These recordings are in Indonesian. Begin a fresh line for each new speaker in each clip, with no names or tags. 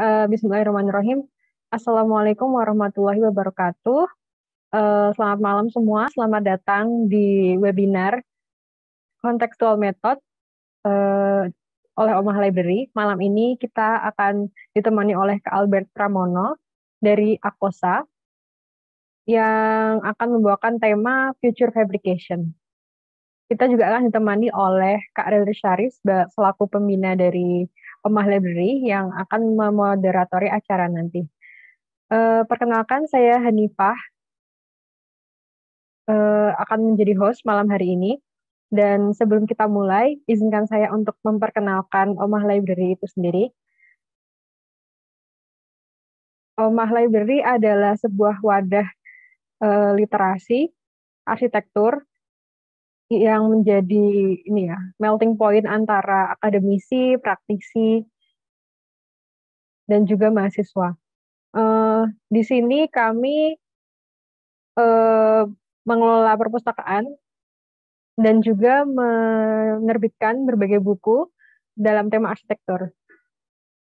Uh, Bismillahirrahmanirrahim. Assalamualaikum warahmatullahi wabarakatuh. Uh, selamat malam semua. Selamat datang di webinar Contextual Method uh, oleh Omah Library. Malam ini kita akan ditemani oleh Kak Albert Pramono dari Akosa yang akan membawakan tema Future Fabrication. Kita juga akan ditemani oleh Kak Redri Syarif selaku pembina dari Omah Library yang akan memoderatori acara nanti. Uh, perkenalkan saya Hanifah uh, akan menjadi host malam hari ini. Dan sebelum kita mulai, izinkan saya untuk memperkenalkan Omah Library itu sendiri. Omah Library adalah sebuah wadah uh, literasi, arsitektur, yang menjadi ini ya melting point antara akademisi, praktisi, dan juga mahasiswa. Uh, di sini kami uh, mengelola perpustakaan dan juga menerbitkan berbagai buku dalam tema arsitektur.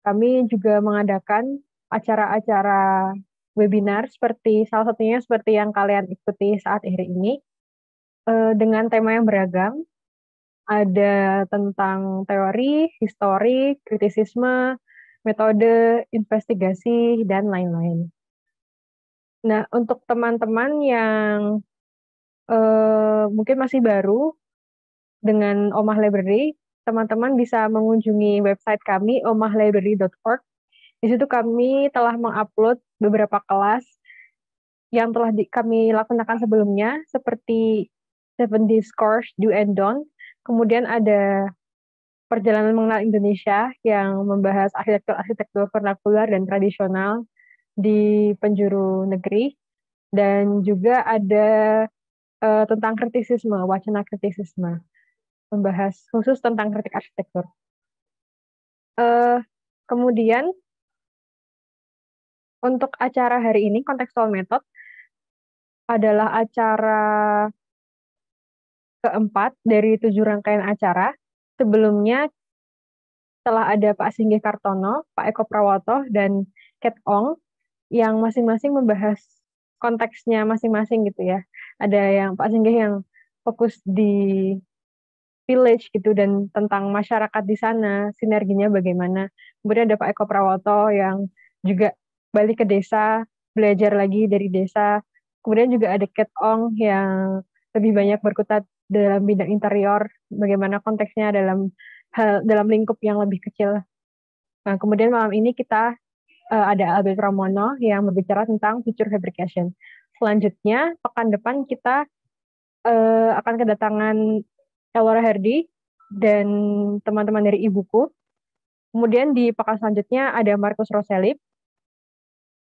Kami juga mengadakan acara-acara webinar seperti salah satunya seperti yang kalian ikuti saat hari ini uh, dengan tema yang beragam. Ada tentang teori, histori, kritisisme, metode, investigasi, dan lain-lain. Nah, untuk teman-teman yang uh, mungkin masih baru dengan Omah Library, teman-teman bisa mengunjungi website kami omahlibrary.org. Di situ kami telah mengupload beberapa kelas yang telah di, kami laksanakan sebelumnya, seperti Seven Discourse Do and Don't. Kemudian ada perjalanan mengenal Indonesia yang membahas arsitektur-arsitektur vernakular dan tradisional di penjuru negeri. Dan juga ada uh, tentang kritisisme, wacana kritisisme. Membahas khusus tentang kritik arsitektur. Uh, kemudian untuk acara hari ini, kontekstual method adalah acara keempat dari tujuh rangkaian acara. Sebelumnya telah ada Pak Singgih Kartono, Pak Eko Prawoto, dan Ket Ong yang masing-masing membahas konteksnya masing-masing gitu ya. Ada yang Pak Singgih yang fokus di village gitu dan tentang masyarakat di sana, sinerginya bagaimana. Kemudian ada Pak Eko Prawoto yang juga balik ke desa, belajar lagi dari desa. Kemudian juga ada Ket Ong yang lebih banyak berkutat dalam bidang interior, bagaimana konteksnya dalam hal dalam lingkup yang lebih kecil. Nah, kemudian malam ini kita uh, ada Albert Ramono yang berbicara tentang future fabrication. Selanjutnya, pekan depan kita uh, akan kedatangan Elora Herdi dan teman-teman dari Ibuku. Kemudian di pekan selanjutnya ada Markus Roselip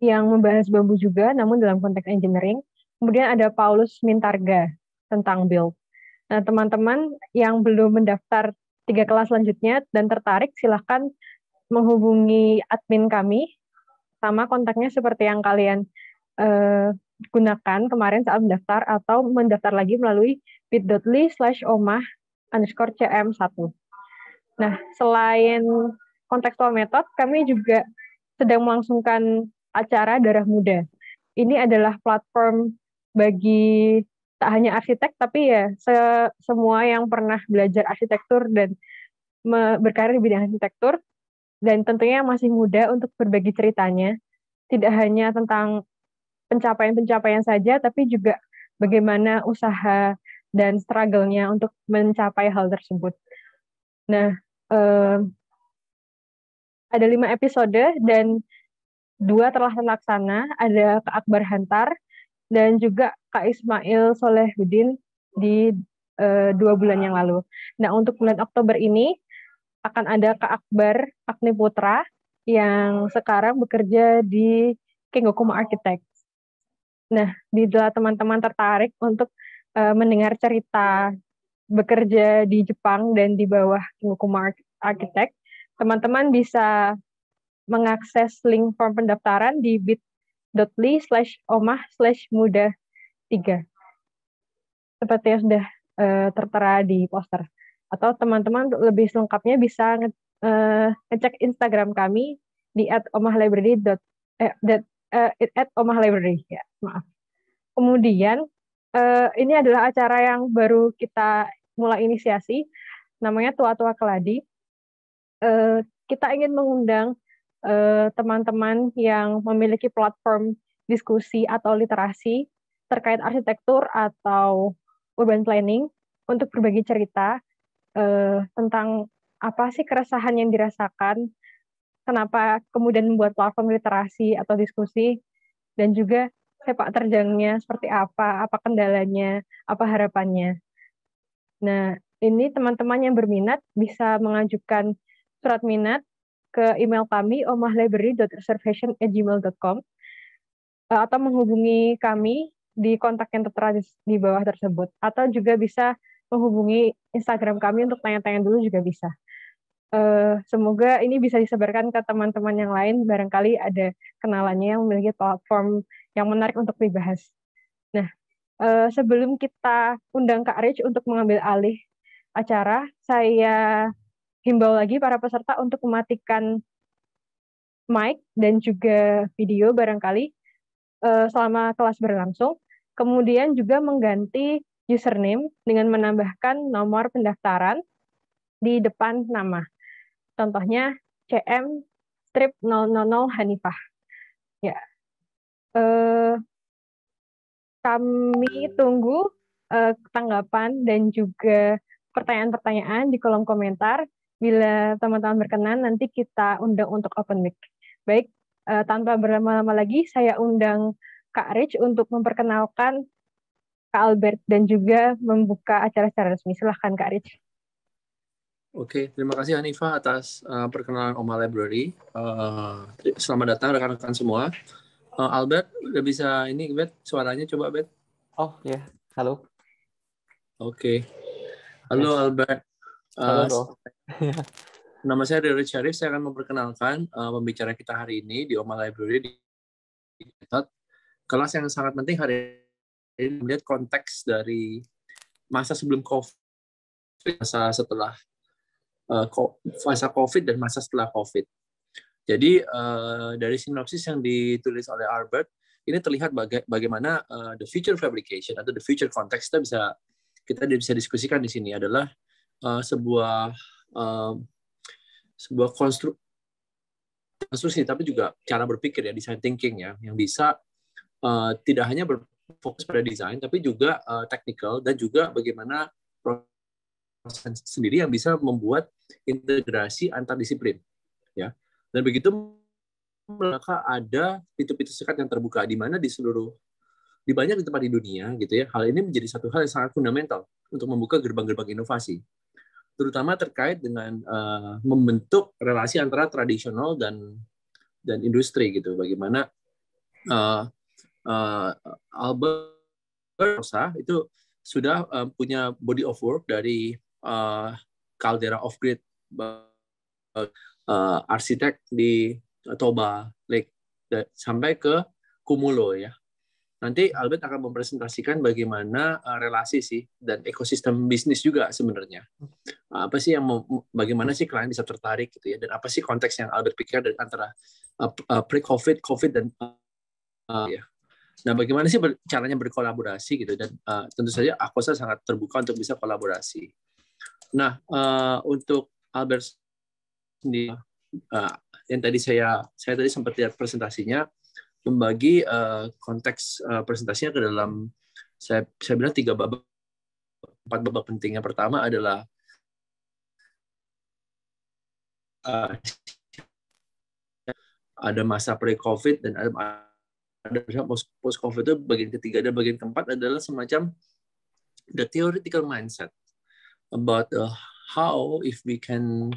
yang membahas bambu juga, namun dalam konteks engineering. Kemudian ada Paulus Mintarga tentang build. Nah, teman-teman yang belum mendaftar tiga kelas selanjutnya dan tertarik, silahkan menghubungi admin kami, sama kontaknya seperti yang kalian uh, gunakan kemarin saat mendaftar, atau mendaftar lagi melalui bit.ly slash omah underscore cm1. Nah, selain kontekstual metode, kami juga sedang melangsungkan acara Darah Muda. Ini adalah platform bagi tak hanya arsitek tapi ya se semua yang pernah belajar arsitektur dan berkarir di bidang arsitektur dan tentunya masih muda untuk berbagi ceritanya tidak hanya tentang pencapaian-pencapaian saja tapi juga bagaimana usaha dan struggle-nya untuk mencapai hal tersebut. Nah, eh, ada lima episode dan dua telah terlaksana. Ada Kak Akbar Hantar dan juga Kak Ismail Solehudin di uh, dua bulan yang lalu. Nah untuk bulan Oktober ini akan ada Kak Akbar Agni Putra yang sekarang bekerja di Kengokuma Architects. Nah, bila teman-teman tertarik untuk uh, mendengar cerita bekerja di Jepang dan di bawah Kengokuma Architect, teman-teman bisa mengakses link form pendaftaran di bit bit.ly slash omah slash muda tiga seperti yang sudah uh, tertera di poster atau teman-teman lebih selengkapnya bisa nge uh, ngecek Instagram kami di at omahlibrary eh, uh, at omahlibrary ya maaf. Kemudian uh, ini adalah acara yang baru kita mulai inisiasi, namanya Tua-Tua Keladi. Uh, kita ingin mengundang teman-teman uh, yang memiliki platform diskusi atau literasi terkait arsitektur atau urban planning untuk berbagi cerita uh, tentang apa sih keresahan yang dirasakan, kenapa kemudian membuat platform literasi atau diskusi, dan juga sepak terjangnya seperti apa, apa kendalanya, apa harapannya. Nah, ini teman-teman yang berminat bisa mengajukan surat minat ke email kami omahlibrary.reservation@gmail.com eh, atau menghubungi kami di kontak yang tertera di bawah tersebut atau juga bisa menghubungi Instagram kami untuk tanya-tanya dulu juga bisa. Uh, semoga ini bisa disebarkan ke teman-teman yang lain, barangkali ada kenalannya yang memiliki platform yang menarik untuk dibahas. Nah, uh, sebelum kita undang Kak Rich untuk mengambil alih acara, saya himbau lagi para peserta untuk mematikan mic dan juga video barangkali uh, selama kelas berlangsung. Kemudian juga mengganti username dengan menambahkan nomor pendaftaran di depan nama. Contohnya CM strip 000 Hanifah. Ya. Eh, kami tunggu eh, tanggapan dan juga pertanyaan-pertanyaan di kolom komentar. Bila teman-teman berkenan, nanti kita undang untuk open mic. Baik, eh, tanpa berlama-lama lagi, saya undang Kak Rich untuk memperkenalkan Kak Albert dan juga membuka acara secara resmi. Silahkan Kak Rich.
Oke, terima kasih Hanifah atas uh, perkenalan Oma Library. Uh, selamat datang rekan-rekan semua. Uh, Albert, udah bisa ini, Bet, suaranya coba, Bet.
Oh, ya. Yeah. Halo.
Oke. Okay. Halo, yes. Albert.
Halo, uh,
Nama saya Riri Syarif. Saya akan memperkenalkan uh, pembicara kita hari ini di Oma Library di kelas yang sangat penting hari melihat konteks dari masa sebelum COVID, masa setelah uh, masa COVID dan masa setelah COVID. Jadi uh, dari sinopsis yang ditulis oleh Albert ini terlihat baga bagaimana uh, the future fabrication atau the future context kita bisa kita bisa diskusikan di sini adalah uh, sebuah uh, sebuah konstruk konstruksi tapi juga cara berpikir ya design thinking ya yang bisa uh, tidak hanya ber fokus pada desain, tapi juga uh, technical dan juga bagaimana proses sendiri yang bisa membuat integrasi antar disiplin, ya. Dan begitu maka ada pintu-pintu sekat yang terbuka di mana di seluruh di banyak di tempat di dunia gitu ya. Hal ini menjadi satu hal yang sangat fundamental untuk membuka gerbang-gerbang inovasi, terutama terkait dengan uh, membentuk relasi antara tradisional dan dan industri gitu. Bagaimana uh, uh, Albert Rosa itu sudah uh, punya body of work dari uh, Caldera of Grid uh, arsitek di Toba Lake sampai ke Kumulo ya. Nanti Albert akan mempresentasikan bagaimana uh, relasi sih dan ekosistem bisnis juga sebenarnya. Uh, apa sih yang mau, bagaimana sih klien bisa tertarik gitu ya dan apa sih konteks yang Albert pikir dari antara uh, pre-COVID, COVID dan uh, ya Nah, bagaimana sih caranya berkolaborasi gitu dan tentu saja Akosa sangat terbuka untuk bisa kolaborasi. Nah, untuk Albert sendiri yang tadi saya saya tadi sempat lihat presentasinya membagi uh, konteks uh, presentasinya ke dalam saya saya bilang tiga babak empat babak penting. Yang pertama adalah uh, ada masa pre-COVID dan ada ada post post covid itu bagian ketiga dan bagian keempat adalah semacam the theoretical mindset about uh, how if we can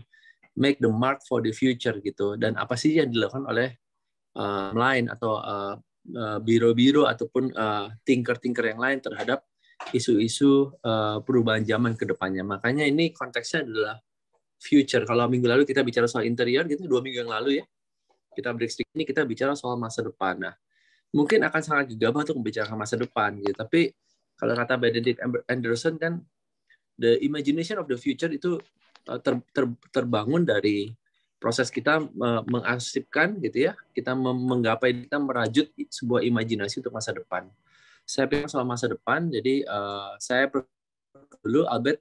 make the mark for the future gitu dan apa sih yang dilakukan oleh uh, lain atau uh, uh, biro-biro ataupun thinker-thinker yang lain terhadap isu-isu uh, perubahan zaman ke depannya. Makanya ini konteksnya adalah future. Kalau minggu lalu kita bicara soal interior, gitu dua minggu yang lalu ya, kita break sedikit ini kita bicara soal masa depan. Nah, mungkin akan sangat gegabah untuk membicarakan masa depan gitu. Tapi kalau kata Benedict Anderson kan the imagination of the future itu ter, ter, terbangun dari proses kita mengarsipkan gitu ya, kita menggapai kita merajut sebuah imajinasi untuk masa depan. Saya pikir soal masa depan, jadi uh, saya dulu Albert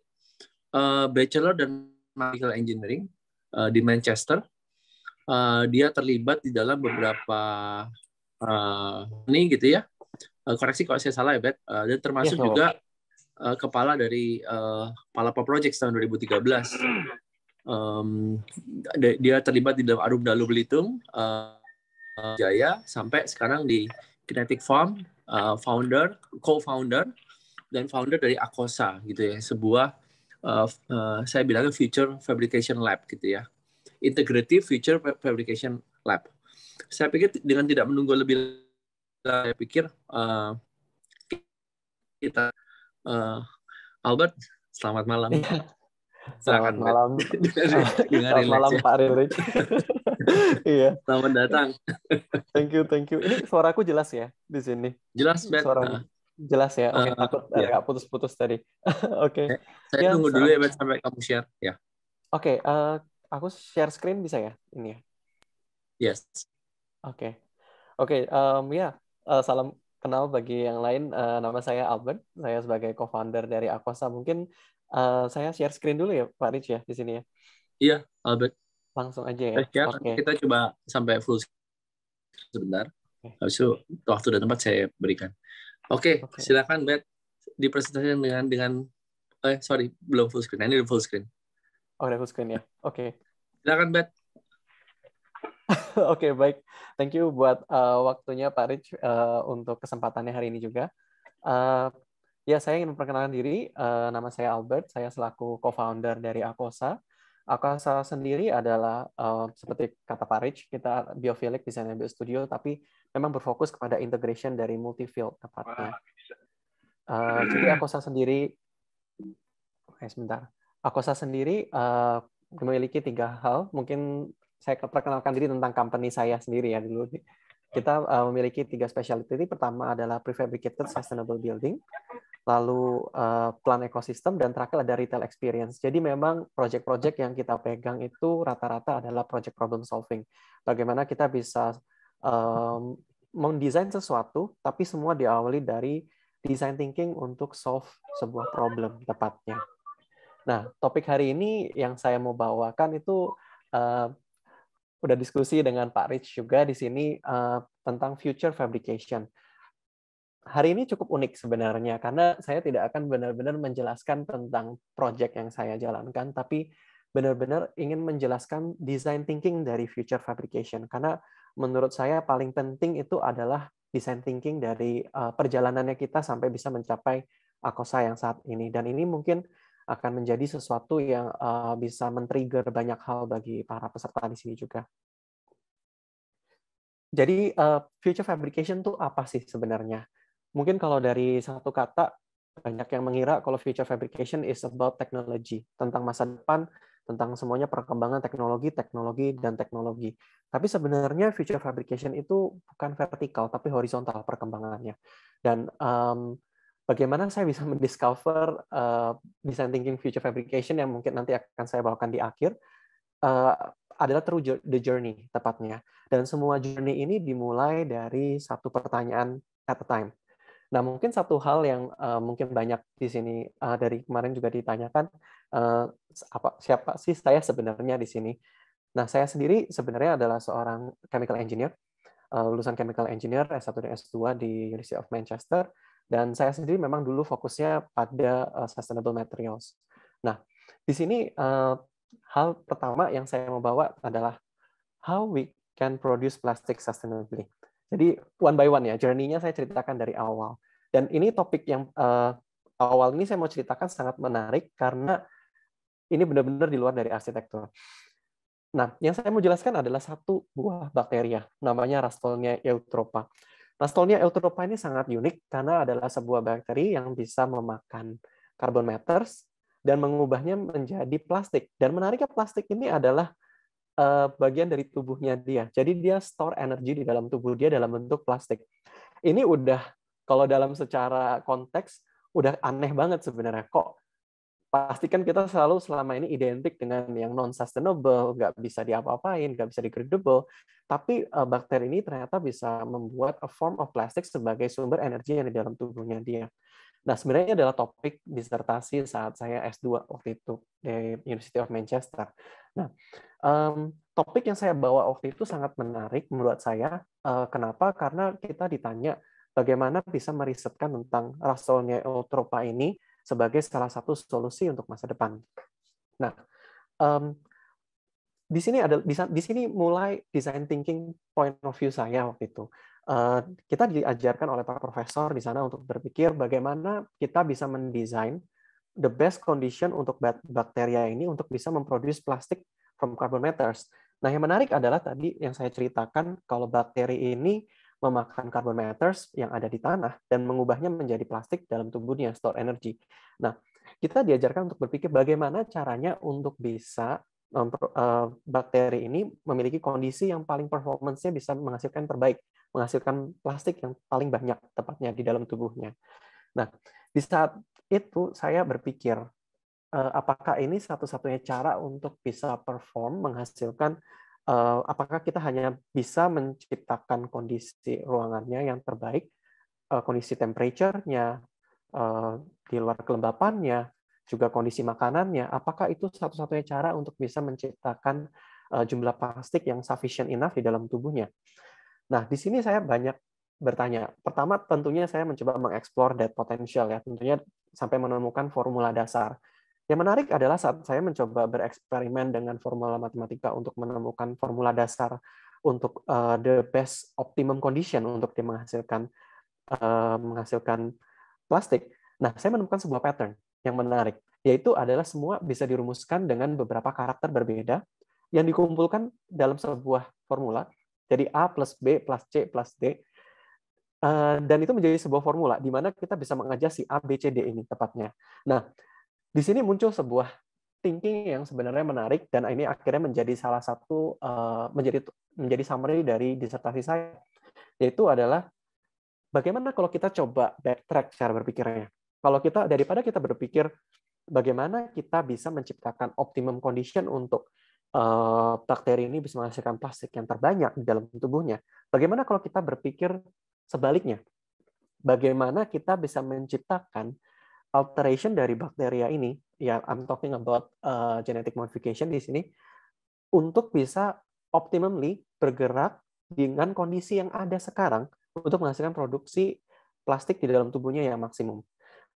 uh, bachelor dan mechanical engineering uh, di Manchester. Uh, dia terlibat di dalam beberapa uh, ini gitu ya. Uh, koreksi kalau saya salah ya, Bet. Uh, dan termasuk yes, juga uh, kepala dari uh, Palapa Project tahun 2013 um, dia terlibat di dalam Arum Dalu Belitung uh, Jaya sampai sekarang di Kinetic Farm uh, founder co-founder dan founder dari Akosa gitu ya. Sebuah uh, uh, saya bilangnya future fabrication lab gitu ya. Integrative future fabrication lab. Saya pikir dengan tidak menunggu lebih saya pikir uh, kita uh, Albert selamat malam
Selamat malam. Selamat malam ya. Pak Rilrich. iya.
Selamat datang.
thank you, thank you. Ini suaraku jelas ya di sini.
Jelas, Bet.
Suara uh, jelas ya. Oke, okay, uh, takut yeah. agak putus-putus tadi. Oke. okay.
Saya ya, tunggu dulu ya, Bet, sampai kamu share. Ya.
Oke, okay, uh, aku share screen bisa ya? Ini ya.
Yes.
Oke. Okay. Oke, okay, um, ya. Uh, salam kenal bagi yang lain. Uh, nama saya Albert. Saya sebagai co-founder dari Akosa. Mungkin Uh, saya share screen dulu ya Pak Rich ya di sini ya.
Iya, Albert.
Langsung aja ya.
Oke. Okay. Kita coba sampai full sebentar. Okay. Habis itu waktu dan tempat saya berikan. Oke, okay, okay. silakan Bet dipresentasikan dengan dengan eh sorry belum full screen. Ini full screen.
Oh, udah full screen ya. Oke. Okay.
Silakan Bet.
Oke, okay, baik. Thank you buat uh, waktunya Pak Rich uh, untuk kesempatannya hari ini juga. Uh, Ya, saya ingin memperkenalkan diri. Uh, nama saya Albert. Saya selaku co-founder dari Akosa. Akosa sendiri adalah uh, seperti kata Pak Rich, kita biofilik design bio studio, tapi memang berfokus kepada integration dari multi field tepatnya. Uh, jadi Akosa sendiri, oke sebentar. Akosa sendiri uh, memiliki tiga hal. Mungkin saya perkenalkan diri tentang company saya sendiri ya dulu. Kita uh, memiliki tiga specialty. Pertama adalah prefabricated sustainable building lalu uh, plan ekosistem, dan terakhir ada retail experience. Jadi memang project-project yang kita pegang itu rata-rata adalah project problem solving. Bagaimana kita bisa um, mendesain sesuatu, tapi semua diawali dari design thinking untuk solve sebuah problem tepatnya. Nah, topik hari ini yang saya mau bawakan itu uh, udah diskusi dengan Pak Rich juga di sini uh, tentang future fabrication. Hari ini cukup unik sebenarnya karena saya tidak akan benar-benar menjelaskan tentang project yang saya jalankan, tapi benar-benar ingin menjelaskan design thinking dari future fabrication. Karena menurut saya paling penting itu adalah design thinking dari uh, perjalanannya kita sampai bisa mencapai akosa yang saat ini. Dan ini mungkin akan menjadi sesuatu yang uh, bisa men-trigger banyak hal bagi para peserta di sini juga. Jadi uh, future fabrication itu apa sih sebenarnya? mungkin kalau dari satu kata banyak yang mengira kalau future fabrication is about technology tentang masa depan tentang semuanya perkembangan teknologi, teknologi dan teknologi. Tapi sebenarnya future fabrication itu bukan vertikal tapi horizontal perkembangannya. Dan um, bagaimana saya bisa mendiscover uh, design thinking future fabrication yang mungkin nanti akan saya bawakan di akhir uh, adalah through the journey tepatnya. Dan semua journey ini dimulai dari satu pertanyaan at a time. Nah, mungkin satu hal yang uh, mungkin banyak di sini uh, dari kemarin juga ditanyakan uh, apa siapa sih saya sebenarnya di sini. Nah, saya sendiri sebenarnya adalah seorang chemical engineer, uh, lulusan chemical engineer S1 dan S2 di University of Manchester dan saya sendiri memang dulu fokusnya pada uh, sustainable materials. Nah, di sini uh, hal pertama yang saya mau bawa adalah how we can produce plastic sustainably. Jadi one by one ya, journey-nya saya ceritakan dari awal. Dan ini topik yang uh, awal ini saya mau ceritakan sangat menarik karena ini benar-benar di luar dari arsitektur. Nah, yang saya mau jelaskan adalah satu buah bakteria, namanya Rastolnia eutropa. Rastolnia eutropa ini sangat unik karena adalah sebuah bakteri yang bisa memakan carbon matters dan mengubahnya menjadi plastik. Dan menariknya plastik ini adalah uh, bagian dari tubuhnya dia. Jadi dia store energi di dalam tubuh dia dalam bentuk plastik. Ini udah kalau dalam secara konteks udah aneh banget sebenarnya kok pasti kan kita selalu selama ini identik dengan yang non sustainable, nggak bisa diapa-apain, nggak bisa degradable. Tapi uh, bakteri ini ternyata bisa membuat a form of plastic sebagai sumber energi yang di dalam tubuhnya dia. Nah, sebenarnya adalah topik disertasi saat saya S2 waktu itu di University of Manchester. Nah, um, topik yang saya bawa waktu itu sangat menarik menurut saya. Uh, kenapa? Karena kita ditanya bagaimana bisa merisetkan tentang rasolnya eutropa ini sebagai salah satu solusi untuk masa depan. Nah, um, di sini ada di sini mulai design thinking point of view saya waktu itu. Uh, kita diajarkan oleh para profesor di sana untuk berpikir bagaimana kita bisa mendesain the best condition untuk bakteria ini untuk bisa memproduksi plastik from carbon matters. Nah, yang menarik adalah tadi yang saya ceritakan kalau bakteri ini memakan carbon matters yang ada di tanah dan mengubahnya menjadi plastik dalam tubuhnya, store energy. Nah, kita diajarkan untuk berpikir bagaimana caranya untuk bisa eh, bakteri ini memiliki kondisi yang paling performance-nya bisa menghasilkan terbaik, menghasilkan plastik yang paling banyak tepatnya di dalam tubuhnya. Nah, di saat itu saya berpikir Eh, apakah ini satu-satunya cara untuk bisa perform menghasilkan uh, apakah kita hanya bisa menciptakan kondisi ruangannya yang terbaik uh, kondisi temperature-nya uh, di luar kelembapannya juga kondisi makanannya? Apakah itu satu-satunya cara untuk bisa menciptakan uh, jumlah plastik yang sufficient enough di dalam tubuhnya? Nah di sini saya banyak bertanya. Pertama tentunya saya mencoba mengeksplor that potential ya. Tentunya sampai menemukan formula dasar yang menarik adalah saat saya mencoba bereksperimen dengan formula matematika untuk menemukan formula dasar untuk uh, the best optimum condition untuk dia menghasilkan uh, menghasilkan plastik. Nah, saya menemukan sebuah pattern yang menarik, yaitu adalah semua bisa dirumuskan dengan beberapa karakter berbeda yang dikumpulkan dalam sebuah formula. Jadi A plus B plus C plus D. Uh, dan itu menjadi sebuah formula di mana kita bisa mengajar si A, B, C, D ini tepatnya. Nah, di sini muncul sebuah thinking yang sebenarnya menarik dan ini akhirnya menjadi salah satu uh, menjadi menjadi summary dari disertasi saya yaitu adalah bagaimana kalau kita coba backtrack cara berpikirnya. Kalau kita daripada kita berpikir bagaimana kita bisa menciptakan optimum condition untuk uh, bakteri ini bisa menghasilkan plastik yang terbanyak di dalam tubuhnya. Bagaimana kalau kita berpikir sebaliknya? Bagaimana kita bisa menciptakan alteration dari bakteria ini, ya I'm talking about uh, genetic modification di sini, untuk bisa optimally bergerak dengan kondisi yang ada sekarang untuk menghasilkan produksi plastik di dalam tubuhnya yang maksimum.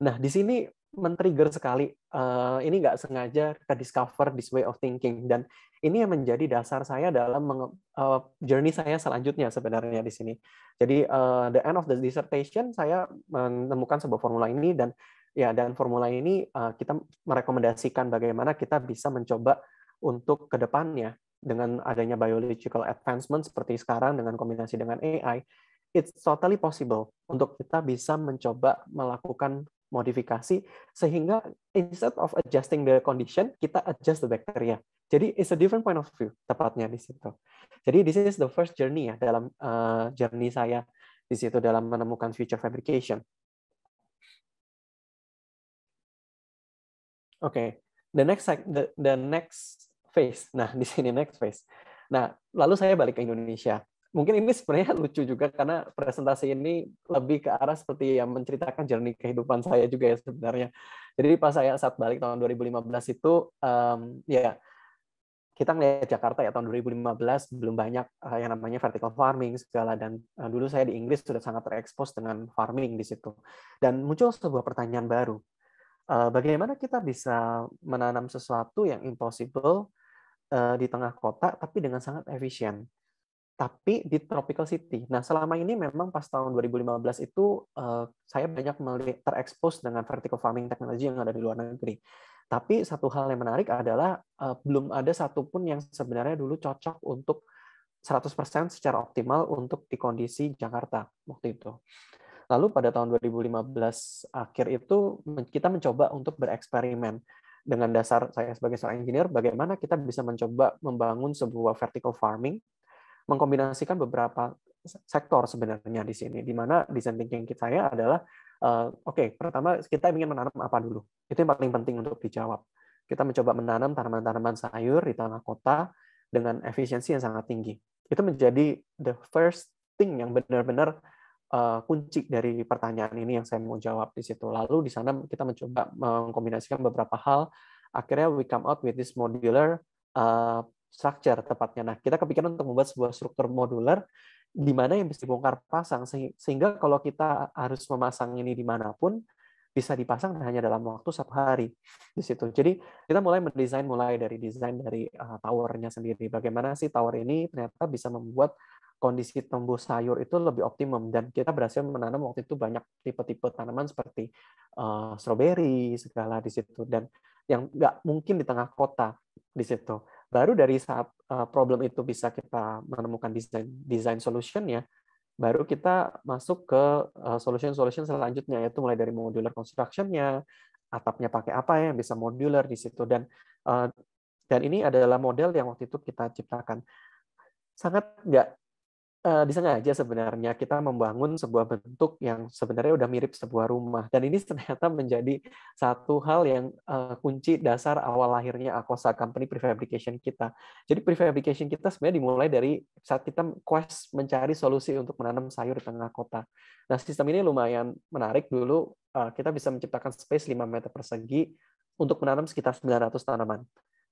Nah, di sini men-trigger sekali. Uh, ini nggak sengaja kita discover this way of thinking dan ini yang menjadi dasar saya dalam uh, journey saya selanjutnya sebenarnya di sini. Jadi uh, the end of the dissertation saya menemukan sebuah formula ini dan Ya, dan formula ini uh, kita merekomendasikan bagaimana kita bisa mencoba untuk ke depannya dengan adanya biological advancement seperti sekarang dengan kombinasi dengan AI, it's totally possible untuk kita bisa mencoba melakukan modifikasi sehingga instead of adjusting the condition, kita adjust the bacteria. Jadi it's a different point of view tepatnya di situ. Jadi this is the first journey ya dalam uh, journey saya di situ dalam menemukan future fabrication. Okay. the next the, the next phase. Nah, di sini next phase. Nah, lalu saya balik ke Indonesia. Mungkin ini sebenarnya lucu juga karena presentasi ini lebih ke arah seperti yang menceritakan jernih kehidupan saya juga ya sebenarnya. Jadi pas saya saat balik tahun 2015 itu um, ya kita ngelihat Jakarta ya tahun 2015 belum banyak uh, yang namanya vertical farming segala dan uh, dulu saya di Inggris sudah sangat terekspos dengan farming di situ. Dan muncul sebuah pertanyaan baru Eh, bagaimana kita bisa menanam sesuatu yang impossible uh, di tengah kota tapi dengan sangat efisien tapi di tropical city. Nah, selama ini memang pas tahun 2015 itu uh, saya banyak terekspos dengan vertical farming teknologi yang ada di luar negeri. Tapi satu hal yang menarik adalah uh, belum ada satupun yang sebenarnya dulu cocok untuk 100% secara optimal untuk di kondisi Jakarta waktu itu. Lalu pada tahun 2015 akhir itu kita mencoba untuk bereksperimen dengan dasar saya sebagai seorang engineer bagaimana kita bisa mencoba membangun sebuah vertical farming mengkombinasikan beberapa sektor sebenarnya di sini di mana design thinking saya adalah Uh, Oke, okay, pertama kita ingin menanam apa dulu? Itu yang paling penting untuk dijawab. Kita mencoba menanam tanaman-tanaman sayur di tengah kota dengan efisiensi yang sangat tinggi. Itu menjadi the first thing yang benar-benar uh, kunci dari pertanyaan ini yang saya mau jawab di situ. Lalu di sana kita mencoba mengkombinasikan beberapa hal. Akhirnya we come out with this modular uh, structure tepatnya. Nah, kita kepikiran untuk membuat sebuah struktur modular di mana yang bisa dibongkar pasang sehingga kalau kita harus memasang ini di mana pun bisa dipasang hanya dalam waktu satu hari di situ. Jadi kita mulai mendesain mulai dari desain dari uh, towernya sendiri. Bagaimana sih tower ini ternyata bisa membuat kondisi tumbuh sayur itu lebih optimum. Dan kita berhasil menanam waktu itu banyak tipe-tipe tanaman seperti uh, strawberry segala di situ. Dan yang nggak mungkin di tengah kota di situ. Baru dari saat uh, problem itu bisa kita menemukan desain desain solutionnya, baru kita masuk ke uh, solution-solution selanjutnya yaitu mulai dari modular construction-nya, atapnya pakai apa ya bisa modular di situ. Dan uh, dan ini adalah model yang waktu itu kita ciptakan. Sangat nggak uh, disengaja sebenarnya kita membangun sebuah bentuk yang sebenarnya udah mirip sebuah rumah dan ini ternyata menjadi satu hal yang uh, kunci dasar awal lahirnya Akosa Company prefabrication kita. Jadi prefabrication kita sebenarnya dimulai dari saat kita quest mencari solusi untuk menanam sayur di tengah kota. Nah sistem ini lumayan menarik dulu uh, kita bisa menciptakan space 5 meter persegi untuk menanam sekitar 900 tanaman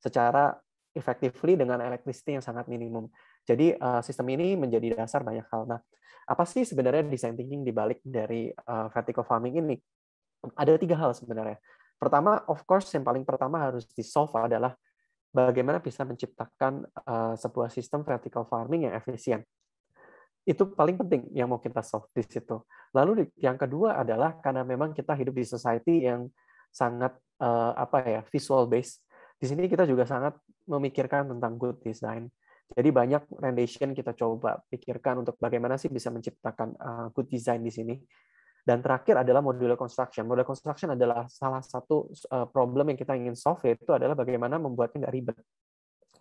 secara effectively dengan electricity yang sangat minimum. Jadi uh, sistem ini menjadi dasar banyak hal. Nah, apa sih sebenarnya design thinking di balik dari uh, vertical farming ini? Ada tiga hal sebenarnya. Pertama, of course, yang paling pertama harus di solve adalah bagaimana bisa menciptakan uh, sebuah sistem vertical farming yang efisien. Itu paling penting yang mau kita solve di situ. Lalu yang kedua adalah karena memang kita hidup di society yang sangat uh, apa ya visual based. Di sini kita juga sangat memikirkan tentang good design jadi banyak rendition kita coba pikirkan untuk bagaimana sih bisa menciptakan uh, good design di sini. Dan terakhir adalah modular construction. Modular construction adalah salah satu uh, problem yang kita ingin solve itu adalah bagaimana membuatnya nggak ribet.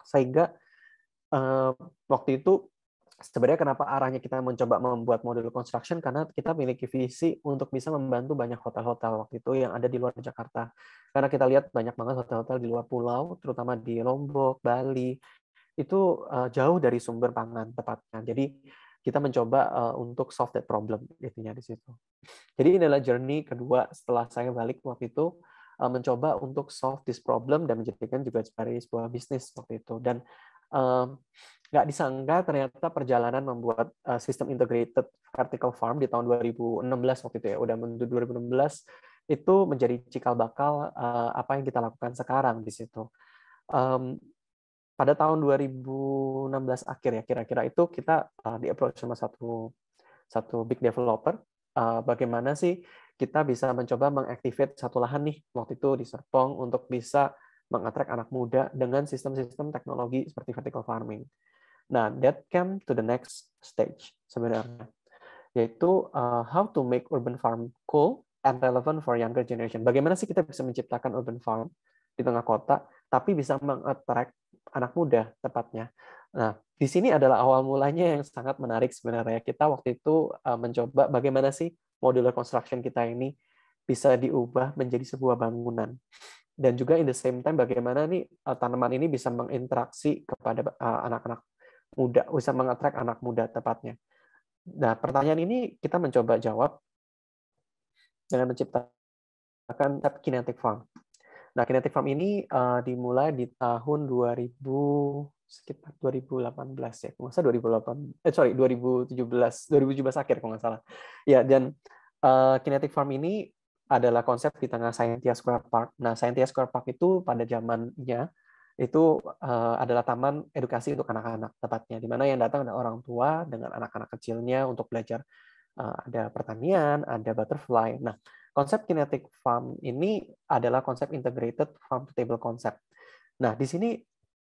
Sehingga uh, waktu itu sebenarnya kenapa arahnya kita mencoba membuat modular construction karena kita memiliki visi untuk bisa membantu banyak hotel-hotel waktu itu yang ada di luar Jakarta. Karena kita lihat banyak banget hotel-hotel di luar pulau, terutama di Lombok, Bali, itu uh, jauh dari sumber pangan tepatnya. Jadi kita mencoba uh, untuk solve that problem intinya di situ. Jadi ini adalah journey kedua setelah saya balik waktu itu uh, mencoba untuk solve this problem dan menjadikan juga sebagai sebuah bisnis waktu itu dan nggak um, disangka ternyata perjalanan membuat uh, sistem integrated vertical farm di tahun 2016 waktu itu ya udah menuju 2016 itu menjadi cikal bakal uh, apa yang kita lakukan sekarang di situ. Um, pada tahun 2016 akhir ya kira-kira itu kita uh, di approach sama satu satu big developer uh, bagaimana sih kita bisa mencoba mengaktifkan satu lahan nih waktu itu di Serpong untuk bisa mengattract anak muda dengan sistem-sistem teknologi seperti vertical farming. Nah, that came to the next stage sebenarnya, yaitu uh, how to make urban farm cool and relevant for younger generation. Bagaimana sih kita bisa menciptakan urban farm di tengah kota, tapi bisa mengattract anak muda tepatnya. Nah, di sini adalah awal mulanya yang sangat menarik sebenarnya. Kita waktu itu uh, mencoba bagaimana sih modular construction kita ini bisa diubah menjadi sebuah bangunan. Dan juga in the same time bagaimana nih uh, tanaman ini bisa menginteraksi kepada uh, anak-anak muda, bisa mengattract anak muda tepatnya. Nah, pertanyaan ini kita mencoba jawab dengan menciptakan kinetic farm. Nah, Kinetic Farm ini uh, dimulai di tahun 2000 sekitar 2018 ya, kalau nggak salah 2008 eh sorry 2017 2017 akhir kalau nggak salah. Ya dan uh, Kinetic Farm ini adalah konsep di tengah Scientia Square Park. Nah, Scientia Square Park itu pada zamannya itu uh, adalah taman edukasi untuk anak-anak tepatnya, di mana yang datang ada orang tua dengan anak-anak kecilnya untuk belajar uh, ada pertanian, ada butterfly. Nah, Konsep kinetic farm ini adalah konsep integrated farm to table concept. Nah, di sini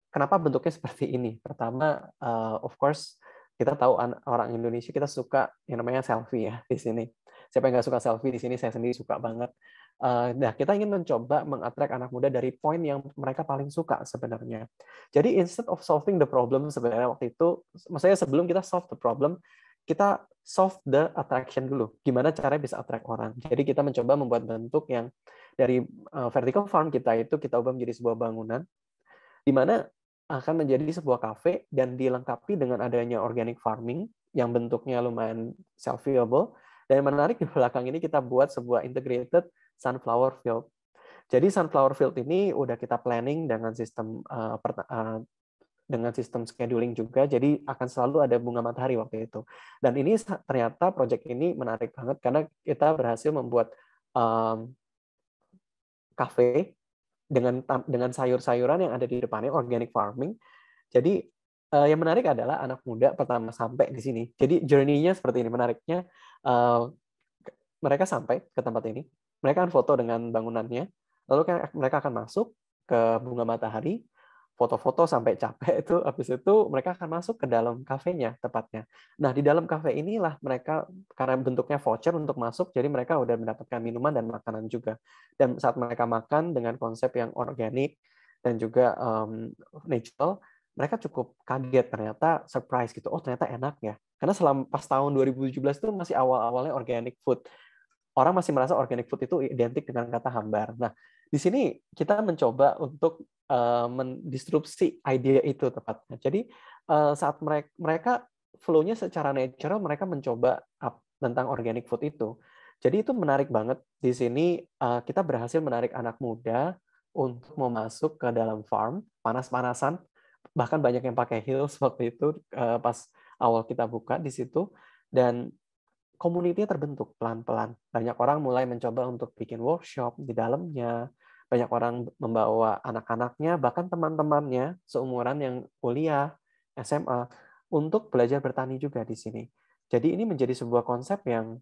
kenapa bentuknya seperti ini? Pertama, uh, of course, kita tahu orang Indonesia kita suka yang namanya selfie ya di sini. Siapa yang nggak suka selfie di sini? Saya sendiri suka banget. Uh, nah, kita ingin mencoba mengattract anak muda dari poin yang mereka paling suka sebenarnya. Jadi instead of solving the problem sebenarnya waktu itu, maksudnya sebelum kita solve the problem, kita solve the attraction dulu. Gimana caranya bisa attract orang. Jadi kita mencoba membuat bentuk yang dari uh, vertical farm kita itu kita ubah menjadi sebuah bangunan di mana akan menjadi sebuah kafe dan dilengkapi dengan adanya organic farming yang bentuknya lumayan self viewable dan yang menarik di belakang ini kita buat sebuah integrated sunflower field. Jadi sunflower field ini udah kita planning dengan sistem uh, uh, dengan sistem scheduling juga, jadi akan selalu ada bunga matahari waktu itu. Dan ini ternyata project ini menarik banget karena kita berhasil membuat um, cafe dengan dengan sayur-sayuran yang ada di depannya organic farming. Jadi uh, yang menarik adalah anak muda pertama sampai di sini. Jadi journey-nya seperti ini menariknya uh, mereka sampai ke tempat ini, mereka akan foto dengan bangunannya, lalu mereka akan masuk ke bunga matahari, foto-foto sampai capek itu habis itu mereka akan masuk ke dalam kafenya tepatnya. Nah, di dalam kafe inilah mereka karena bentuknya voucher untuk masuk jadi mereka udah mendapatkan minuman dan makanan juga. Dan saat mereka makan dengan konsep yang organik dan juga um, natural, mereka cukup kaget ternyata surprise gitu. Oh, ternyata enak ya. Karena selama pas tahun 2017 itu masih awal-awalnya organic food. Orang masih merasa organic food itu identik dengan kata hambar. Nah, di sini kita mencoba untuk uh, mendisrupsi ide itu tepatnya. Jadi uh, saat mereka mereka flow-nya secara natural mereka mencoba up tentang organic food itu. Jadi itu menarik banget di sini uh, kita berhasil menarik anak muda untuk mau masuk ke dalam farm panas-panasan bahkan banyak yang pakai heels waktu itu uh, pas awal kita buka di situ dan community terbentuk pelan-pelan. Banyak orang mulai mencoba untuk bikin workshop di dalamnya, banyak orang membawa anak-anaknya, bahkan teman-temannya seumuran yang kuliah, SMA, untuk belajar bertani juga di sini. Jadi ini menjadi sebuah konsep yang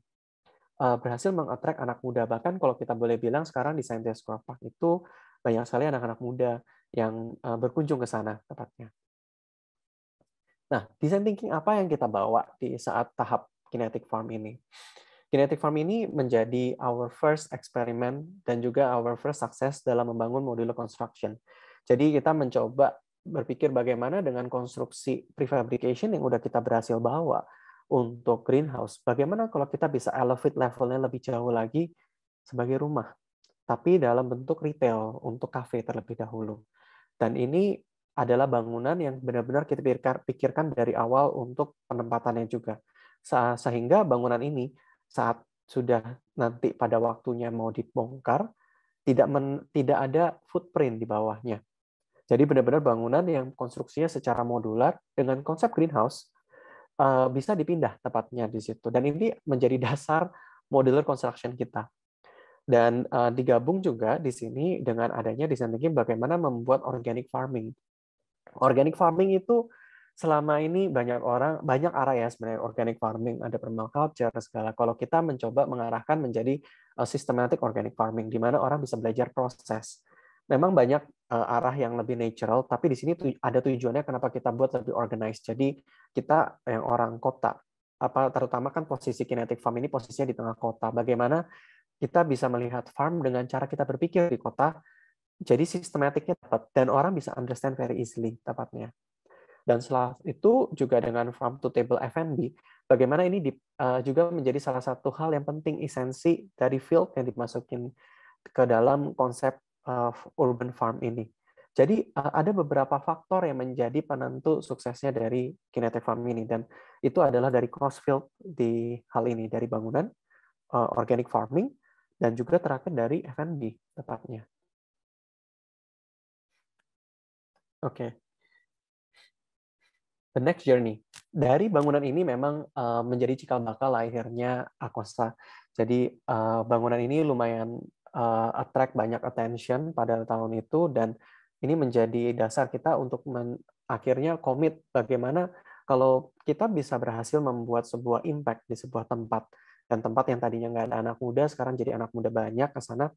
uh, berhasil mengattract anak muda. Bahkan kalau kita boleh bilang sekarang di Scientist Square Park itu banyak sekali anak-anak muda yang uh, berkunjung ke sana tepatnya. Nah, design thinking apa yang kita bawa di saat tahap kinetic farm ini? Kinetic Farm ini menjadi our first experiment dan juga our first success dalam membangun modular construction. Jadi kita mencoba berpikir bagaimana dengan konstruksi prefabrication yang udah kita berhasil bawa untuk greenhouse, bagaimana kalau kita bisa elevate levelnya lebih jauh lagi sebagai rumah, tapi dalam bentuk retail untuk cafe terlebih dahulu. Dan ini adalah bangunan yang benar-benar kita pikirkan dari awal untuk penempatannya juga. Sehingga bangunan ini saat sudah nanti pada waktunya mau dibongkar, tidak men, tidak ada footprint di bawahnya. Jadi benar-benar bangunan yang konstruksinya secara modular dengan konsep greenhouse uh, bisa dipindah tepatnya di situ. Dan ini menjadi dasar modular construction kita. Dan uh, digabung juga di sini dengan adanya desain thinking bagaimana membuat organic farming. Organic farming itu selama ini banyak orang banyak arah ya sebenarnya organic farming ada permaculture segala. Kalau kita mencoba mengarahkan menjadi uh, systematic organic farming di mana orang bisa belajar proses. Memang banyak uh, arah yang lebih natural tapi di sini ada tujuannya kenapa kita buat lebih organized. Jadi kita yang orang kota apa terutama kan posisi kinetic farm ini posisinya di tengah kota. Bagaimana kita bisa melihat farm dengan cara kita berpikir di kota jadi sistematiknya dapat dan orang bisa understand very easily tepatnya dan setelah itu juga dengan farm to table F&B, bagaimana ini uh, juga menjadi salah satu hal yang penting esensi dari field yang dimasukin ke dalam konsep uh, urban farm ini. Jadi uh, ada beberapa faktor yang menjadi penentu suksesnya dari kinetic farm ini dan itu adalah dari cross field di hal ini dari bangunan organic farming dan juga terakhir dari F&B tepatnya. Oke. Okay the next journey. Dari bangunan ini memang uh, menjadi cikal bakal lahirnya Acosta. Jadi uh, bangunan ini lumayan uh, attract banyak attention pada tahun itu dan ini menjadi dasar kita untuk men akhirnya komit bagaimana kalau kita bisa berhasil membuat sebuah impact di sebuah tempat dan tempat yang tadinya nggak ada anak muda sekarang jadi anak muda banyak ke sana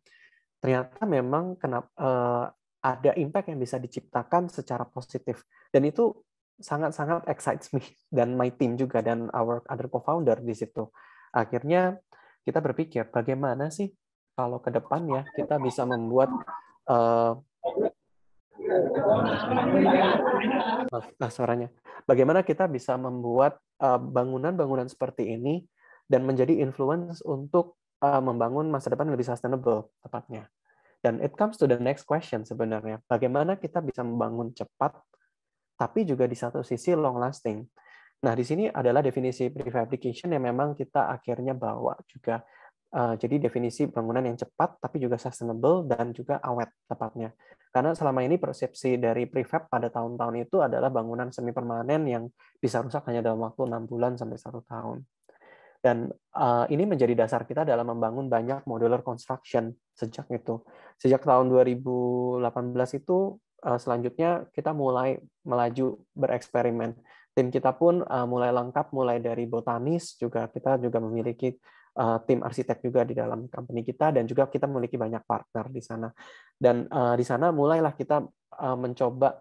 ternyata memang kenapa uh, ada impact yang bisa diciptakan secara positif dan itu sangat-sangat excites me dan my team juga dan our other co-founder di situ. Akhirnya kita berpikir bagaimana sih kalau ke depannya kita bisa membuat uh, Nah, suaranya. Bagaimana kita bisa membuat eh, bangunan-bangunan seperti ini dan menjadi influence untuk uh, membangun masa depan lebih sustainable tepatnya. Dan it comes to the next question sebenarnya. Bagaimana kita bisa membangun cepat tapi juga di satu sisi long lasting. Nah, di sini adalah definisi prefabrication yang memang kita akhirnya bawa juga. Uh, jadi definisi bangunan yang cepat tapi juga sustainable dan juga awet tepatnya. Karena selama ini persepsi dari prefab pada tahun-tahun itu adalah bangunan semi permanen yang bisa rusak hanya dalam waktu enam bulan sampai satu tahun. Dan uh, ini menjadi dasar kita dalam membangun banyak modular construction sejak itu. Sejak tahun 2018 itu uh, selanjutnya kita mulai melaju bereksperimen. Tim kita pun uh, mulai lengkap, mulai dari botanis juga kita juga memiliki uh, tim arsitek juga di dalam company kita dan juga kita memiliki banyak partner di sana. Dan di sana mulailah kita mencoba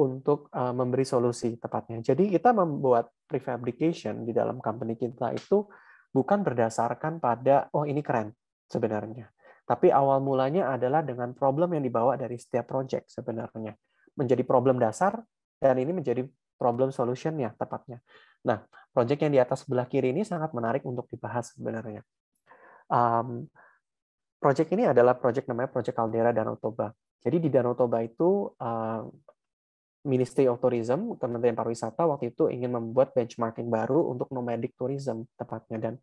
untuk memberi solusi tepatnya. Jadi kita membuat prefabrication di dalam company kita itu bukan berdasarkan pada oh ini keren sebenarnya. Tapi awal mulanya adalah dengan problem yang dibawa dari setiap project sebenarnya. Menjadi problem dasar dan ini menjadi problem solution-nya tepatnya. Nah, project yang di atas sebelah kiri ini sangat menarik untuk dibahas sebenarnya. Um, project ini adalah project namanya Project Caldera Danau Toba. Jadi di Danau Toba itu uh, Ministry of Tourism, Kementerian Pariwisata waktu itu ingin membuat benchmarking baru untuk nomadic tourism tepatnya dan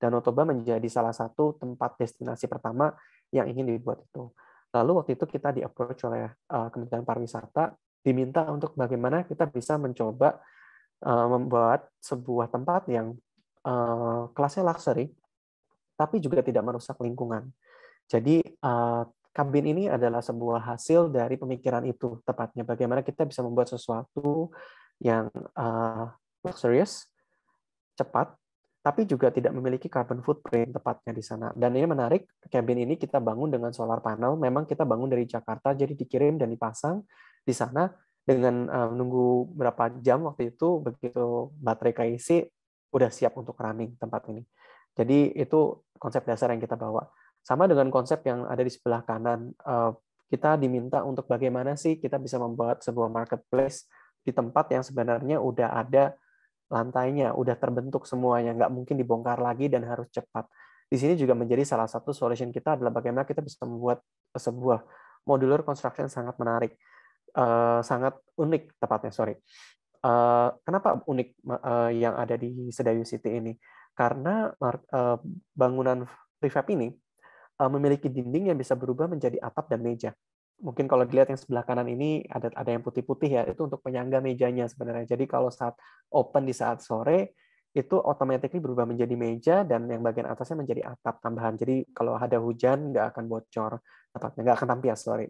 Danau Toba menjadi salah satu tempat destinasi pertama yang ingin dibuat itu. Lalu waktu itu kita di approach oleh uh, Kementerian Pariwisata diminta untuk bagaimana kita bisa mencoba uh, membuat sebuah tempat yang uh, kelasnya luxury tapi juga tidak merusak lingkungan. Jadi uh, kabin ini adalah sebuah hasil dari pemikiran itu tepatnya bagaimana kita bisa membuat sesuatu yang uh, luxurious, cepat, tapi juga tidak memiliki carbon footprint tepatnya di sana. Dan ini menarik, kabin ini kita bangun dengan solar panel. Memang kita bangun dari Jakarta, jadi dikirim dan dipasang di sana dengan menunggu berapa jam waktu itu begitu baterai keisi udah siap untuk running tempat ini. Jadi itu konsep dasar yang kita bawa. Sama dengan konsep yang ada di sebelah kanan, eh, kita diminta untuk bagaimana sih kita bisa membuat sebuah marketplace di tempat yang sebenarnya udah ada lantainya, udah terbentuk semuanya, nggak mungkin dibongkar lagi dan harus cepat. Di sini juga menjadi salah satu solution kita adalah bagaimana kita bisa membuat sebuah modular construction sangat menarik, eh, sangat unik tepatnya, sorry. Eh, kenapa unik yang ada di Sedayu City ini? Karena bangunan prefab ini Eh, memiliki dinding yang bisa berubah menjadi atap dan meja. Mungkin kalau dilihat yang sebelah kanan ini ada ada yang putih-putih ya, itu untuk penyangga mejanya sebenarnya. Jadi kalau saat open di saat sore itu automatically berubah menjadi meja dan yang bagian atasnya menjadi atap tambahan. Jadi kalau ada hujan nggak akan bocor, tepatnya nggak akan tampias, sorry.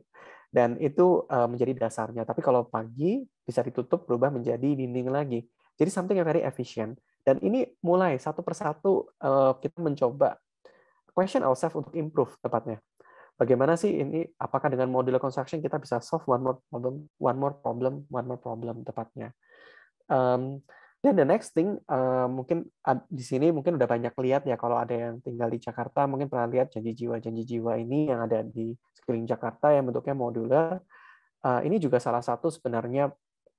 Dan itu eh, menjadi dasarnya. Tapi kalau pagi bisa ditutup berubah menjadi dinding lagi. Jadi something yang very efficient. Dan ini mulai satu persatu eh, kita mencoba question ourselves untuk improve tepatnya. Bagaimana sih ini? Apakah dengan modular construction kita bisa solve one more problem, one more problem, one more problem tepatnya? Um, dan the next thing, uh, mungkin di sini mungkin udah banyak lihat ya kalau ada yang tinggal di Jakarta, mungkin pernah lihat janji jiwa janji jiwa ini yang ada di sekeliling Jakarta yang bentuknya modular. Uh, ini juga salah satu sebenarnya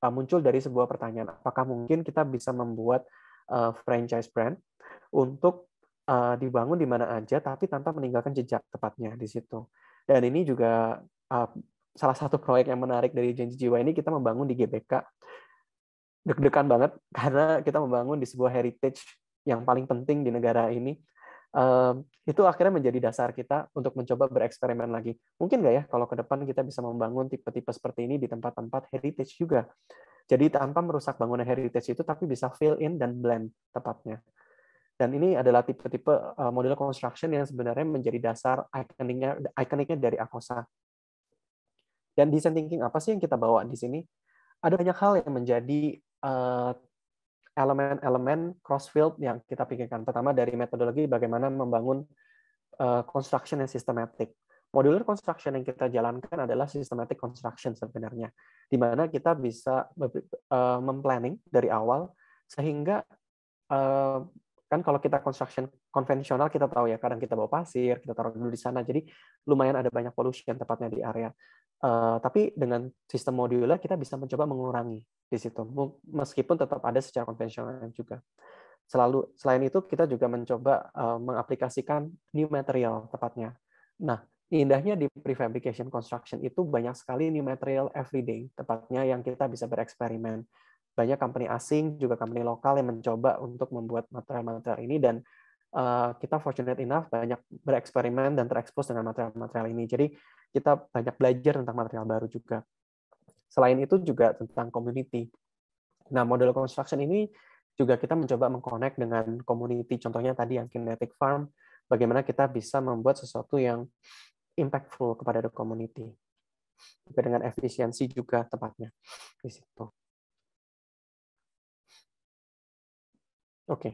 uh, muncul dari sebuah pertanyaan, apakah mungkin kita bisa membuat uh, franchise brand untuk uh, dibangun di mana aja tapi tanpa meninggalkan jejak tepatnya di situ. Dan ini juga uh, salah satu proyek yang menarik dari Janji Jiwa ini kita membangun di GBK. Deg-degan banget karena kita membangun di sebuah heritage yang paling penting di negara ini. Uh, itu akhirnya menjadi dasar kita untuk mencoba bereksperimen lagi. Mungkin nggak ya kalau ke depan kita bisa membangun tipe-tipe seperti ini di tempat-tempat heritage juga. Jadi tanpa merusak bangunan heritage itu, tapi bisa fill in dan blend tepatnya. Dan ini adalah tipe-tipe uh, model construction yang sebenarnya menjadi dasar ikoniknya ikoniknya dari Akosa. Dan design thinking apa sih yang kita bawa di sini? Ada banyak hal yang menjadi uh, elemen-elemen crossfield yang kita pikirkan. Pertama dari metodologi bagaimana membangun uh, construction yang sistematik. Modular construction yang kita jalankan adalah systematic construction sebenarnya, di mana kita bisa memplanning dari awal sehingga kan kalau kita construction konvensional kita tahu ya kadang kita bawa pasir kita taruh dulu di sana jadi lumayan ada banyak pollution tepatnya di area Uh, tapi dengan sistem modular kita bisa mencoba mengurangi di situ, meskipun tetap ada secara konvensional juga. Selalu selain itu kita juga mencoba uh, mengaplikasikan new material tepatnya. Nah, indahnya di prefabrication construction itu banyak sekali new material everyday, tepatnya yang kita bisa bereksperimen. Banyak company asing juga company lokal yang mencoba untuk membuat material-material ini dan uh, kita fortunate enough banyak bereksperimen dan terekspos dengan material-material ini. Jadi kita banyak belajar tentang material baru juga. Selain itu juga tentang community. Nah, model construction ini juga kita mencoba mengconnect dengan community. Contohnya tadi yang kinetic farm, bagaimana kita bisa membuat sesuatu yang impactful kepada the community. Juga dengan efisiensi juga tepatnya di situ. Oke. Okay.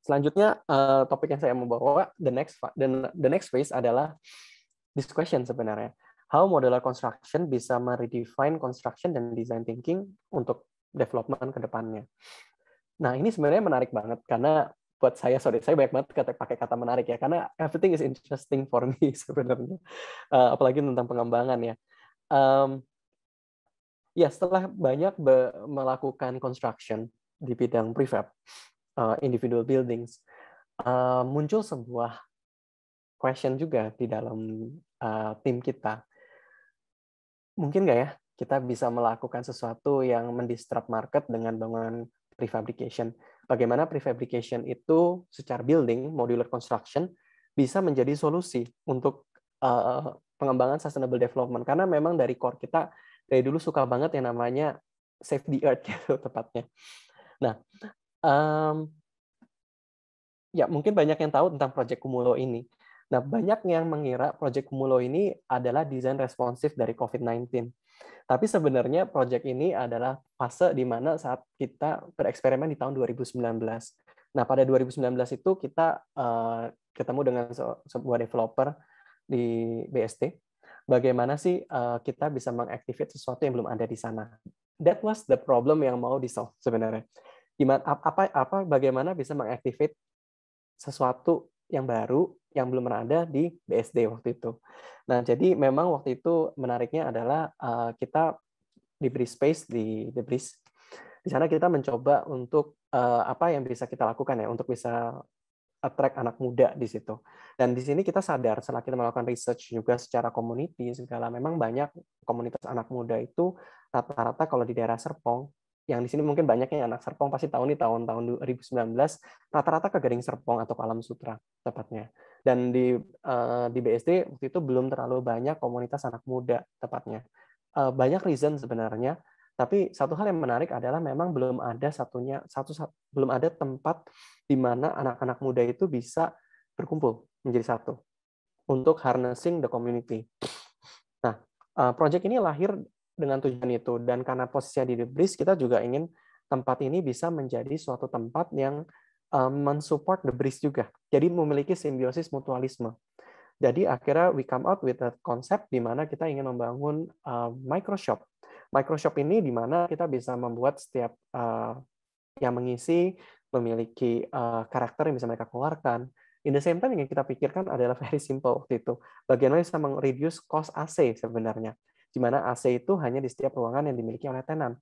Selanjutnya uh, topik yang saya mau bawa the next the, the next phase adalah this question sebenarnya. How modular construction bisa meredefine construction dan design thinking untuk development ke depannya. Nah, ini sebenarnya menarik banget karena buat saya sorry saya banyak banget kata pakai kata menarik ya karena everything is interesting for me sebenarnya uh, apalagi tentang pengembangan ya um, ya setelah banyak melakukan construction di bidang prefab uh, individual buildings uh, muncul sebuah question juga di dalam uh, tim kita. Mungkin nggak ya kita bisa melakukan sesuatu yang mendisrupt market dengan bangunan prefabrication. Bagaimana prefabrication itu secara building, modular construction, bisa menjadi solusi untuk uh, pengembangan sustainable development. Karena memang dari core kita, dari dulu suka banget yang namanya save the earth, gitu tepatnya. Nah, um, ya mungkin banyak yang tahu tentang Project Kumulo ini. Nah, banyak yang mengira Project Kumulo ini adalah desain responsif dari COVID-19. Tapi sebenarnya proyek ini adalah fase di mana saat kita bereksperimen di tahun 2019. Nah, pada 2019 itu kita uh, ketemu dengan sebuah developer di BST. Bagaimana sih uh, kita bisa mengaktifkan sesuatu yang belum ada di sana? That was the problem yang mau di-solve sebenarnya. Gimana apa apa bagaimana bisa mengaktifkan sesuatu yang baru yang belum pernah ada di BSD waktu itu. Nah, jadi memang waktu itu menariknya adalah uh, kita diberi space di Breeze. Di sana kita mencoba untuk uh, apa yang bisa kita lakukan ya untuk bisa attract anak muda di situ. Dan di sini kita sadar setelah kita melakukan research juga secara community segala memang banyak komunitas anak muda itu rata-rata kalau di daerah Serpong yang di sini mungkin banyak yang anak Serpong pasti tahu nih tahun-tahun 2019 rata-rata ke Gading Serpong atau Kalam Sutra tepatnya. Dan di uh, di BSD waktu itu belum terlalu banyak komunitas anak muda tepatnya. Uh, banyak reason sebenarnya, tapi satu hal yang menarik adalah memang belum ada satunya satu, satu belum ada tempat di mana anak-anak muda itu bisa berkumpul menjadi satu untuk harnessing the community. Nah, uh, project ini lahir dengan tujuan itu dan karena posisinya di Debris kita juga ingin tempat ini bisa menjadi suatu tempat yang um, mensupport Debris juga. Jadi memiliki simbiosis mutualisme. Jadi akhirnya we come out with a concept di mana kita ingin membangun uh, microshop. Microshop ini di mana kita bisa membuat setiap uh, yang mengisi memiliki karakter yang bisa mereka keluarkan. In the same time yang kita pikirkan adalah very simple waktu itu. Bagaimana bisa meng-reduce cost AC sebenarnya di mana AC itu hanya di setiap ruangan yang dimiliki oleh tenan.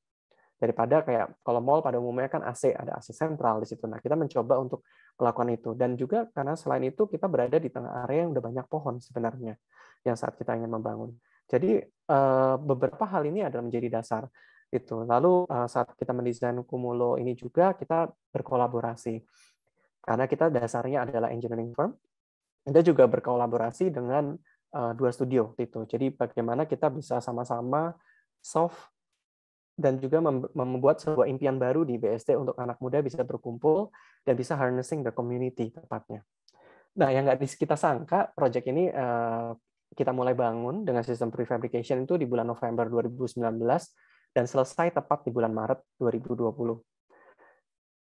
Daripada kayak kalau mall pada umumnya kan AC, ada AC sentral di situ. Nah, kita mencoba untuk melakukan itu. Dan juga karena selain itu kita berada di tengah area yang udah banyak pohon sebenarnya yang saat kita ingin membangun. Jadi eh, beberapa hal ini adalah menjadi dasar itu. Lalu eh, saat kita mendesain Kumulo ini juga kita berkolaborasi. Karena kita dasarnya adalah engineering firm, kita juga berkolaborasi dengan dua studio itu. Jadi bagaimana kita bisa sama-sama solve dan juga membuat sebuah impian baru di BSD untuk anak muda bisa berkumpul dan bisa harnessing the community tepatnya. Nah, yang nggak kita sangka, project ini uh, kita mulai bangun dengan sistem prefabrication itu di bulan November 2019 dan selesai tepat di bulan Maret 2020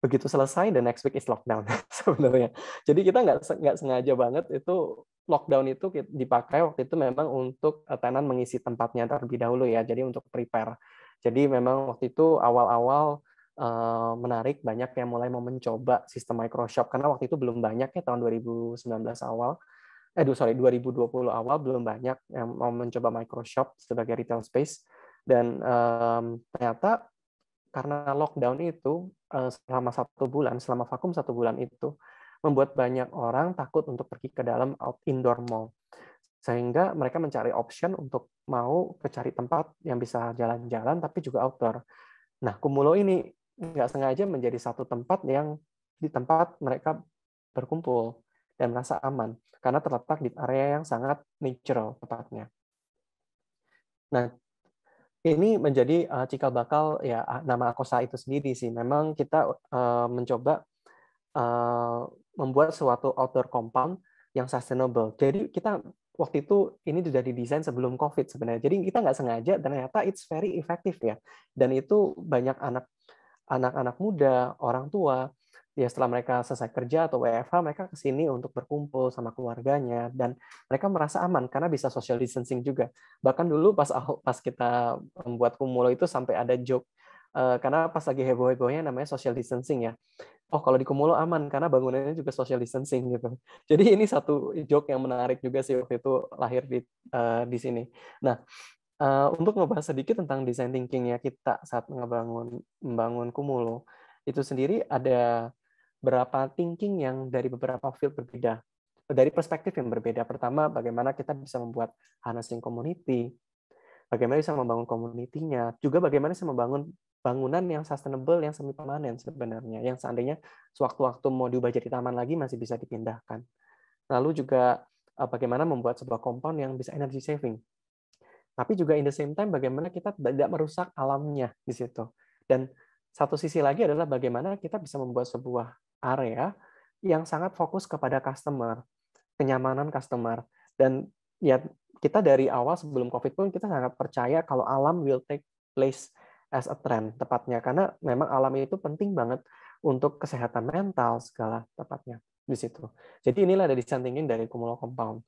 begitu selesai the next week is lockdown sebenarnya. Jadi kita nggak sengaja banget itu lockdown itu dipakai waktu itu memang untuk eh, tenan mengisi tempatnya terlebih dahulu ya. Jadi untuk prepare. Jadi memang waktu itu awal-awal uh, menarik banyak yang mulai mau mencoba sistem microshop karena waktu itu belum banyak ya tahun 2019 awal. eh sorry 2020 awal belum banyak yang mau mencoba microshop sebagai retail space dan um, ternyata karena lockdown itu uh, selama satu bulan selama vakum satu bulan itu membuat banyak orang takut untuk pergi ke dalam indoor mall sehingga mereka mencari option untuk mau ke cari tempat yang bisa jalan-jalan tapi juga outdoor. Nah, Kumulo ini nggak sengaja menjadi satu tempat yang di tempat mereka berkumpul dan merasa aman karena terletak di area yang sangat natural tepatnya. Nah, ini menjadi uh, cikal bakal ya nama Akosa itu sendiri sih. Memang kita uh, mencoba uh, membuat suatu outdoor compound yang sustainable. Jadi kita waktu itu ini sudah didesain sebelum COVID sebenarnya. Jadi kita nggak sengaja ternyata it's very effective ya. Dan itu banyak anak anak-anak muda, orang tua ya setelah mereka selesai kerja atau WFH mereka ke sini untuk berkumpul sama keluarganya dan mereka merasa aman karena bisa social distancing juga. Bahkan dulu pas pas kita membuat kumulo itu sampai ada joke uh, karena pas lagi heboh-hebohnya namanya social distancing ya. Oh kalau di kumulo aman karena bangunannya juga social distancing gitu. Jadi ini satu joke yang menarik juga sih waktu itu lahir di uh, di sini. Nah uh, untuk ngebahas sedikit tentang design thinkingnya kita saat ngebangun membangun kumulo itu sendiri ada berapa thinking yang dari beberapa field berbeda dari perspektif yang berbeda. Pertama, bagaimana kita bisa membuat harnessing community, bagaimana bisa membangun community-nya, juga bagaimana bisa membangun bangunan yang sustainable, yang semi permanen sebenarnya, yang seandainya sewaktu-waktu mau diubah jadi taman lagi masih bisa dipindahkan. Lalu juga eh, bagaimana membuat sebuah compound yang bisa energy saving. Tapi juga in the same time bagaimana kita tidak merusak alamnya di situ. Dan satu sisi lagi adalah bagaimana kita bisa membuat sebuah area yang sangat fokus kepada customer, kenyamanan customer. Dan ya kita dari awal sebelum COVID pun kita sangat percaya kalau alam will take place as a trend tepatnya karena memang alam itu penting banget untuk kesehatan mental segala tepatnya di situ. Jadi inilah dari thinking dari Kumulo Compound.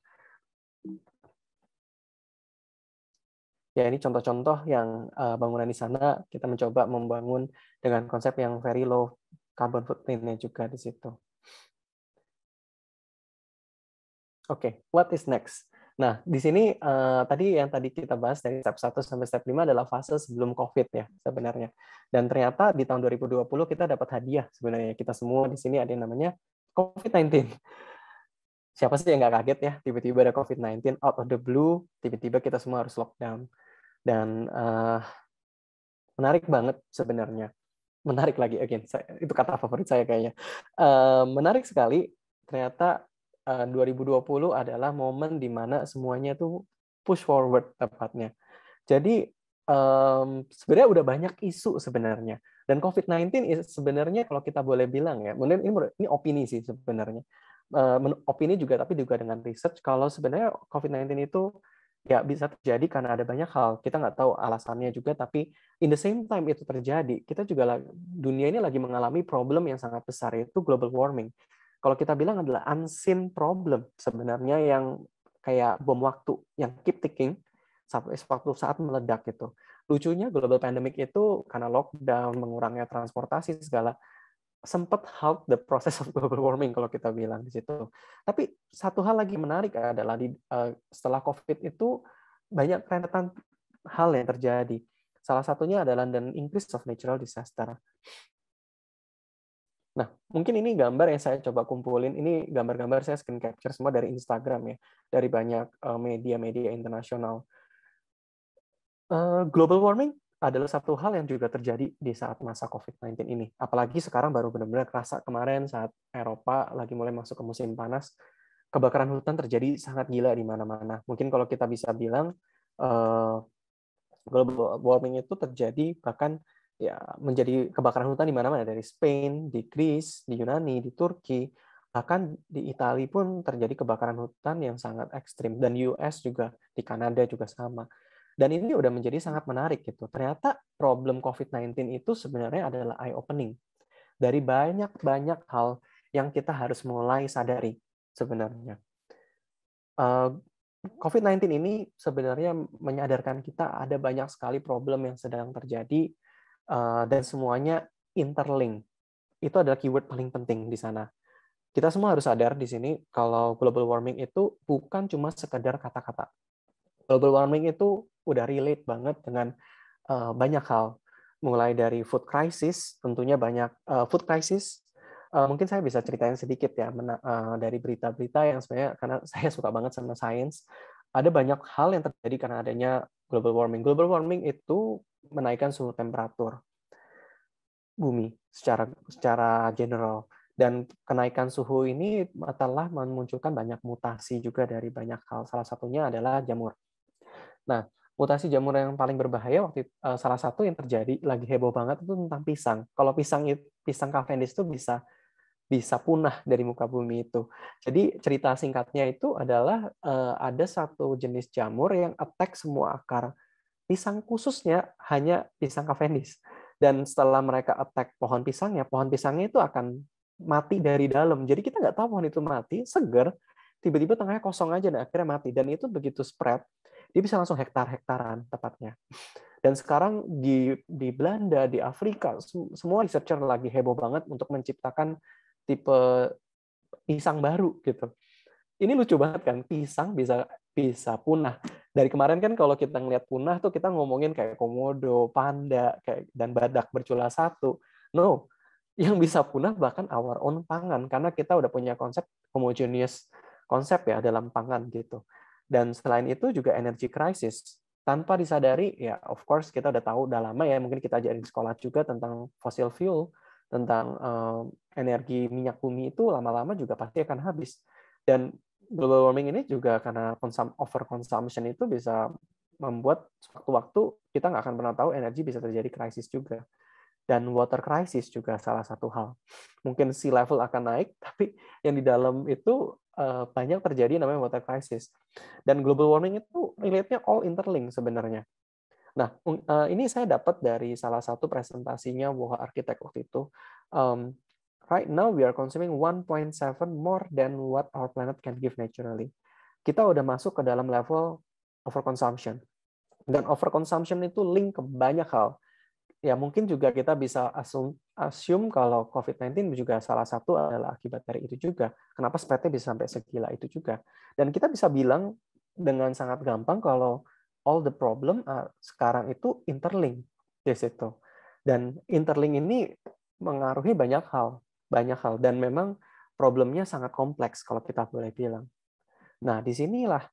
Ya ini contoh-contoh yang uh, bangunan di sana kita mencoba membangun dengan konsep yang very low carbon footprint-nya juga di situ. Oke, okay, what is next? Nah, di sini uh, tadi yang tadi kita bahas dari step 1 sampai step 5 adalah fase sebelum COVID ya sebenarnya. Dan ternyata di tahun 2020 kita dapat hadiah sebenarnya. Kita semua di sini ada yang namanya COVID-19. Siapa sih yang nggak kaget ya tiba-tiba ada COVID-19 out of the blue, tiba-tiba kita semua harus lockdown. Dan uh, menarik banget sebenarnya menarik lagi again itu kata favorit saya kayaknya uh, menarik sekali ternyata uh, 2020 adalah momen di mana semuanya tuh push forward tepatnya. Jadi um, sebenarnya udah banyak isu sebenarnya. Dan COVID-19 sebenarnya kalau kita boleh bilang ya mungkin ini ini opini sih sebenarnya. Uh, opini juga tapi juga dengan research kalau sebenarnya COVID-19 itu ya bisa terjadi karena ada banyak hal. Kita nggak tahu alasannya juga tapi in the same time itu terjadi. Kita juga dunia ini lagi mengalami problem yang sangat besar yaitu global warming kalau kita bilang adalah unseen problem sebenarnya yang kayak bom waktu yang keep ticking sampai suatu saat meledak itu lucunya global pandemic itu karena lockdown mengurangnya transportasi segala sempat halt the process of global warming kalau kita bilang di situ. Tapi satu hal lagi menarik adalah di uh, setelah COVID itu banyak rentetan hal yang terjadi. Salah satunya adalah dan increase of natural disaster. Nah, mungkin ini gambar yang saya coba kumpulin. Ini gambar-gambar saya screen capture semua dari Instagram ya, dari banyak eh, media-media internasional. Uh, global warming adalah satu hal yang juga terjadi di saat masa COVID-19 ini. Apalagi sekarang baru benar-benar kerasa kemarin saat Eropa lagi mulai masuk ke musim panas, kebakaran hutan terjadi sangat gila di mana-mana. Mungkin kalau kita bisa bilang uh, global warming itu terjadi bahkan ya menjadi kebakaran hutan di mana-mana dari Spain, di Greece, di Yunani, di Turki, bahkan di Italia pun terjadi kebakaran hutan yang sangat ekstrim dan US juga di Kanada juga sama. Dan ini udah menjadi sangat menarik gitu. Ternyata problem COVID-19 itu sebenarnya adalah eye opening dari banyak-banyak hal yang kita harus mulai sadari sebenarnya. Eh, COVID-19 ini sebenarnya menyadarkan kita ada banyak sekali problem yang sedang terjadi eh, dan semuanya interlink. Itu adalah keyword paling penting di sana. kita semua harus sadar di sini kalau global warming itu bukan cuma sekedar kata-kata. Global warming itu udah relate banget dengan uh, banyak hal, mulai dari food crisis, tentunya banyak uh, food crisis. Mungkin saya bisa ceritain sedikit ya dari berita-berita yang sebenarnya karena saya suka banget sama sains. Ada banyak hal yang terjadi karena adanya global warming. Global warming itu menaikkan suhu temperatur bumi secara secara general dan kenaikan suhu ini telah memunculkan banyak mutasi juga dari banyak hal. Salah satunya adalah jamur. Nah, mutasi jamur yang paling berbahaya waktu uh, salah satu yang terjadi lagi heboh banget itu tentang pisang. Kalau pisang pisang Cavendish itu bisa bisa punah dari muka bumi itu. Jadi cerita singkatnya itu adalah uh, ada satu jenis jamur yang attack semua akar pisang khususnya hanya pisang Cavendish. Dan setelah mereka attack pohon pisangnya, pohon pisangnya itu akan mati dari dalam. Jadi kita nggak tahu pohon itu mati, seger, tiba-tiba tengahnya kosong aja dan akhirnya mati. Dan itu begitu spread, dia bisa langsung hektar-hektaran tepatnya. Dan sekarang di di Belanda, di Afrika, semua researcher lagi heboh banget untuk menciptakan tipe pisang baru gitu. Ini lucu banget kan, pisang bisa bisa punah. Dari kemarin kan kalau kita ngeliat punah tuh kita ngomongin kayak komodo, panda, kayak dan badak bercula satu. No, yang bisa punah bahkan our own pangan karena kita udah punya konsep homogeneous konsep ya dalam pangan gitu. Dan selain itu juga energy crisis tanpa disadari ya of course kita udah tahu udah lama ya mungkin kita ajarin sekolah juga tentang fossil fuel tentang uh, energi minyak bumi itu lama-lama juga pasti akan habis dan global warming ini juga karena konsum over consumption itu bisa membuat waktu-waktu kita nggak akan pernah tahu energi bisa terjadi krisis juga dan water crisis juga salah satu hal. Mungkin sea level akan naik, tapi yang di dalam itu uh, banyak terjadi namanya water crisis. Dan global warming itu relate-nya all interlink sebenarnya. Nah, uh, ini saya dapat dari salah satu presentasinya Woha Architect waktu itu. Um, right now we are consuming 1.7 more than what our planet can give naturally. Kita udah masuk ke dalam level overconsumption. Dan overconsumption itu link ke banyak hal ya mungkin juga kita bisa assume, assume kalau COVID-19 juga salah satu adalah akibat dari itu juga. Kenapa spreadnya bisa sampai segila itu juga. Dan kita bisa bilang dengan sangat gampang kalau all the problem sekarang itu interlink di situ. Dan interlink ini mengaruhi banyak hal, banyak hal dan memang problemnya sangat kompleks kalau kita boleh bilang. Nah, di sinilah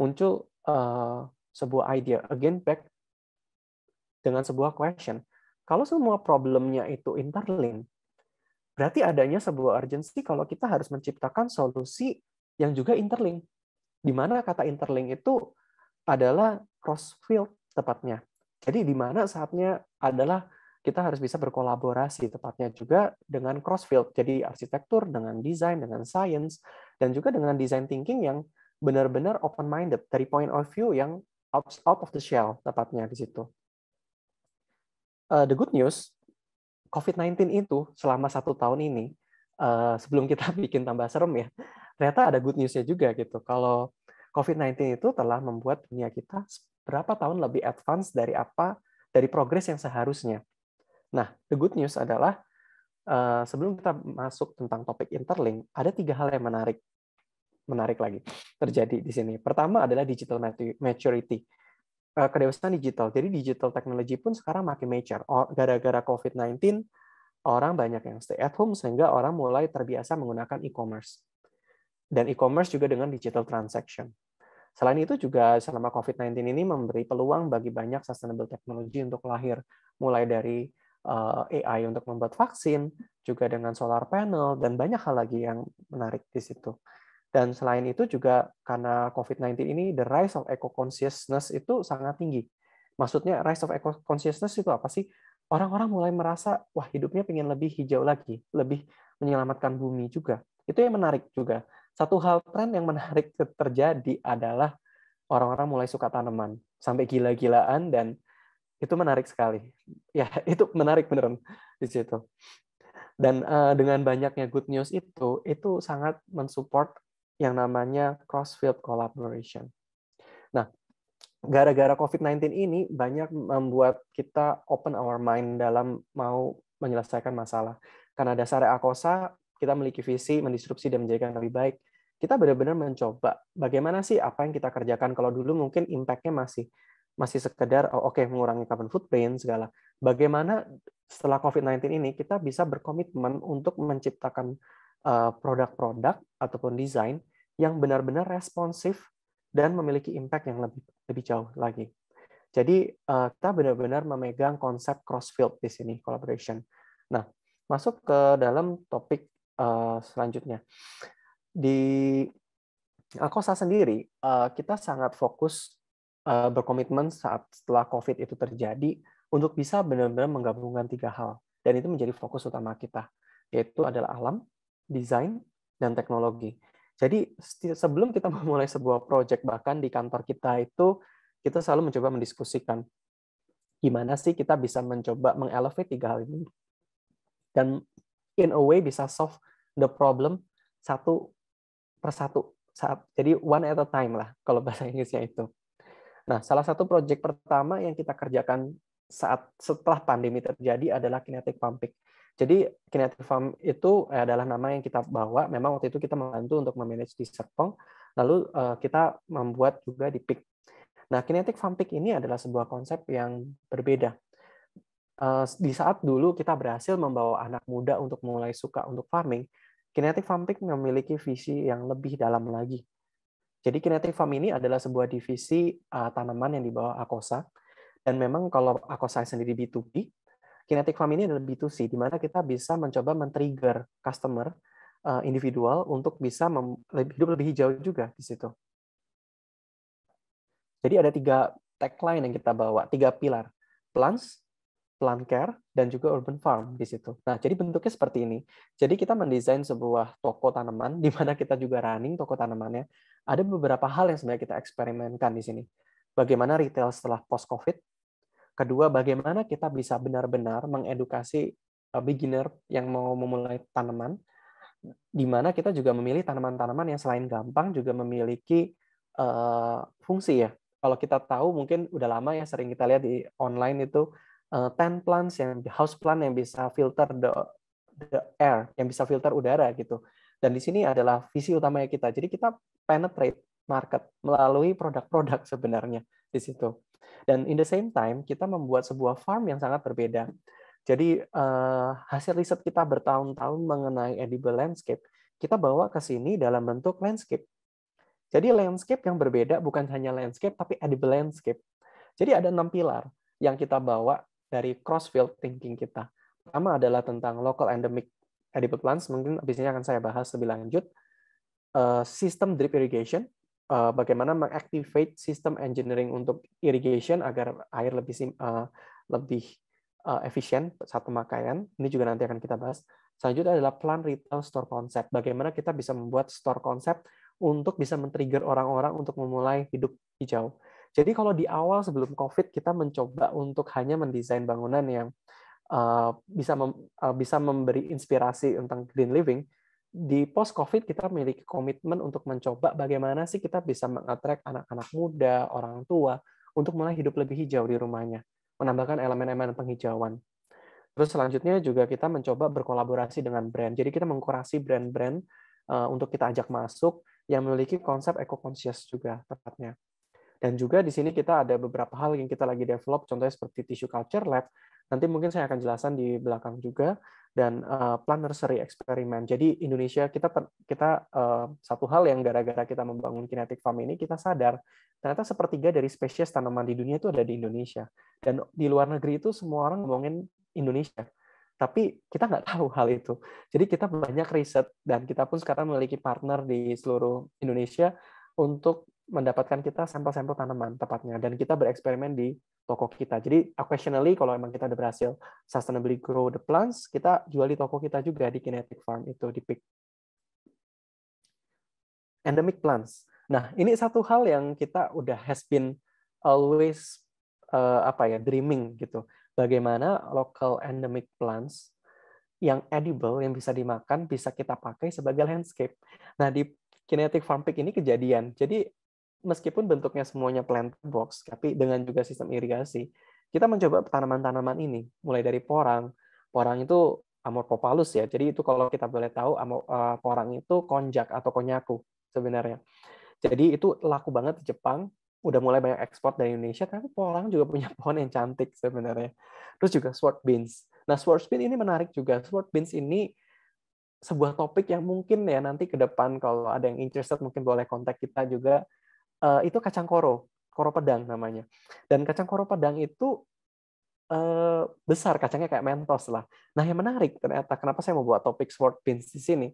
muncul uh, sebuah idea again back dengan sebuah question. Kalau semua problemnya itu interlink, berarti adanya sebuah urgency kalau kita harus menciptakan solusi yang juga interlink. Di mana kata interlink itu adalah cross field tepatnya. Jadi di mana saatnya adalah kita harus bisa berkolaborasi tepatnya juga dengan cross field. Jadi arsitektur dengan desain, dengan science, dan juga dengan design thinking yang benar-benar open minded dari point of view yang out, of the shell tepatnya di situ uh, the good news, COVID-19 itu selama satu tahun ini, uh, sebelum kita bikin tambah serem ya, ternyata ada good news-nya juga gitu. Kalau COVID-19 itu telah membuat dunia kita berapa tahun lebih advance dari apa dari progres yang seharusnya. Nah, the good news adalah uh, sebelum kita masuk tentang topik interlink, ada tiga hal yang menarik menarik lagi terjadi di sini. Pertama adalah digital maturity. Eh, kedewasaan digital. Jadi digital technology pun sekarang makin mature. Gara-gara COVID-19, orang banyak yang stay at home sehingga orang mulai terbiasa menggunakan e-commerce. Dan e-commerce juga dengan digital transaction. Selain itu juga selama COVID-19 ini memberi peluang bagi banyak sustainable technology untuk lahir. Mulai dari AI untuk membuat vaksin, juga dengan solar panel, dan banyak hal lagi yang menarik di situ. Dan selain itu juga karena COVID-19 ini, the rise of eco-consciousness itu sangat tinggi. Maksudnya rise of eco-consciousness itu apa sih? Orang-orang mulai merasa, wah hidupnya pengen lebih hijau lagi, lebih menyelamatkan bumi juga. Itu yang menarik juga. Satu hal tren yang menarik terjadi adalah orang-orang mulai suka tanaman. Sampai gila-gilaan dan itu menarik sekali. Ya, itu menarik beneran di situ. Dan uh, dengan banyaknya good news itu, itu sangat mensupport yang namanya cross-field collaboration. Nah, gara-gara COVID-19 ini banyak membuat kita open our mind dalam mau menyelesaikan masalah. Karena dasar Akosa, kita memiliki visi mendisrupsi dan menjadikan lebih baik. Kita benar-benar mencoba bagaimana sih apa yang kita kerjakan kalau dulu mungkin impact-nya masih masih sekedar oh, oke okay, mengurangi carbon footprint segala. Bagaimana setelah COVID-19 ini kita bisa berkomitmen untuk menciptakan eh, produk-produk ataupun desain yang benar-benar responsif dan memiliki impact yang lebih lebih jauh lagi. Jadi uh, kita benar-benar memegang konsep cross field di sini collaboration. Nah, masuk ke dalam topik uh, selanjutnya. Di Akosa sendiri, kita sangat fokus uh, berkomitmen saat setelah COVID itu terjadi untuk bisa benar-benar menggabungkan tiga hal. Dan itu menjadi fokus utama kita, yaitu adalah alam, desain, dan teknologi. Jadi sebelum kita memulai sebuah project, bahkan di kantor kita itu, kita selalu mencoba mendiskusikan gimana sih kita bisa mencoba mengelevate tiga hal ini. Dan in a way bisa solve the problem satu persatu. Jadi one at a time lah, kalau bahasa Inggrisnya itu. Nah, salah satu proyek pertama yang kita kerjakan saat setelah pandemi terjadi adalah kinetic pumping. Jadi kinetic farm itu adalah nama yang kita bawa. Memang waktu itu kita membantu untuk memanage di Serpong, lalu eh, kita membuat juga di PIK. Nah, kinetic PIK ini adalah sebuah konsep yang berbeda. Eh, di saat dulu kita berhasil membawa anak muda untuk mulai suka untuk farming, kinetic farm memiliki visi yang lebih dalam lagi. Jadi Kinetic Farm ini adalah sebuah divisi uh, tanaman yang dibawa Akosa. Dan memang kalau Akosa sendiri B2B, Kinetic Farm ini adalah B2C, di mana kita bisa mencoba men-trigger customer uh, individual untuk bisa hidup lebih hijau juga di situ. Jadi ada tiga tagline yang kita bawa, tiga pilar. Plants, plant care, dan juga urban farm di situ. Nah, jadi bentuknya seperti ini. Jadi kita mendesain sebuah toko tanaman, di mana kita juga running toko tanamannya. Ada beberapa hal yang sebenarnya kita eksperimenkan di sini. Bagaimana retail setelah post-COVID. Kedua, bagaimana kita bisa benar-benar mengedukasi uh, beginner yang mau memulai tanaman, di mana kita juga memilih tanaman-tanaman yang selain gampang juga memiliki uh, fungsi ya. Kalau kita tahu mungkin udah lama ya sering kita lihat di online itu uh, ten plants yang house plant yang bisa filter the the air, yang bisa filter udara gitu. Dan di sini adalah visi utamanya kita. Jadi kita penetrate market melalui produk-produk sebenarnya di situ. Dan in the same time kita membuat sebuah farm yang sangat berbeda. Jadi uh, hasil riset kita bertahun-tahun mengenai edible landscape, kita bawa ke sini dalam bentuk landscape. Jadi landscape yang berbeda bukan hanya landscape tapi edible landscape. Jadi ada enam pilar yang kita bawa dari cross-field thinking kita. Pertama adalah tentang local endemic edible plants, mungkin habis ini akan saya bahas lebih lanjut. Uh, sistem drip irrigation, uh, bagaimana mengactivate sistem engineering untuk irrigation agar air lebih uh, lebih efisien saat pemakaian. Ini juga nanti akan kita bahas. Selanjutnya adalah plan retail store concept. Bagaimana kita bisa membuat store concept untuk bisa men-trigger orang-orang untuk memulai hidup hijau. Jadi kalau di awal sebelum COVID kita mencoba untuk hanya mendesain bangunan yang uh, bisa mem, uh, bisa memberi inspirasi tentang green living, di post COVID kita memiliki komitmen untuk mencoba bagaimana sih kita bisa mengattract anak-anak muda, orang tua untuk mulai hidup lebih hijau di rumahnya, menambahkan elemen-elemen penghijauan. Terus selanjutnya juga kita mencoba berkolaborasi dengan brand. Jadi kita mengkurasi brand-brand uh, untuk kita ajak masuk yang memiliki konsep eco-conscious juga tepatnya. Dan juga di sini kita ada beberapa hal yang kita lagi develop, contohnya seperti tissue culture lab. Nanti mungkin saya akan jelaskan di belakang juga dan uh, plant nursery eksperimen. Jadi Indonesia kita kita uh, satu hal yang gara-gara kita membangun kinetic farm ini kita sadar ternyata sepertiga dari spesies tanaman di dunia itu ada di Indonesia dan di luar negeri itu semua orang ngomongin Indonesia tapi kita nggak tahu hal itu. Jadi kita banyak riset dan kita pun sekarang memiliki partner di seluruh Indonesia untuk mendapatkan kita sampel-sampel tanaman tepatnya dan kita bereksperimen di toko kita. Jadi occasionally kalau emang kita udah berhasil sustainably grow the plants, kita jual di toko kita juga di Kinetic Farm itu di PIK. Endemic plants. Nah, ini satu hal yang kita udah has been always uh, apa ya, dreaming gitu. Bagaimana local endemic plants yang edible yang bisa dimakan bisa kita pakai sebagai landscape. Nah, di Kinetic Farm Pick ini kejadian. Jadi meskipun bentuknya semuanya plant box, tapi dengan juga sistem irigasi, kita mencoba tanaman-tanaman ini, mulai dari porang. Porang itu Amorpopalus ya. Jadi itu kalau kita boleh tahu amor, uh, porang itu konjak atau konyaku sebenarnya. Jadi itu laku banget di Jepang, udah mulai banyak ekspor dari Indonesia, tapi porang juga punya pohon yang cantik sebenarnya. Terus juga sword beans. Nah, sword beans ini menarik juga. Sword beans ini sebuah topik yang mungkin ya nanti ke depan kalau ada yang interested mungkin boleh kontak kita juga. Uh, itu kacang koro, koro pedang namanya. Dan kacang koro pedang itu uh, besar, kacangnya kayak mentos lah. Nah yang menarik ternyata kenapa saya mau buat topik sword beans di sini.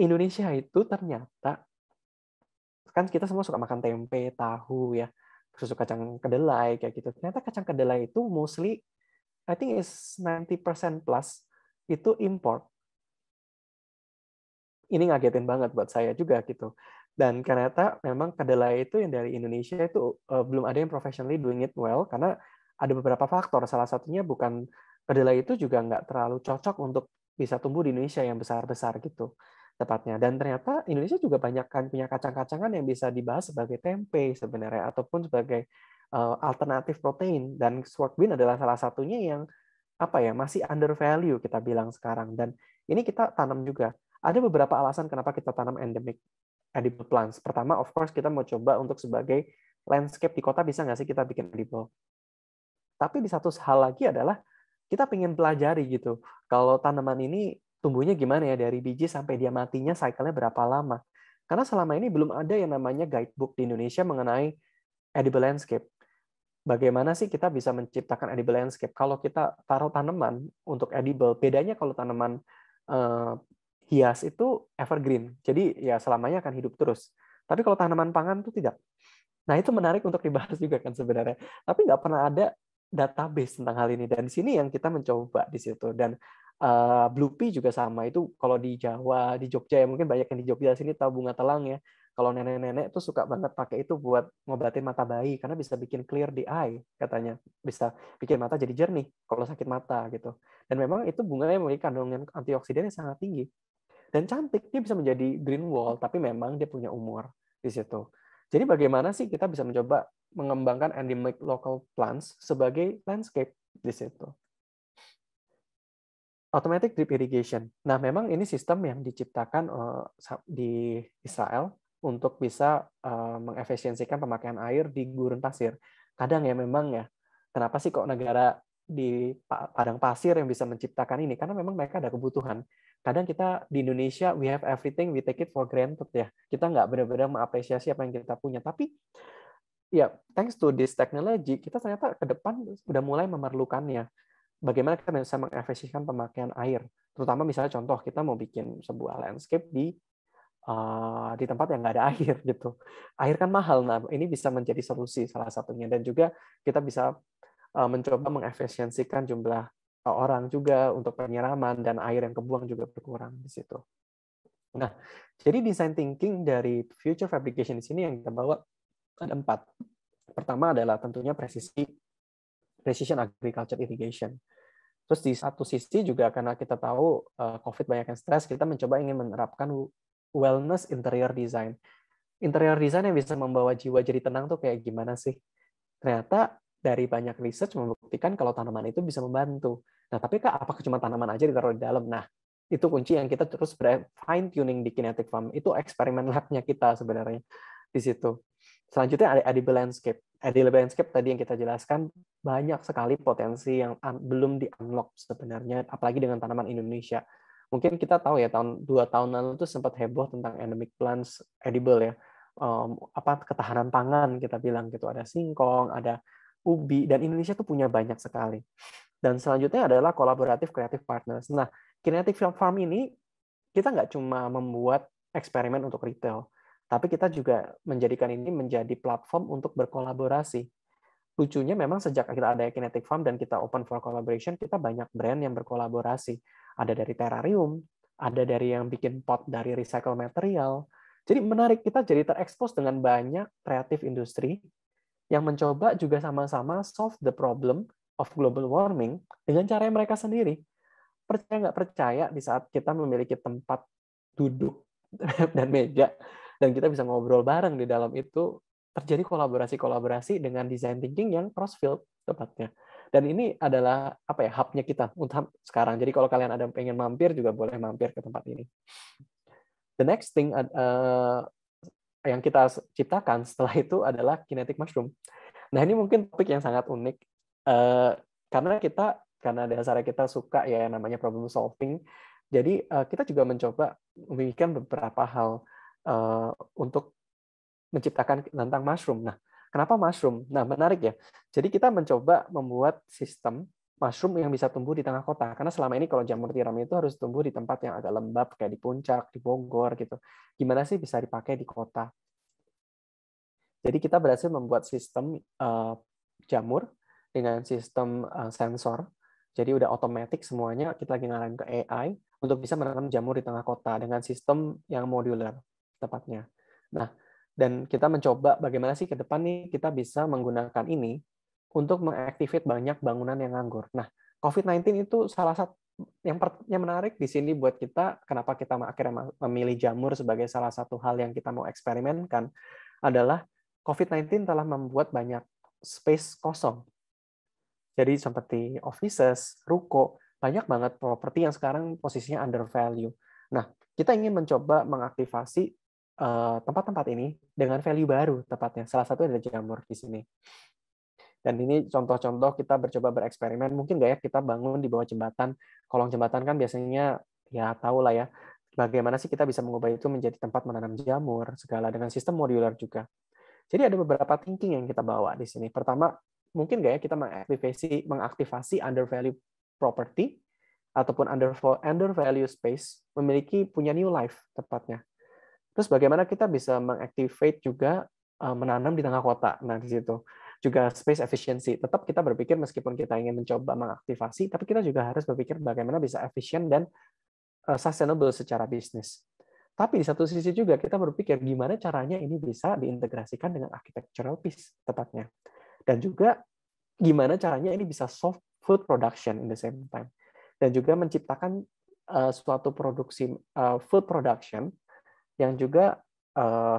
Indonesia itu ternyata kan kita semua suka makan tempe, tahu ya, susu kacang kedelai kayak gitu. Ternyata kacang kedelai itu mostly I think is 90% plus itu import ini ngagetin banget buat saya juga gitu. Dan ternyata memang kedelai itu yang dari Indonesia itu uh, belum ada yang professionally doing it well karena ada beberapa faktor. Salah satunya bukan kedelai itu juga nggak terlalu cocok untuk bisa tumbuh di Indonesia yang besar-besar gitu tepatnya. Dan ternyata Indonesia juga banyak kan punya kacang-kacangan yang bisa dibahas sebagai tempe sebenarnya ataupun sebagai uh, alternatif protein. Dan sword bean adalah salah satunya yang apa ya masih under value kita bilang sekarang. Dan ini kita tanam juga ada beberapa alasan kenapa kita tanam endemic edible plants. Pertama, of course, kita mau coba untuk sebagai landscape di kota bisa nggak sih kita bikin edible. Tapi di satu hal lagi adalah kita pengen pelajari gitu. Kalau tanaman ini tumbuhnya gimana ya dari biji sampai dia matinya cycle-nya berapa lama. Karena selama ini belum ada yang namanya guidebook di Indonesia mengenai edible landscape. Bagaimana sih kita bisa menciptakan edible landscape? Kalau kita taruh tanaman untuk edible, bedanya kalau tanaman eh, hias itu evergreen. Jadi ya selamanya akan hidup terus. Tapi kalau tanaman pangan itu tidak. Nah itu menarik untuk dibahas juga kan sebenarnya. Tapi nggak pernah ada database tentang hal ini. Dan di sini yang kita mencoba di situ. Dan uh, Blue Pea juga sama. Itu kalau di Jawa, di Jogja ya mungkin banyak yang di Jogja sini tahu bunga telang ya. Kalau nenek-nenek tuh suka banget pakai itu buat ngobatin mata bayi karena bisa bikin clear the eye katanya. Bisa bikin mata jadi jernih kalau sakit mata gitu. Dan memang itu bunganya memiliki kandungan antioksidan yang sangat tinggi dan cantik dia bisa menjadi green wall tapi memang dia punya umur di situ. Jadi bagaimana sih kita bisa mencoba mengembangkan endemic local plants sebagai landscape di situ? Automatic drip irrigation. Nah memang ini sistem yang diciptakan eh, di Israel untuk bisa uh, mengefisiensikan pemakaian air di gurun pasir. Kadang ya memang ya kenapa sih kok negara di padang pasir yang bisa menciptakan ini? Karena memang mereka ada kebutuhan kadang kita di Indonesia we have everything we take it for granted ya. Kita nggak benar-benar mengapresiasi apa yang kita punya. Tapi ya thanks to this technology kita ternyata ke depan sudah mulai memerlukannya. Bagaimana kita bisa mengefisienkan pemakaian air? Terutama misalnya contoh kita mau bikin sebuah landscape di uh, di tempat yang nggak ada air gitu. Air kan mahal nah ini bisa menjadi solusi salah satunya. Dan juga kita bisa uh, mencoba mengefisiensikan jumlah orang juga untuk penyiraman dan air yang kebuang juga berkurang di situ. Nah, jadi design thinking dari future fabrication di sini yang kita bawa ada empat. Pertama adalah tentunya presisi precision agriculture irrigation. Terus di satu sisi juga karena kita tahu eh, COVID banyak yang stres, kita mencoba ingin menerapkan wellness interior design. Interior design yang bisa membawa jiwa jadi tenang tuh kayak gimana sih? Ternyata dari banyak research membuktikan kalau tanaman itu bisa membantu. Nah, tapi kak, apakah cuma tanaman aja ditaruh di dalam? Nah, itu kunci yang kita terus fine tuning di kinetic farm. Itu eksperimen labnya kita sebenarnya di situ. Selanjutnya ada edible landscape. Edible landscape tadi yang kita jelaskan banyak sekali potensi yang belum di unlock sebenarnya, apalagi dengan tanaman Indonesia. Mungkin kita tahu ya tahun dua tahun lalu itu sempat heboh tentang endemic plants edible ya, um, apa ketahanan pangan kita bilang gitu. Ada singkong, ada ubi dan Indonesia tuh punya banyak sekali. Dan selanjutnya adalah kolaboratif creative partners. Nah, Kinetic Film Farm ini kita nggak cuma membuat eksperimen untuk retail, tapi kita juga menjadikan ini menjadi platform untuk berkolaborasi. Lucunya memang sejak kita ada Kinetic Farm dan kita open for collaboration, kita banyak brand yang berkolaborasi. Ada dari terrarium, ada dari yang bikin pot dari recycle material. Jadi menarik kita jadi terekspos dengan banyak kreatif industri yang mencoba juga sama-sama solve the problem of global warming dengan cara mereka sendiri. Percaya nggak percaya di saat kita memiliki tempat duduk dan meja dan kita bisa ngobrol bareng di dalam itu terjadi kolaborasi-kolaborasi dengan design thinking yang crossfield tepatnya. Dan ini adalah apa ya hubnya kita untuk sekarang. Jadi kalau kalian ada pengen mampir juga boleh mampir ke tempat ini. The next thing uh, yang kita ciptakan setelah itu adalah kinetic mushroom. Nah ini mungkin topik yang sangat unik uh, karena kita karena dasarnya kita suka ya yang namanya problem solving. Jadi uh, kita juga mencoba memikirkan beberapa hal uh, untuk menciptakan tentang mushroom. Nah, kenapa mushroom? Nah, menarik ya. Jadi kita mencoba membuat sistem mushroom yang bisa tumbuh di tengah kota. Karena selama ini kalau jamur tiram itu harus tumbuh di tempat yang agak lembab, kayak di puncak, di Bogor gitu. Gimana sih bisa dipakai di kota? Jadi kita berhasil membuat sistem uh, jamur dengan sistem uh, sensor. Jadi udah otomatis semuanya. Kita lagi ngarahin ke AI untuk bisa menanam jamur di tengah kota dengan sistem yang modular tepatnya. Nah, dan kita mencoba bagaimana sih ke depan nih kita bisa menggunakan ini untuk mengaktifkan banyak bangunan yang nganggur. Nah, COVID-19 itu salah satu yang, yang menarik di sini buat kita, kenapa kita akhirnya memilih jamur sebagai salah satu hal yang kita mau eksperimenkan, adalah COVID-19 telah membuat banyak space kosong. Jadi seperti offices, ruko, banyak banget properti yang sekarang posisinya under value. Nah, kita ingin mencoba mengaktifasi Eh, tempat-tempat ini dengan value baru tepatnya. Salah satu ada jamur di sini. Dan ini contoh-contoh kita bercoba bereksperimen. Mungkin nggak ya kita bangun di bawah jembatan. Kolong jembatan kan biasanya ya tahu lah ya bagaimana sih kita bisa mengubah itu menjadi tempat menanam jamur segala dengan sistem modular juga. Jadi ada beberapa thinking yang kita bawa di sini. Pertama, mungkin nggak ya kita mengaktifasi mengaktifasi undervalue property ataupun under under value space memiliki punya new life tepatnya. Terus bagaimana kita bisa mengactivate juga uh, menanam di tengah kota. Nah, di situ juga space efficiency. Tetap kita berpikir meskipun kita ingin mencoba mengaktifasi, tapi kita juga harus berpikir bagaimana bisa efisien dan uh, sustainable secara bisnis. Tapi di satu sisi juga kita berpikir gimana caranya ini bisa diintegrasikan dengan architectural piece tepatnya. Dan juga gimana caranya ini bisa solve food production in the same time. Dan juga menciptakan uh, suatu produksi uh, food production yang juga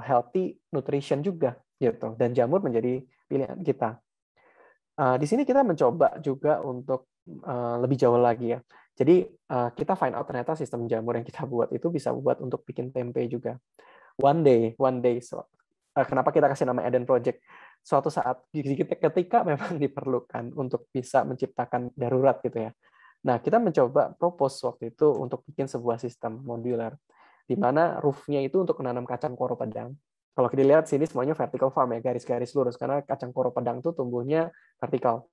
healthy nutrition juga gitu dan jamur menjadi pilihan kita. Uh, di sini kita mencoba juga untuk uh, lebih jauh lagi ya. Jadi uh, kita find out ternyata sistem jamur yang kita buat itu bisa buat untuk bikin tempe juga. One day, one day. So, uh, kenapa kita kasih nama Eden Project? Suatu saat ketika memang diperlukan untuk bisa menciptakan darurat gitu ya. Nah, kita mencoba propose waktu itu untuk bikin sebuah sistem modular di mana roofnya itu untuk menanam kacang koro pedang. Kalau kita lihat sini semuanya vertical farm ya, garis-garis lurus karena kacang koro pedang itu tumbuhnya vertikal.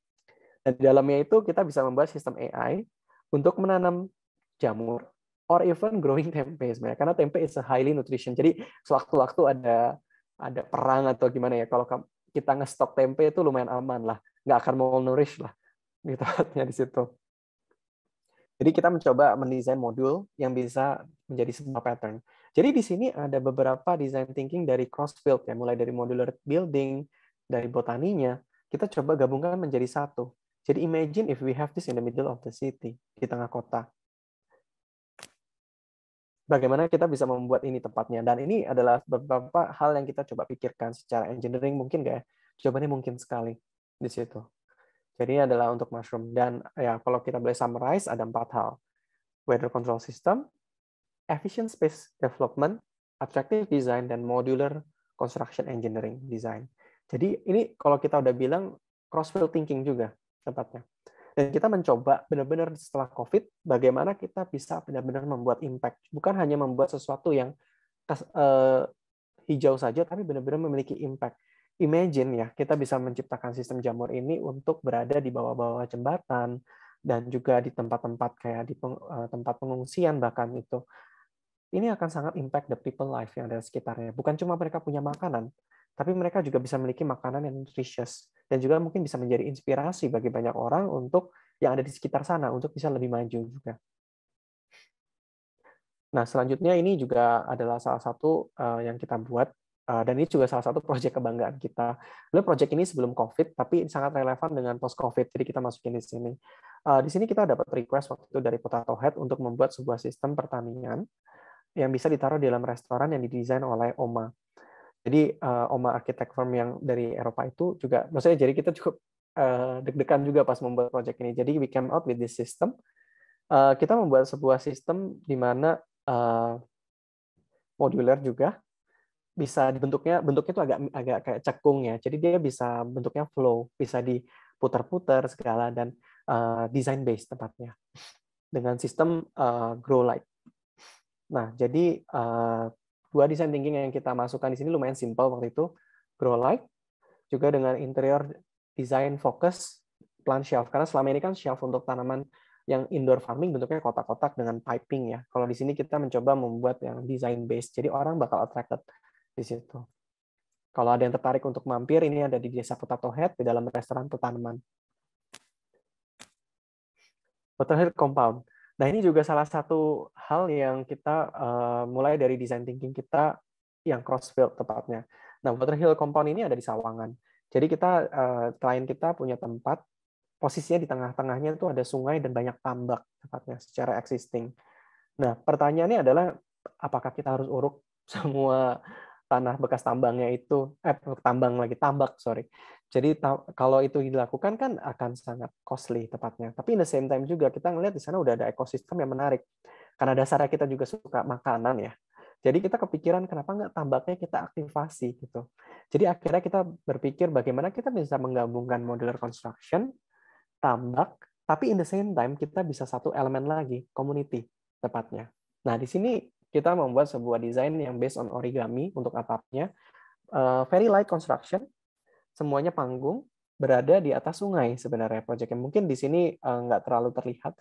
Dan di dalamnya itu kita bisa membuat sistem AI untuk menanam jamur or even growing tempe sebenarnya karena tempe is a highly nutrition. Jadi sewaktu-waktu ada ada perang atau gimana ya kalau kita ngestok tempe itu lumayan aman lah, nggak akan malnourished lah gitu di situ. Jadi kita mencoba mendesain modul yang bisa menjadi sebuah pattern. Jadi di sini ada beberapa design thinking dari cross field ya, mulai dari modular building, dari botaninya, kita coba gabungkan menjadi satu. Jadi imagine if we have this in the middle of the city, di tengah kota. Bagaimana kita bisa membuat ini tepatnya? Dan ini adalah beberapa hal yang kita coba pikirkan secara engineering mungkin nggak ya? Jawabannya mungkin sekali di situ. Jadi ini adalah untuk mushroom. Dan ya kalau kita boleh summarize, ada empat hal. Weather control system, efficient space development, attractive design, dan modular construction engineering design. Jadi ini kalau kita udah bilang crossfield thinking juga tempatnya. Dan kita mencoba benar-benar setelah COVID, bagaimana kita bisa benar-benar membuat impact. Bukan hanya membuat sesuatu yang uh, hijau saja, tapi benar-benar memiliki impact imagine ya kita bisa menciptakan sistem jamur ini untuk berada di bawah-bawah jembatan dan juga di tempat-tempat kayak di eh, tempat pengungsian bahkan itu ini akan sangat impact the people life yang ada di sekitarnya bukan cuma mereka punya makanan tapi mereka juga bisa memiliki makanan yang nutritious dan juga mungkin bisa menjadi inspirasi bagi banyak orang untuk yang ada di sekitar sana untuk bisa lebih maju juga. Nah, selanjutnya ini juga adalah salah satu uh, yang kita buat Eh, dan ini juga salah satu proyek kebanggaan kita. Lalu proyek ini sebelum COVID, tapi sangat relevan dengan post-COVID, jadi kita masukin di sini. Eh, di sini kita dapat request waktu itu dari Potato Head untuk membuat sebuah sistem pertanian yang bisa ditaruh di dalam restoran yang didesain oleh OMA. Jadi eh, OMA Architect Firm yang dari Eropa itu juga, maksudnya jadi kita cukup uh, deg-degan juga pas membuat project ini. Jadi we came out with this system. Uh, kita membuat sebuah sistem di mana uh, modular juga bisa dibentuknya bentuknya itu agak agak kayak cekung ya. Jadi dia bisa bentuknya flow, bisa diputar-putar segala dan uh, design based tepatnya dengan sistem uh, grow light. Nah, jadi uh, dua design thinking yang kita masukkan di sini lumayan simple waktu itu, grow light juga dengan interior design fokus plant shelf karena selama ini kan shelf untuk tanaman yang indoor farming bentuknya kotak-kotak dengan piping ya. Kalau di sini kita mencoba membuat yang design based, jadi orang bakal attracted di situ. Kalau ada yang tertarik untuk mampir, ini ada di Desa Potato Head, di dalam restoran petanaman. Potato Head Compound. Nah, ini juga salah satu hal yang kita uh, mulai dari design thinking kita yang crossfield tepatnya. Nah, Water Hill Compound ini ada di Sawangan. Jadi kita uh, klien kita punya tempat posisinya di tengah-tengahnya itu ada sungai dan banyak tambak tepatnya secara existing. Nah, pertanyaannya adalah apakah kita harus uruk semua tanah bekas tambangnya itu eh tambang lagi tambak sorry. Jadi kalau itu dilakukan kan akan sangat costly tepatnya. Tapi in the same time juga kita ngelihat di sana udah ada ekosistem yang menarik. Karena dasarnya kita juga suka makanan ya. Jadi kita kepikiran kenapa nggak tambaknya kita aktifasi gitu. Jadi akhirnya kita berpikir bagaimana kita bisa menggabungkan modular construction tambak tapi in the same time kita bisa satu elemen lagi community tepatnya. Nah di sini kita membuat sebuah desain yang based on origami untuk atapnya. Uh, very light construction, semuanya panggung, berada di atas sungai sebenarnya proyeknya. Mungkin di sini uh, nggak terlalu terlihat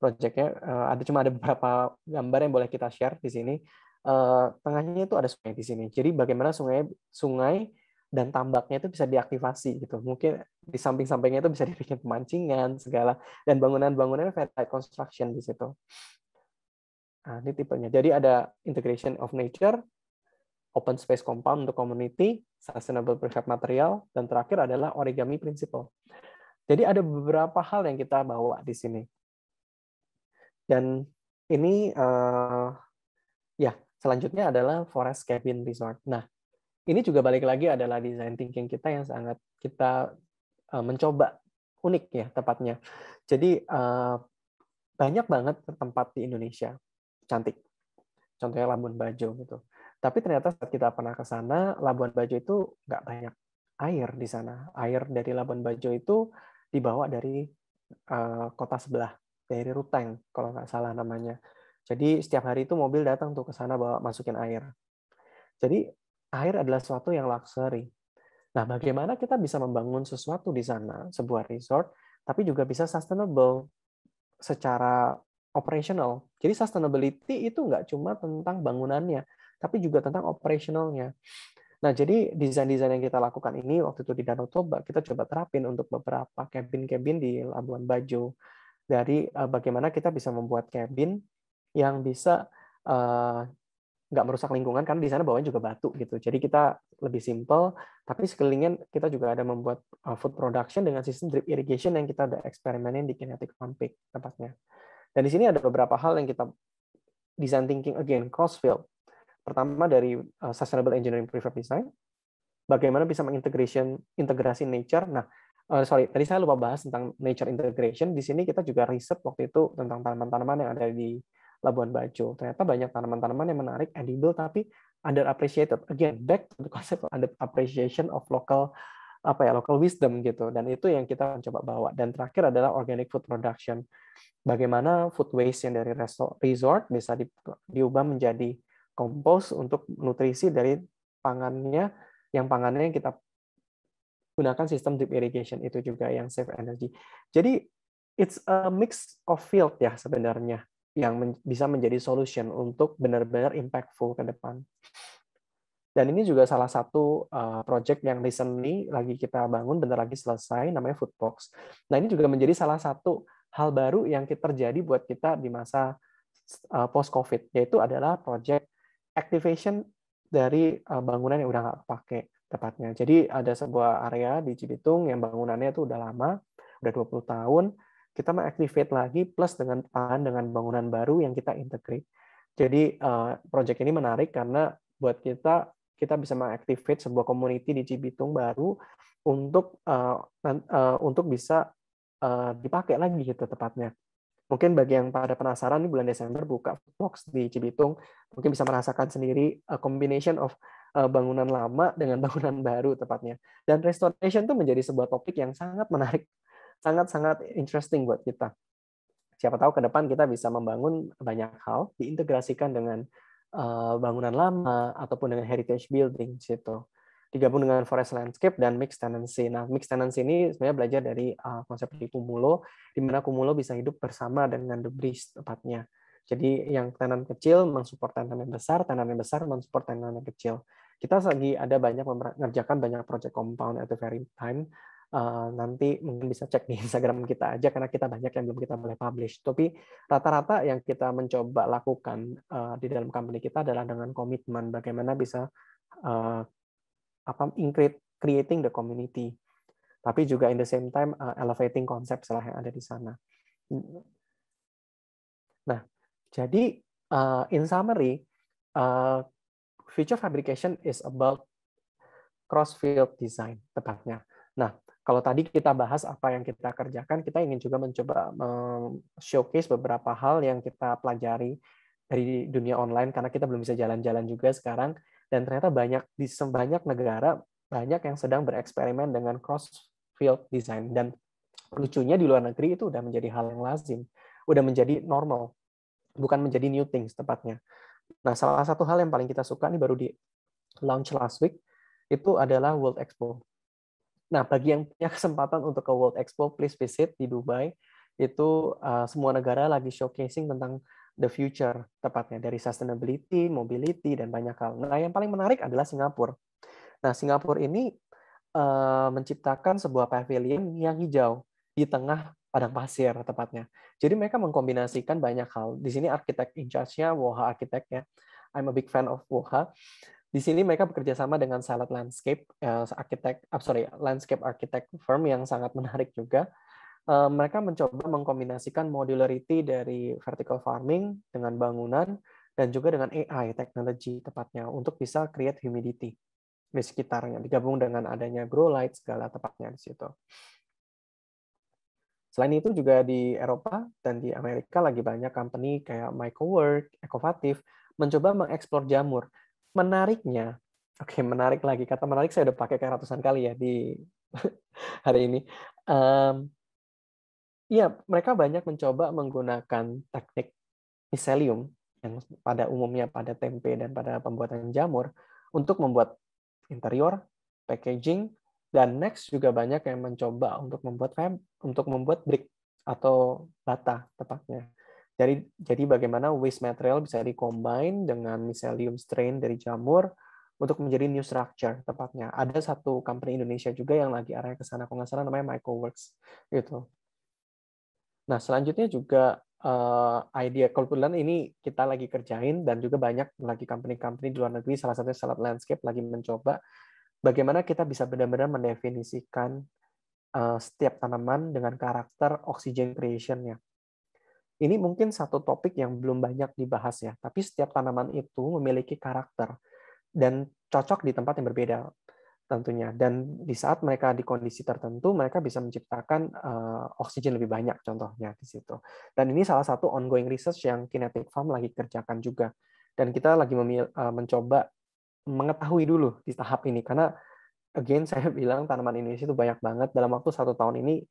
proyeknya. Uh, ada cuma ada beberapa gambar yang boleh kita share di sini. Uh, tengahnya itu ada sungai di sini. Jadi bagaimana sungai sungai dan tambaknya itu bisa diaktifasi gitu. Mungkin di samping-sampingnya itu bisa dibikin pemancingan segala dan bangunan-bangunannya very light construction di situ. Nah, ini tipenya. Jadi ada integration of nature, open space compound untuk community, sustainable prefab material, dan terakhir adalah origami principle. Jadi ada beberapa hal yang kita bawa di sini. Dan ini uh, ya selanjutnya adalah forest cabin resort. Nah, ini juga balik lagi adalah design thinking kita yang sangat kita uh, mencoba unik ya tepatnya. Jadi uh, banyak banget tempat di Indonesia cantik. Contohnya Labuan Bajo gitu. Tapi ternyata saat kita pernah ke sana, Labuan Bajo itu nggak banyak air di sana. Air dari Labuan Bajo itu dibawa dari uh, kota sebelah, dari Ruteng kalau nggak salah namanya. Jadi setiap hari itu mobil datang tuh ke sana bawa masukin air. Jadi air adalah sesuatu yang luxury. Nah, bagaimana kita bisa membangun sesuatu di sana, sebuah resort, tapi juga bisa sustainable secara operational. Jadi sustainability itu nggak cuma tentang bangunannya, tapi juga tentang operationalnya. Nah, jadi desain-desain yang kita lakukan ini waktu itu di Danau Toba, kita coba terapin untuk beberapa cabin-cabin di Labuan Bajo. Dari uh, bagaimana kita bisa membuat cabin yang bisa uh, nggak merusak lingkungan, karena di sana bawahnya juga batu gitu. Jadi kita lebih simple, tapi sekelilingnya kita juga ada membuat uh, food production dengan sistem drip irrigation yang kita udah eksperimenin di Kinetic Peak tempatnya. Dan di sini ada beberapa hal yang kita design thinking again crossfield. Pertama dari uh, sustainable engineering prefab design, bagaimana bisa mengintegration integrasi nature. Nah, uh, sorry, tadi saya lupa bahas tentang nature integration. Di sini kita juga riset waktu itu tentang tanaman-tanaman yang ada di Labuan Bajo. Ternyata banyak tanaman-tanaman yang menarik, edible, tapi underappreciated. Again, back to the concept of under appreciation of local apa ya local wisdom gitu dan itu yang kita mencoba bawa dan terakhir adalah organic food production bagaimana food waste yang dari resort bisa di, diubah menjadi kompos untuk nutrisi dari pangannya yang pangannya yang kita gunakan sistem drip irrigation itu juga yang save energy. Jadi it's a mix of field ya sebenarnya yang bisa menjadi solution untuk benar-benar impactful ke depan. Dan ini juga salah satu uh, project yang recently lagi kita bangun, bentar lagi selesai, namanya Foodbox. Nah ini juga menjadi salah satu hal baru yang terjadi buat kita di masa uh, post-COVID, yaitu adalah project activation dari uh, bangunan yang udah nggak pakai tepatnya. Jadi ada sebuah area di Cibitung yang bangunannya itu udah lama, udah 20 tahun, kita mengactivate lagi plus dengan tahan dengan bangunan baru yang kita integrate. Jadi uh, project ini menarik karena buat kita kita bisa mengactivate sebuah community di Cibitung baru untuk uh, uh, untuk bisa uh, dipakai lagi gitu tepatnya. Mungkin bagi yang pada penasaran di bulan Desember buka box di Cibitung, mungkin bisa merasakan sendiri a combination of uh, bangunan lama dengan bangunan baru tepatnya. Dan restoration itu menjadi sebuah topik yang sangat menarik, sangat-sangat interesting buat kita. Siapa tahu ke depan kita bisa membangun banyak hal, diintegrasikan dengan uh, bangunan lama ataupun dengan heritage building situ digabung dengan forest landscape dan mixed tenancy. Nah, mixed tenancy ini sebenarnya belajar dari uh, konsep di Kumulo, di mana Kumulo bisa hidup bersama dengan breeze tepatnya. Jadi yang tenan kecil mensupport tenan yang besar, tenan yang besar mensupport tenan yang kecil. Kita lagi ada banyak mengerjakan banyak project compound at the very time. Uh, nanti mungkin bisa cek di Instagram kita aja karena kita banyak yang belum kita boleh publish. Tapi rata-rata yang kita mencoba lakukan uh, di dalam company kita adalah dengan komitmen bagaimana bisa uh, apa creating the community tapi juga in the same time uh, elevating konsep salah yang ada di sana. Nah, jadi uh, in summary, uh, future fabrication is about cross field design tepatnya. Nah, kalau tadi kita bahas apa yang kita kerjakan, kita ingin juga mencoba showcase beberapa hal yang kita pelajari dari dunia online karena kita belum bisa jalan-jalan juga sekarang dan ternyata banyak di banyak negara banyak yang sedang bereksperimen dengan cross field design dan lucunya di luar negeri itu udah menjadi hal yang lazim, udah menjadi normal, bukan menjadi new things tepatnya. Nah, salah satu hal yang paling kita suka nih baru di launch last week itu adalah World Expo. Nah, bagi yang punya kesempatan untuk ke World Expo, please visit di Dubai. Itu uh, semua negara lagi showcasing tentang the future tepatnya dari sustainability, mobility dan banyak hal. Nah, yang paling menarik adalah Singapura. Nah, Singapura ini uh, menciptakan sebuah pavilion yang hijau di tengah padang pasir tepatnya. Jadi mereka mengkombinasikan banyak hal. Di sini arsitek in charge-nya Woha Architect ya. I'm a big fan of Woha. Di sini mereka bekerja sama dengan Salad Landscape, uh, architect, uh, sorry, landscape architect firm yang sangat menarik juga Eh, mereka mencoba mengkombinasikan modularity dari vertical farming dengan bangunan dan juga dengan AI teknologi tepatnya untuk bisa create humidity di sekitarnya digabung dengan adanya grow light segala tepatnya di situ. Selain itu juga di Eropa dan di Amerika lagi banyak company kayak MyCowork, Ecovative mencoba mengeksplor jamur. Menariknya, oke okay, menarik lagi kata menarik saya udah pakai kayak ratusan kali ya di hari ini. Um, Iya, mereka banyak mencoba menggunakan teknik miselium yang pada umumnya pada tempe dan pada pembuatan jamur untuk membuat interior, packaging, dan next juga banyak yang mencoba untuk membuat untuk membuat brick atau bata tepatnya. Jadi jadi bagaimana waste material bisa dikombine dengan miselium strain dari jamur untuk menjadi new structure tepatnya. Ada satu company Indonesia juga yang lagi arahnya ke sana, kalau nggak salah namanya Microworks gitu. Nah, selanjutnya juga uh, idea kebetulan ini kita lagi kerjain dan juga banyak lagi company-company di luar negeri salah satunya Salad Landscape lagi mencoba bagaimana kita bisa benar-benar mendefinisikan uh, setiap tanaman dengan karakter oxygen creation-nya. Ini mungkin satu topik yang belum banyak dibahas ya, tapi setiap tanaman itu memiliki karakter dan cocok di tempat yang berbeda tentunya. Dan di saat mereka di kondisi tertentu, mereka bisa menciptakan uh, oksigen lebih banyak contohnya di situ. Dan ini salah satu ongoing research yang Kinetic Farm lagi kerjakan juga. Dan kita lagi uh, mencoba mengetahui dulu di tahap ini karena again saya bilang tanaman Indonesia itu banyak banget dalam waktu satu tahun ini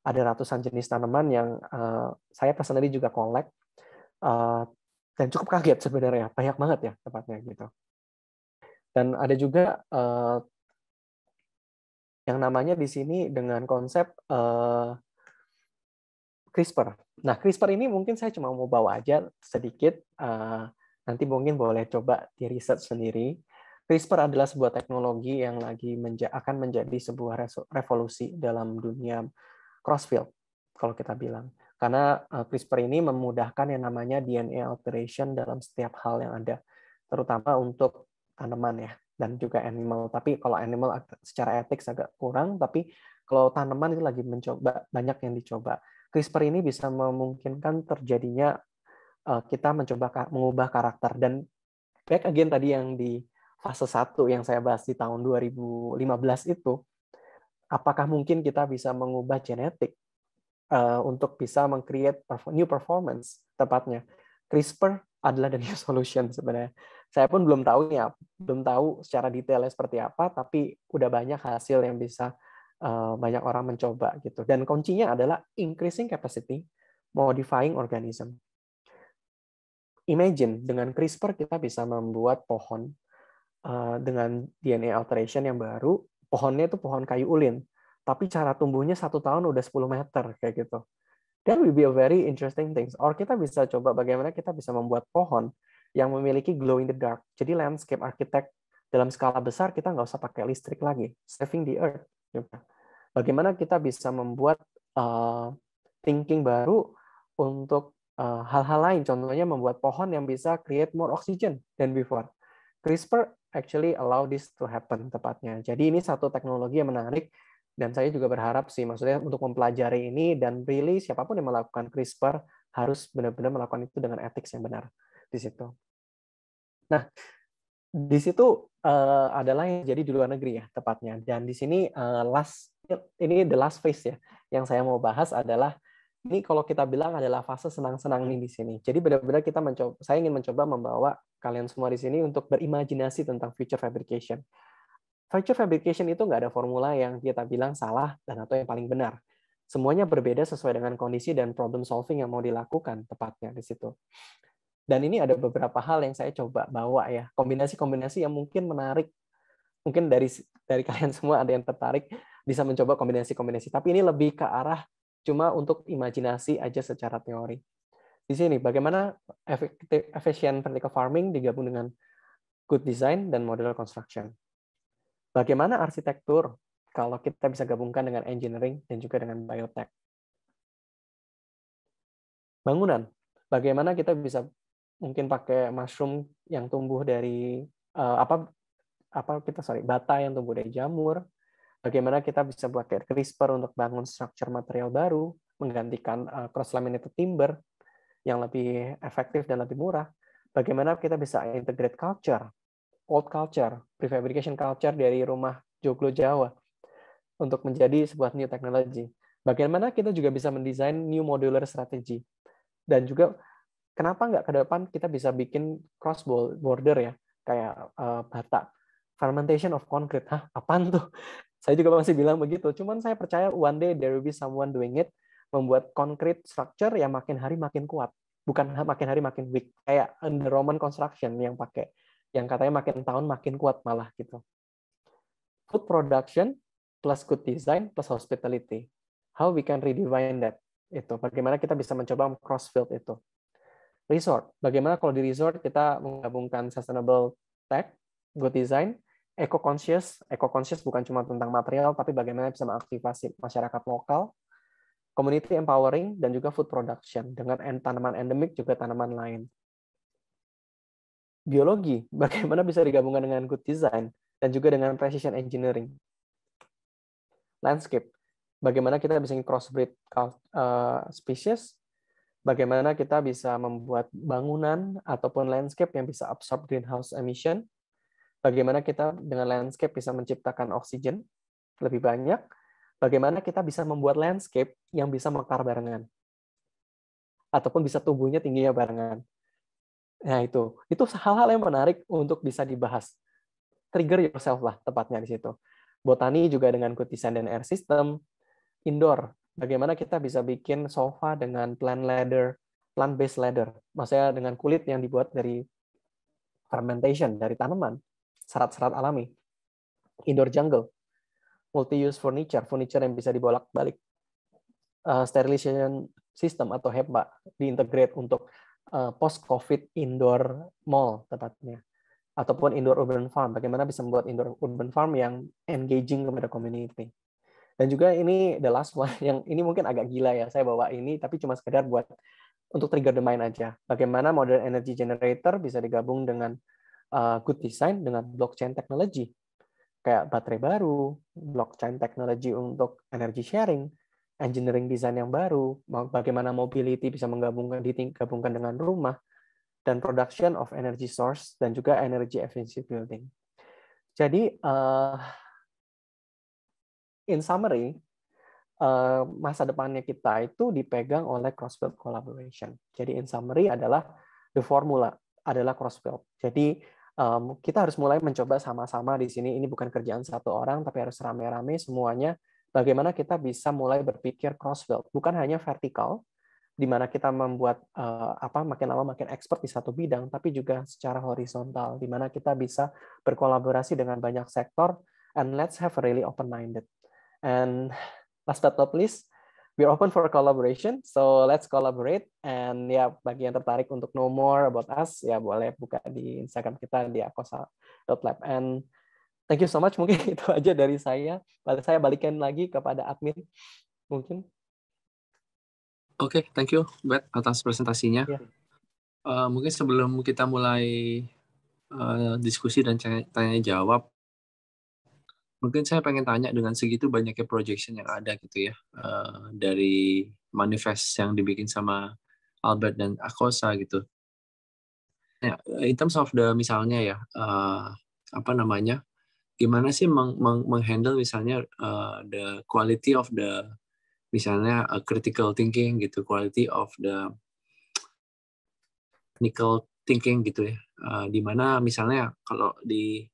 ada ratusan jenis tanaman yang uh, saya personally juga collect uh, dan cukup kaget sebenarnya banyak banget ya tepatnya gitu dan ada juga uh, yang namanya di sini dengan konsep uh, CRISPR. Nah, CRISPR ini mungkin saya cuma mau bawa aja sedikit, uh, nanti mungkin boleh coba di research sendiri. CRISPR adalah sebuah teknologi yang lagi menja akan menjadi sebuah revolusi dalam dunia crossfield, kalau kita bilang. Karena uh, CRISPR ini memudahkan yang namanya DNA alteration dalam setiap hal yang ada, terutama untuk tanaman ya dan juga animal. Tapi kalau animal secara etik agak kurang, tapi kalau tanaman itu lagi mencoba banyak yang dicoba. CRISPR ini bisa memungkinkan terjadinya uh, kita mencoba mengubah karakter dan back again tadi yang di fase satu yang saya bahas di tahun 2015 itu, apakah mungkin kita bisa mengubah genetik uh, untuk bisa meng-create new performance tepatnya. CRISPR adalah the new solution sebenarnya. Saya pun belum tahu ya, belum tahu secara detailnya seperti apa, tapi udah banyak hasil yang bisa uh, banyak orang mencoba gitu. Dan kuncinya adalah increasing capacity, modifying organism. Imagine dengan CRISPR kita bisa membuat pohon uh, dengan DNA alteration yang baru. Pohonnya itu pohon kayu ulin, tapi cara tumbuhnya satu tahun udah 10 meter kayak gitu. That will be a very interesting things. Or kita bisa coba bagaimana kita bisa membuat pohon yang memiliki glow in the dark. Jadi landscape architect dalam skala besar kita nggak usah pakai listrik lagi, saving the earth. Bagaimana kita bisa membuat uh, thinking baru untuk Eh, hal-hal lain, contohnya membuat pohon yang bisa create more oxygen than before. CRISPR actually allow this to happen tepatnya. Jadi ini satu teknologi yang menarik dan saya juga berharap sih maksudnya untuk mempelajari ini dan really siapa pun yang melakukan CRISPR harus benar-benar melakukan itu dengan etik yang benar di situ. Nah, di situ uh, adalah yang jadi di luar negeri ya tepatnya. Dan di sini uh, last ini the last phase ya yang saya mau bahas adalah ini kalau kita bilang adalah fase senang-senang nih di sini. Jadi benar-benar kita mencoba, saya ingin mencoba membawa kalian semua di sini untuk berimajinasi tentang future fabrication. Future fabrication itu nggak ada formula yang kita bilang salah dan atau yang paling benar. Semuanya berbeda sesuai dengan kondisi dan problem solving yang mau dilakukan tepatnya di situ. Dan ini ada beberapa hal yang saya coba bawa ya, kombinasi-kombinasi yang mungkin menarik. Mungkin dari dari kalian semua ada yang tertarik bisa mencoba kombinasi-kombinasi, tapi ini lebih ke arah cuma untuk imajinasi aja secara teori. Di sini bagaimana efisien vertical farming digabung dengan good design dan modular construction. Bagaimana arsitektur kalau kita bisa gabungkan dengan engineering dan juga dengan biotech. Bangunan, bagaimana kita bisa mungkin pakai mushroom yang tumbuh dari uh, apa apa kita sorry bata yang tumbuh dari jamur Bagaimana kita bisa kayak CRISPR untuk bangun structure material baru, menggantikan uh, cross-laminated timber yang lebih efektif dan lebih murah. Bagaimana kita bisa integrate culture, old culture, prefabrication culture dari rumah joglo Jawa untuk menjadi sebuah new technology. Bagaimana kita juga bisa mendesain new modular strategy. Dan juga kenapa nggak ke depan kita bisa bikin cross border ya, kayak uh, bata fermentation of concrete. Hah, apaan tuh? Saya juga masih bilang begitu. Cuman saya percaya one day there will be someone doing it, membuat concrete structure yang makin hari makin kuat. Bukan makin hari makin weak. Kayak the Roman construction yang pakai. Yang katanya makin tahun makin kuat malah gitu. Food production plus good design plus hospitality. How we can redefine that? Itu. Bagaimana kita bisa mencoba cross field itu. Resort. Bagaimana kalau di resort kita menggabungkan sustainable tech, good design, eco conscious, eco conscious bukan cuma tentang material, tapi bagaimana bisa mengaktifasi masyarakat lokal, community empowering, dan juga food production dengan tanaman endemik juga tanaman lain. Biologi, bagaimana bisa digabungkan dengan good design dan juga dengan precision engineering. Landscape, bagaimana kita bisa crossbreed uh, species, bagaimana kita bisa membuat bangunan ataupun landscape yang bisa absorb greenhouse emission, bagaimana kita dengan landscape bisa menciptakan oksigen lebih banyak, bagaimana kita bisa membuat landscape yang bisa mekar barengan. Ataupun bisa tumbuhnya tingginya barengan. Nah itu, itu hal-hal yang menarik untuk bisa dibahas. Trigger yourself lah tepatnya di situ. Botani juga dengan good design dan air system. Indoor, bagaimana kita bisa bikin sofa dengan plant leather, plant-based leather. Maksudnya dengan kulit yang dibuat dari fermentation, dari tanaman serat-serat alami. Indoor jungle, multi-use furniture, furniture yang bisa dibolak-balik. Uh, sterilization system atau HEPA diintegrate untuk uh, post-COVID indoor mall tepatnya. Ataupun indoor urban farm, bagaimana bisa membuat indoor urban farm yang engaging kepada community. Dan juga ini the last one, yang ini mungkin agak gila ya, saya bawa ini, tapi cuma sekedar buat untuk trigger the mind aja. Bagaimana modern energy generator bisa digabung dengan uh, good design dengan blockchain technology kayak baterai baru, blockchain technology untuk energy sharing, engineering design yang baru, bagaimana mobility bisa menggabungkan digabungkan dengan rumah dan production of energy source dan juga energy efficiency building. Jadi uh, in summary, uh, masa depannya kita itu dipegang oleh cross-field collaboration. Jadi in summary adalah the formula adalah cross-field. Jadi um, kita harus mulai mencoba sama-sama di sini. Ini bukan kerjaan satu orang, tapi harus rame-rame semuanya. Bagaimana kita bisa mulai berpikir cross-field, bukan hanya vertikal, di mana kita membuat uh, apa makin lama makin expert di satu bidang, tapi juga secara horizontal, di mana kita bisa berkolaborasi dengan banyak sektor. And let's have a really open-minded. And last but not least, we're open for collaboration. So let's collaborate. And ya bagi yang tertarik untuk know more about us, ya boleh buka di Instagram kita di akosa.lab. And thank you so much. Mungkin itu aja dari saya. Saya balikan lagi kepada admin. Mungkin.
Oke, okay, thank you, Bet, atas presentasinya. Yeah. Uh, mungkin sebelum kita mulai uh, diskusi dan tanya jawab, mungkin saya pengen tanya dengan segitu banyaknya projection yang ada gitu ya uh, dari manifest yang dibikin sama Albert dan Akosa gitu. Ya, in terms of the misalnya ya uh, apa namanya, gimana sih meng, meng, menghandle misalnya uh, the quality of the misalnya uh, critical thinking gitu, quality of the technical thinking gitu ya, uh, di mana misalnya kalau di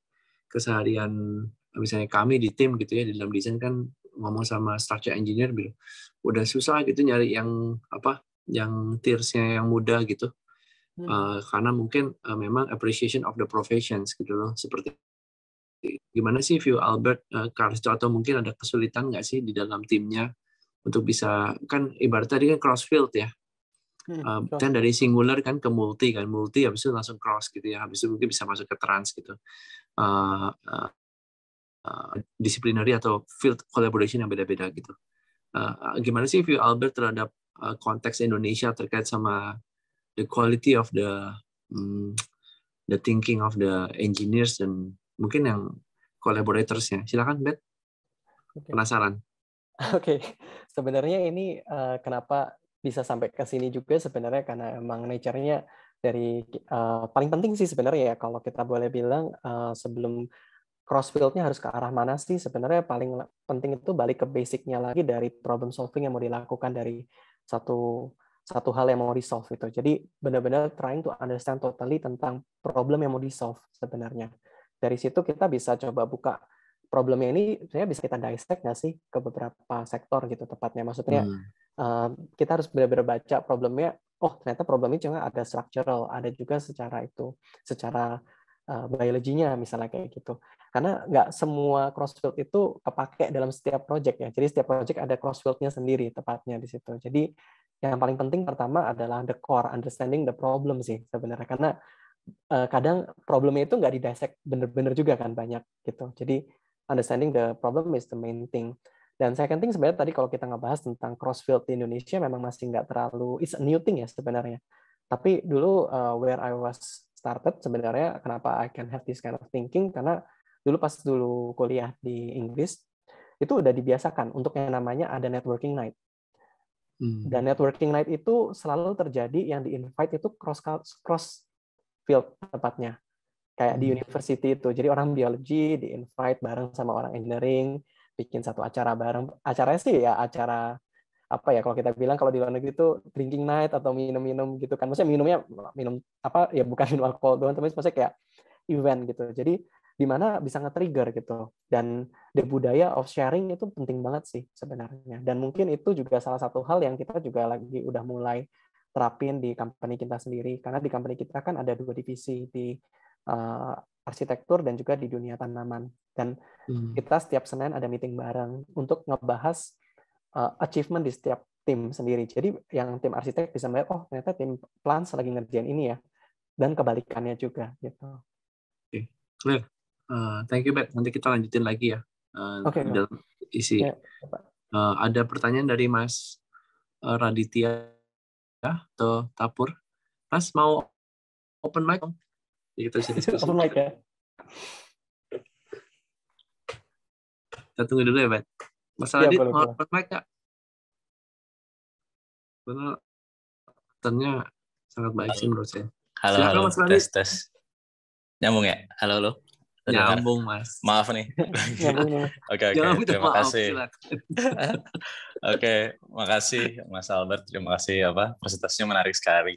keseharian misalnya kami di tim gitu ya di dalam desain kan ngomong sama structure engineer bilang udah susah gitu nyari yang apa yang tiersnya yang muda gitu. Hmm. uh, karena mungkin uh, memang appreciation of the professions gitu loh seperti gimana sih view Albert uh, atau mungkin ada kesulitan nggak sih di dalam timnya untuk bisa kan ibarat tadi kan crossfield ya. Hmm, uh, kan dari singular kan ke multi kan multi habis itu langsung cross gitu ya habis itu mungkin bisa masuk ke trans gitu. Uh, uh, uh, disciplinary atau field collaboration yang beda-beda gitu. Uh, gimana sih view Albert terhadap uh, konteks Indonesia terkait sama the quality of the um, the thinking of the engineers dan mungkin yang collaboratorsnya. Silakan, Bet. Okay. Penasaran?
Oke, okay. sebenarnya ini uh, kenapa bisa sampai ke sini juga sebenarnya karena emang nature-nya dari uh, paling penting sih sebenarnya ya kalau kita boleh bilang uh, sebelum crossfield-nya harus ke arah mana sih? Sebenarnya paling penting itu balik ke basic-nya lagi dari problem solving yang mau dilakukan dari satu satu hal yang mau di solve itu. Jadi benar-benar trying to understand totally tentang problem yang mau di solve sebenarnya. Dari situ kita bisa coba buka problemnya ini sebenarnya bisa kita dissect nggak sih ke beberapa sektor gitu tepatnya. Maksudnya hmm. uh, kita harus benar-benar baca problemnya. Oh ternyata problemnya cuma ada structural, ada juga secara itu, secara uh, biologinya misalnya kayak gitu. Karena nggak semua crossfield itu kepake dalam setiap project ya. Jadi setiap project ada crossfieldnya sendiri tepatnya di situ. Jadi yang paling penting pertama adalah the core, understanding the problem sih sebenarnya. Karena uh, kadang problemnya itu nggak didissect bener-bener juga kan banyak gitu. Jadi understanding the problem is the main thing. Dan second thing sebenarnya tadi kalau kita ngebahas tentang crossfield di Indonesia memang masih nggak terlalu, it's a new thing ya sebenarnya. Tapi dulu uh, where I was started sebenarnya kenapa I can have this kind of thinking karena dulu pas dulu kuliah di Inggris itu udah dibiasakan untuk yang namanya ada networking night. Hmm. Dan networking night itu selalu terjadi yang di invite itu cross cross field tepatnya. Kayak di hmm. university itu. Jadi orang biologi di invite bareng sama orang engineering, bikin satu acara bareng. Acaranya sih ya acara apa ya kalau kita bilang kalau di luar negeri itu drinking night atau minum-minum gitu kan. Maksudnya minumnya minum apa ya bukan minum alkohol doang tapi maksudnya kayak event gitu. Jadi di mana bisa nge-trigger gitu. Dan the budaya of sharing itu penting banget sih sebenarnya. Dan mungkin itu juga salah satu hal yang kita juga lagi udah mulai terapin di company kita sendiri. Karena di company kita kan ada dua divisi di uh, arsitektur dan juga di dunia tanaman. Dan hmm. kita setiap senin ada meeting bareng untuk ngebahas uh, achievement di setiap tim sendiri. Jadi yang tim arsitek bisa melihat, oh ternyata tim plans lagi ngerjain ini ya, dan kebalikannya juga gitu.
Oke, okay. clear. Uh, thank you, Bet. Nanti kita lanjutin lagi ya uh, okay, dalam isi. Ya, uh, ada pertanyaan dari Mas Raditya atau Tapur. Mas mau open mic? Jadi kita bisa diskusi. open mic ya. Kita tunggu dulu ya, Bet. Masalah ya, mau open mic nggak? Karena ternyata sangat baik sih menurut saya.
Halo, Silakan, halo, tes, tes. Nyambung ya? Halo, halo.
Nyambung, Mas.
Maaf nih. Oke, oke. Terima kasih. Oke, makasih Mas Albert. Terima kasih apa presentasinya menarik sekali.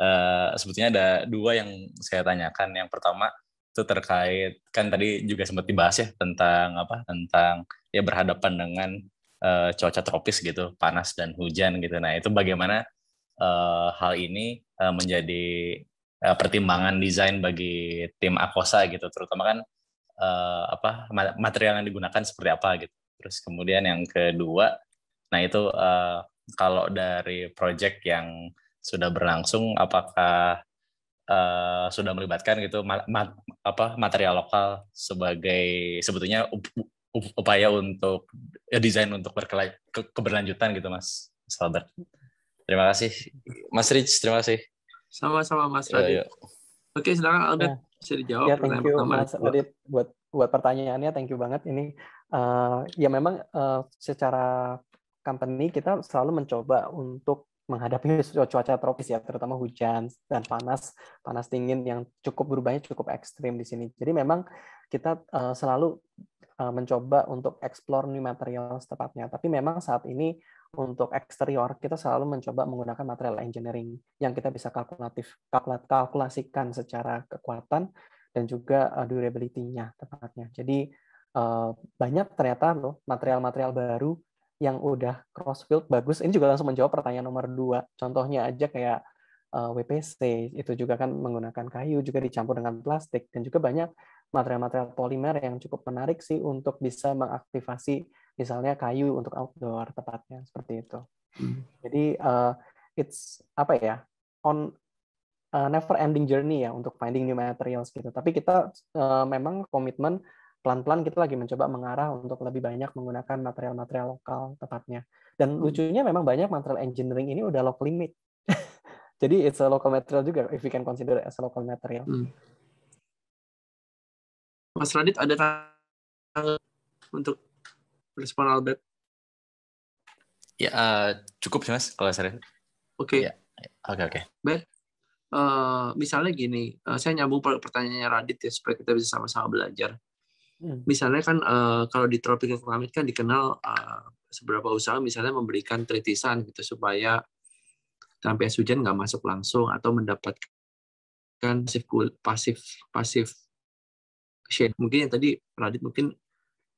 Uh, sebetulnya ada dua yang saya tanyakan. Yang pertama itu terkait kan tadi juga sempat dibahas ya tentang apa? Tentang ya berhadapan dengan uh, cuaca tropis gitu, panas dan hujan gitu. Nah, itu bagaimana uh, hal ini uh, menjadi uh, pertimbangan desain bagi tim Akosa gitu, terutama kan uh, apa material yang digunakan seperti apa gitu. Terus kemudian yang kedua, nah itu uh, kalau dari project yang sudah berlangsung, apakah uh, sudah melibatkan gitu ma ma apa material lokal sebagai sebetulnya upaya untuk ya, desain untuk berkela ke keberlanjutan gitu Mas Albert. Terima kasih Mas Rich, terima kasih.
Sama-sama Mas Radit. Ya, ya. Oke, silakan Albert. Ya. Bisa dijawab
ya, thank you Mas Radit buat buat pertanyaannya. Thank you banget. Ini uh, ya memang uh, secara company kita selalu mencoba untuk menghadapi cuaca tropis ya, terutama hujan dan panas, panas dingin yang cukup berubahnya cukup ekstrim di sini. Jadi memang kita uh, selalu mencoba untuk explore new material tepatnya. Tapi memang saat ini untuk eksterior kita selalu mencoba menggunakan material engineering yang kita bisa kalkulatif kalkulasikan secara kekuatan dan juga uh, durability-nya tepatnya. Jadi uh, banyak ternyata loh material-material baru yang udah cross field bagus. Ini juga langsung menjawab pertanyaan nomor dua. Contohnya aja kayak eh, WPC itu juga kan menggunakan kayu juga dicampur dengan plastik dan juga banyak material-material polimer yang cukup menarik sih untuk bisa mengaktifasi misalnya kayu untuk outdoor tepatnya seperti itu. Hmm. Jadi uh, it's apa ya on uh, never ending journey ya untuk finding new materials gitu. Tapi kita uh, memang komitmen pelan-pelan kita lagi mencoba mengarah untuk lebih banyak menggunakan material-material lokal tepatnya. Dan hmm. lucunya memang banyak material engineering ini udah local limit. Jadi it's a local material juga if we can consider it as a local material. Hmm.
Mas Radit ada untuk respon Albert?
Ya uh, cukup sih mas kalau saya.
Oke.
Ya, oke oke.
Baik. Uh, misalnya gini, uh, saya nyambung pertanyaannya Radit ya supaya kita bisa sama-sama belajar. Hmm. Misalnya kan uh, kalau di tropical climate kan dikenal uh, seberapa usaha misalnya memberikan tritisan gitu supaya sampai hujan nggak masuk langsung atau mendapatkan pasif pasif pasif shade. Mungkin yang tadi Radit mungkin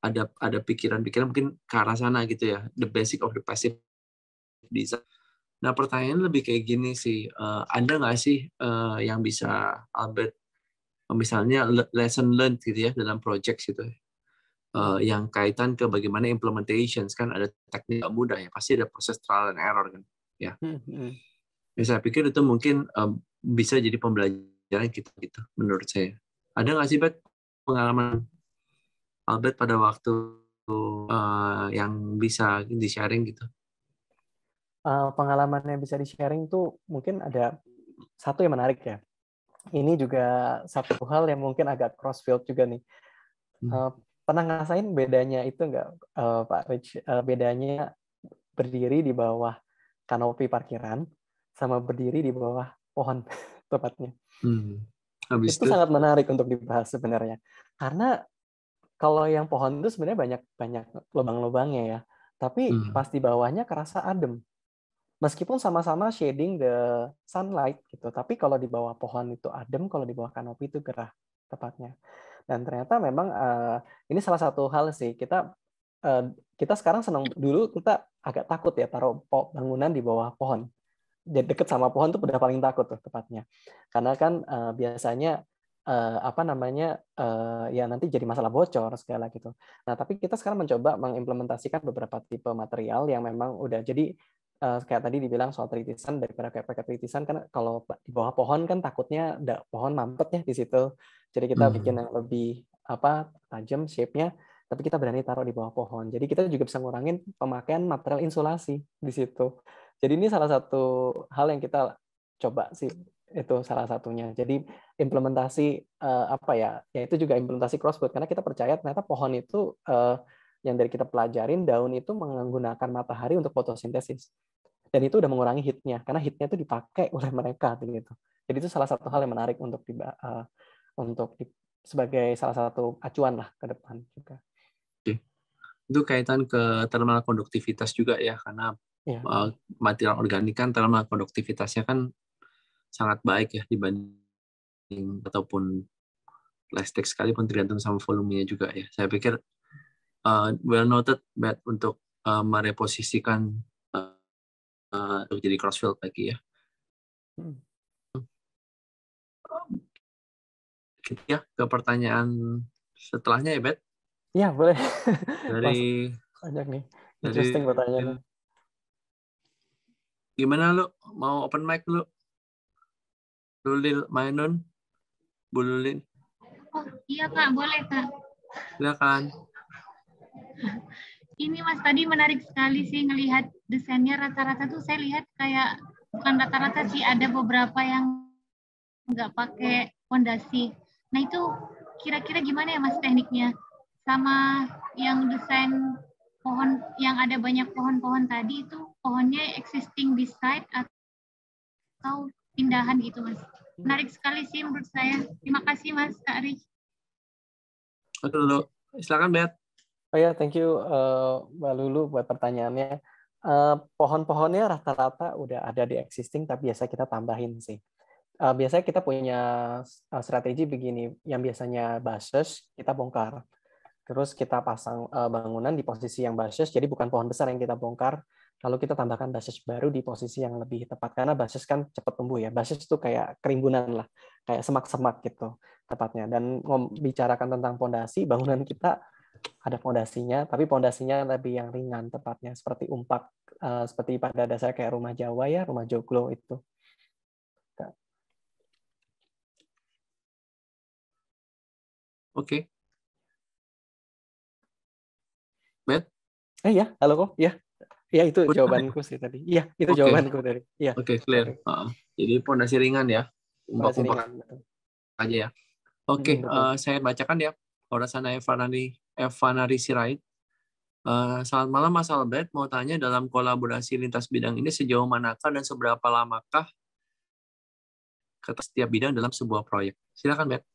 ada ada pikiran-pikiran mungkin ke arah sana gitu ya. The basic of the passive design. Nah pertanyaan lebih kayak gini sih, uh, ada nggak sih uh, yang bisa Albert misalnya lesson learned gitu ya dalam project gitu uh, yang kaitan ke bagaimana implementations kan ada teknik mudah ya pasti ada proses trial and error kan ya hmm, hmm. ya saya pikir itu mungkin um, bisa jadi pembelajaran kita gitu menurut saya ada nggak sih bet pengalaman Albert pada waktu uh, yang bisa di sharing gitu
uh, pengalaman yang bisa di sharing tuh mungkin ada satu yang menarik ya ini juga satu hal yang mungkin agak crossfield juga nih. Hmm. Uh, pernah ngerasain bedanya itu enggak, uh, Pak Rich? Uh, bedanya berdiri di bawah kanopi parkiran sama berdiri di bawah pohon tepatnya. Hmm. Habis itu, itu sangat menarik untuk dibahas sebenarnya. Karena kalau yang pohon itu sebenarnya banyak banyak lubang-lubangnya ya. Tapi hmm. pas di bawahnya kerasa adem meskipun sama-sama shading the sunlight gitu tapi kalau di bawah pohon itu adem kalau di bawah kanopi itu gerah tepatnya dan ternyata memang uh, ini salah satu hal sih kita uh, kita sekarang senang dulu kita agak takut ya taruh bangunan di bawah pohon deket sama pohon tuh udah paling takut tuh tepatnya karena kan uh, biasanya uh, apa namanya uh, ya nanti jadi masalah bocor segala gitu. Nah tapi kita sekarang mencoba mengimplementasikan beberapa tipe material yang memang udah jadi uh, kayak tadi dibilang soal tritisan daripada kayak pakai tritisan kan kalau di bawah pohon kan takutnya ada pohon mampet ya di situ. Jadi kita hmm. bikin yang lebih apa tajam shape-nya tapi kita berani taruh di bawah pohon. Jadi kita juga bisa ngurangin pemakaian material insulasi di situ. Jadi ini salah satu hal yang kita coba sih itu salah satunya. Jadi implementasi uh, apa ya? Ya itu juga implementasi crossboot karena kita percaya ternyata pohon itu uh, yang dari kita pelajarin daun itu menggunakan matahari untuk fotosintesis dan itu udah mengurangi hitnya karena hitnya itu dipakai oleh mereka gitu jadi itu salah satu hal yang menarik untuk di, uh, untuk sebagai salah satu acuan lah ke depan juga.
Oke. Itu kaitan ke thermal konduktivitas juga ya, karena ya. material organik kan thermal konduktivitasnya kan sangat baik ya dibanding ataupun plastik sekalipun tergantung sama volumenya juga ya. Saya pikir uh, well noted Beth untuk uh, mereposisikan uh, uh, jadi crossfield lagi ya. Hmm. ya ke pertanyaan setelahnya ya, Bet?
Ya, boleh.
Dari
banyak nih. Interesting pertanyaan.
Gimana lu? Mau open mic lu? Lulil Mainun? Bu Lulin?
Oh, iya Kak, boleh Kak.
Silakan.
Ini Mas tadi menarik sekali sih ngelihat desainnya rata-rata tuh saya lihat kayak bukan rata-rata sih ada beberapa yang nggak pakai fondasi. Nah itu kira-kira gimana ya mas tekniknya? Sama yang desain pohon yang ada banyak pohon-pohon tadi itu pohonnya existing di site atau pindahan gitu mas. Menarik sekali sih menurut saya. Terima kasih mas Kak Rich.
Betul, silakan Bet.
Oh ya, thank you uh, Mbak Lulu buat pertanyaannya. Uh, pohon-pohonnya rata-rata udah ada di existing, tapi biasa kita tambahin sih uh, biasanya kita punya strategi begini, yang biasanya bases kita bongkar, terus kita pasang uh, bangunan di posisi yang bases, jadi bukan pohon besar yang kita bongkar, lalu kita tambahkan basis baru di posisi yang lebih tepat karena basis kan cepat tumbuh ya, basis itu kayak kerimbunan lah, kayak semak-semak gitu tepatnya. Dan membicarakan tentang pondasi, bangunan kita ada pondasinya, tapi pondasinya lebih yang ringan tepatnya, seperti umpak, uh, seperti pada dasarnya kayak rumah Jawa ya, rumah joglo itu.
Oke.
Eh ya, halo kok. Ya. Ya itu Udah. jawabanku sih tadi. Iya, itu okay. jawabanku tadi. Iya.
Oke, okay, clear. Uh, jadi pondasi ringan ya. Umpak-umpak aja ya. Oke, okay, hmm, uh, saya bacakan ya. sana Evanari Evanari Sirait. Uh, selamat malam Mas Albert, mau tanya dalam kolaborasi lintas bidang ini sejauh manakah dan seberapa lamakah ke setiap bidang dalam sebuah proyek? Silakan, Bet.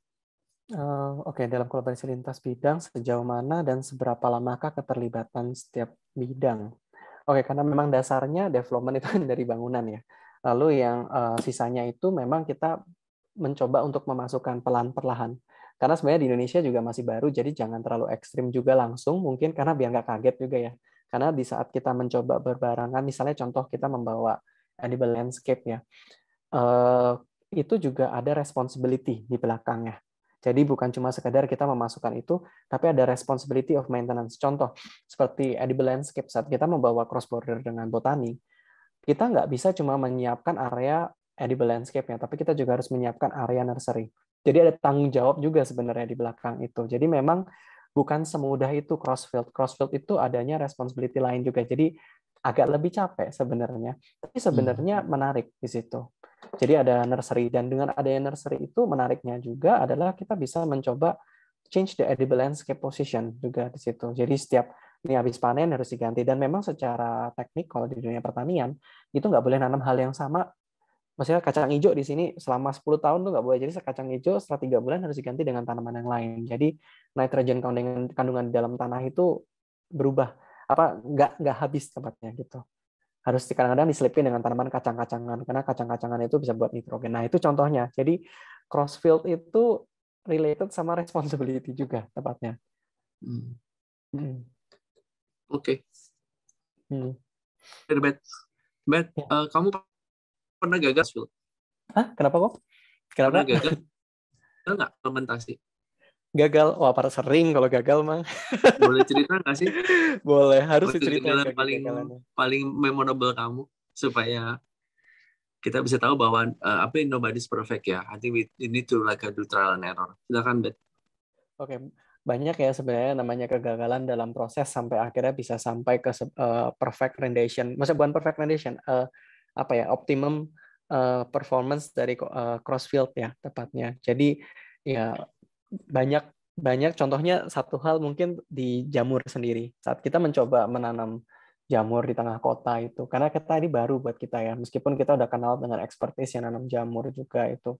Uh, Oke, okay. dalam kolaborasi lintas bidang sejauh mana dan seberapa lamakah keterlibatan setiap bidang? Oke, okay, karena memang dasarnya development itu dari bangunan ya. Lalu yang uh, sisanya itu memang kita mencoba untuk memasukkan pelan perlahan. Karena sebenarnya di Indonesia juga masih baru, jadi jangan terlalu ekstrim juga langsung mungkin karena biar nggak kaget juga ya. Karena di saat kita mencoba berbarangan, misalnya contoh kita membawa edible landscape ya, uh, itu juga ada responsibility di belakangnya jadi bukan cuma sekedar kita memasukkan itu, tapi ada responsibility of maintenance. Contoh, seperti edible landscape, saat kita membawa cross border dengan botani, kita nggak bisa cuma menyiapkan area edible landscape-nya, tapi kita juga harus menyiapkan area nursery. Jadi ada tanggung jawab juga sebenarnya di belakang itu. Jadi memang bukan semudah itu crossfield. Crossfield itu adanya responsibility lain juga. Jadi agak lebih capek sebenarnya, tapi sebenarnya hmm. menarik di situ. Jadi ada nursery dan dengan adanya nursery itu menariknya juga adalah kita bisa mencoba change the edible landscape position juga di situ. Jadi setiap ini habis panen harus diganti dan memang secara teknik kalau di dunia pertanian itu nggak boleh nanam hal yang sama. Maksudnya kacang hijau di sini selama 10 tahun tuh nggak boleh. Jadi kacang hijau setelah tiga bulan harus diganti dengan tanaman yang lain. Jadi nitrogen kandungan kandungan dalam tanah itu berubah apa nggak nggak habis tempatnya gitu harus kadang-kadang diselipin dengan tanaman kacang-kacangan karena kacang-kacangan itu bisa buat nitrogen. Nah, itu contohnya. Jadi crossfield itu related sama responsibility juga tepatnya.
Hmm. Hmm. Oke. Okay. Hmm. Bet, Bet, ya. uh, kamu pernah gagal field?
Hah? Kenapa kok?
Kenapa? Pernah gagal? Enggak fermentasi
gagal. Wah para sering kalau gagal mah.
Boleh cerita nggak sih?
Boleh harus cerita
paling paling memorable kamu supaya kita bisa tahu bahwa uh, apa yang nobody's perfect ya. I think we need to like a do trial and error. Silakan Bet
oke okay. banyak ya sebenarnya namanya kegagalan dalam proses sampai akhirnya bisa sampai ke uh, perfect rendition. Maksudnya bukan perfect rendition uh, apa ya optimum uh, performance dari uh, crossfield ya tepatnya. Jadi ya banyak banyak contohnya satu hal mungkin di jamur sendiri saat kita mencoba menanam jamur di tengah kota itu karena kita ini baru buat kita ya meskipun kita udah kenal dengan expertise yang nanam jamur juga itu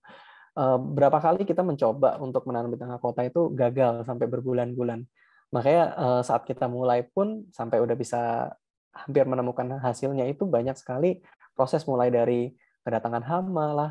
uh, berapa kali kita mencoba untuk menanam di tengah kota itu gagal sampai berbulan-bulan. Makanya uh, saat kita mulai pun sampai udah bisa hampir menemukan hasilnya itu banyak sekali proses mulai dari kedatangan hama lah,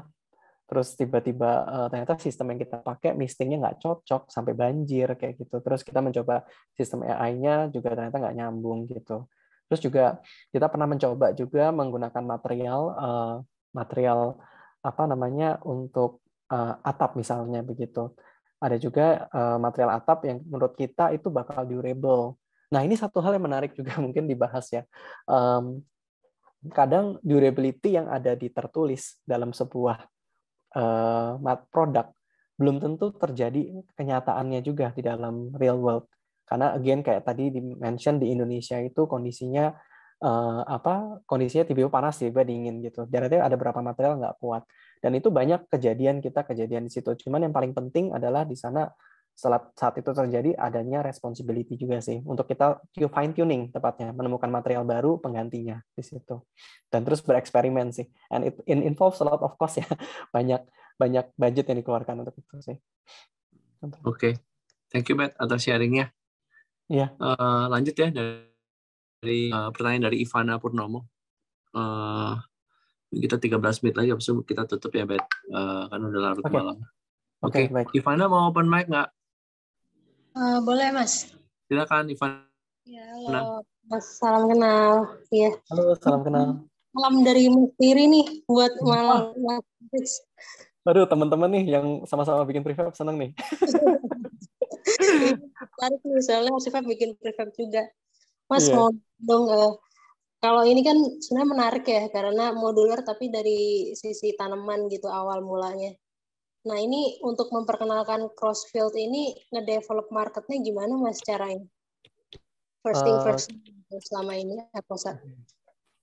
terus tiba-tiba uh, ternyata sistem yang kita pakai mistingnya nggak cocok sampai banjir kayak gitu. Terus kita mencoba sistem AI-nya juga ternyata nggak nyambung gitu. Terus juga kita pernah mencoba juga menggunakan material uh, material apa namanya untuk uh, atap misalnya begitu. Ada juga uh, material atap yang menurut kita itu bakal durable. Nah ini satu hal yang menarik juga mungkin dibahas ya. Um, kadang durability yang ada di tertulis dalam sebuah uh, produk belum tentu terjadi kenyataannya juga di dalam real world. Karena again kayak tadi di mention di Indonesia itu kondisinya uh, apa kondisinya tiba-tiba panas tiba dingin gitu. Jadi ada beberapa material nggak kuat. Dan itu banyak kejadian kita kejadian di situ. Cuman yang paling penting adalah di sana saat saat itu terjadi adanya responsibility juga sih untuk kita fine tuning tepatnya menemukan material baru penggantinya di situ dan terus bereksperimen sih and it, it involves a lot of cost ya banyak banyak budget yang dikeluarkan untuk itu sih.
Oke, okay. thank you Matt atas sharingnya.
Iya. Yeah.
Uh, lanjut ya dari uh, pertanyaan dari Ivana Purnomo. Uh, kita 13 menit lagi, habis itu kita tutup ya, Bet. Uh, kan udah larut okay. malam. Oke, okay. okay. Ivana mau open mic nggak?
Uh, boleh, Mas.
Silakan, Ivana.
Ya, halo, Mas. Salam kenal. Iya.
Halo, salam kenal.
Salam dari Mustiri nih buat malam. Oh.
Aduh, teman-teman nih yang sama-sama bikin prefab seneng nih.
Tarik nih, soalnya Sifat bikin prefab juga. Mas yeah. mau dong, uh, kalau ini kan sebenarnya menarik ya, karena modular tapi dari sisi tanaman gitu awal mulanya. Nah ini untuk memperkenalkan crossfield ini ngedevelop marketnya gimana mas caranya? First thing uh, first selama ini apa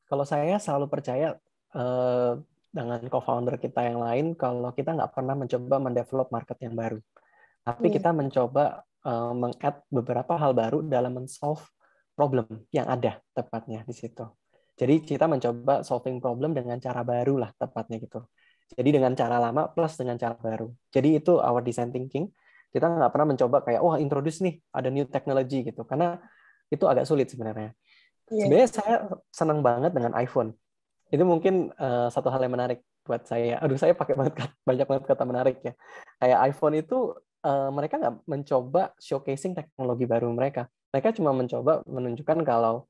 Kalau saya selalu percaya uh, dengan co-founder kita yang lain kalau kita nggak pernah mencoba mendevelop market yang baru. Tapi yeah. kita mencoba uh, meng-add beberapa hal baru dalam men-solve problem yang ada tepatnya di situ. Jadi kita mencoba solving problem dengan cara baru lah tepatnya gitu. Jadi dengan cara lama plus dengan cara baru. Jadi itu our design thinking. Kita nggak pernah mencoba kayak wah introduce nih ada new technology gitu karena itu agak sulit sebenarnya. Yeah. Sebenarnya saya senang banget dengan iPhone itu mungkin uh, satu hal yang menarik buat saya. Aduh, saya pakai banget banyak banget kata menarik ya. Kayak iPhone itu uh, mereka nggak mencoba showcasing teknologi baru mereka. Mereka cuma mencoba menunjukkan kalau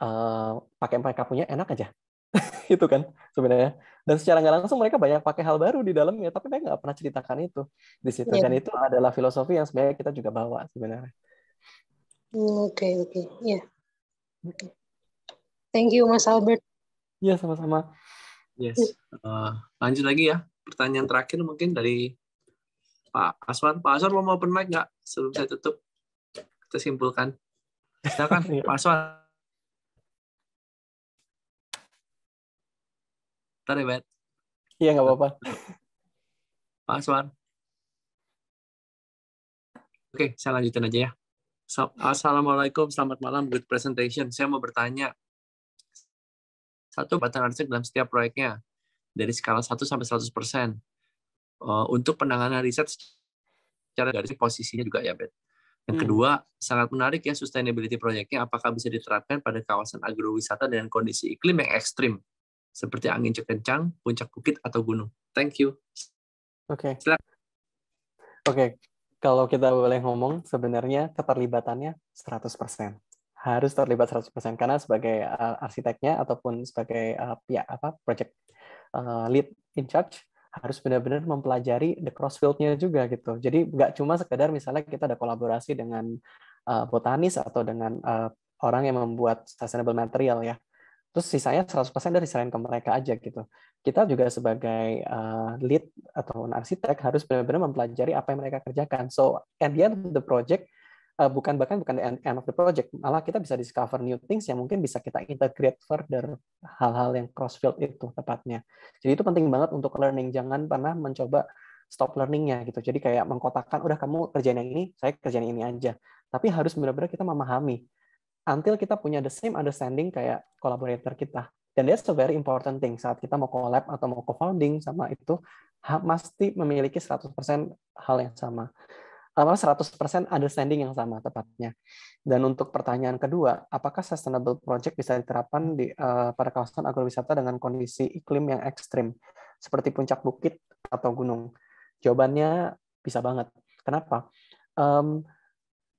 uh, pakai mereka punya enak aja. itu kan sebenarnya. Dan secara nggak langsung mereka banyak pakai hal baru di dalamnya, tapi mereka nggak pernah ceritakan itu di situ. Yeah. Dan itu adalah filosofi yang sebenarnya kita juga bawa sebenarnya.
Hmm, oke, oke. Okay. Ya. Yeah. Thank you, Mas Albert.
Iya, sama-sama.
Yes. Uh, lanjut lagi ya. Pertanyaan terakhir mungkin dari Pak Aswan. Pak Aswan mau open mic nggak sebelum saya tutup? Kita simpulkan. Silakan. Pak Aswan. Ntar ya, Bet.
Iya, nggak apa-apa.
Pak Aswan. Oke, saya lanjutin aja ya. Assalamualaikum, selamat malam, good presentation. Saya mau bertanya, satu batang arsitek dalam setiap proyeknya dari skala 1 sampai 100 persen. Uh, untuk penanganan riset secara garis posisinya juga ya, Bet. Yang hmm. kedua, sangat menarik ya sustainability proyeknya apakah bisa diterapkan pada kawasan agrowisata dengan kondisi iklim yang ekstrim seperti angin kencang, puncak bukit atau gunung. Thank you.
Oke. Okay. Oke, okay. kalau kita boleh ngomong sebenarnya keterlibatannya 100% harus terlibat 100% karena sebagai uh, arsiteknya ataupun sebagai uh, pihak apa project uh, lead in charge harus benar-benar mempelajari the crossfield-nya juga gitu. Jadi nggak cuma sekedar misalnya kita ada kolaborasi dengan uh, botanis atau dengan uh, orang yang membuat sustainable material ya. Terus sisanya 100% dari selain ke mereka aja gitu. Kita juga sebagai uh, lead atau arsitek harus benar-benar mempelajari apa yang mereka kerjakan. So at the end of the project, uh, bukan bahkan bukan the end of the project malah kita bisa discover new things yang mungkin bisa kita integrate further hal-hal yang cross field itu tepatnya jadi itu penting banget untuk learning jangan pernah mencoba stop learningnya gitu jadi kayak mengkotakkan udah kamu kerjain yang ini saya kerjain yang ini aja tapi harus benar-benar kita memahami until kita punya the same understanding kayak collaborator kita dan that's a very important thing saat kita mau collab atau mau co-founding sama itu pasti memiliki 100% hal yang sama. Apa 100% understanding yang sama tepatnya. Dan untuk pertanyaan kedua, apakah sustainable project bisa diterapkan di uh, pada kawasan agrowisata dengan kondisi iklim yang ekstrim seperti puncak bukit atau gunung? Jawabannya bisa banget. Kenapa? Um,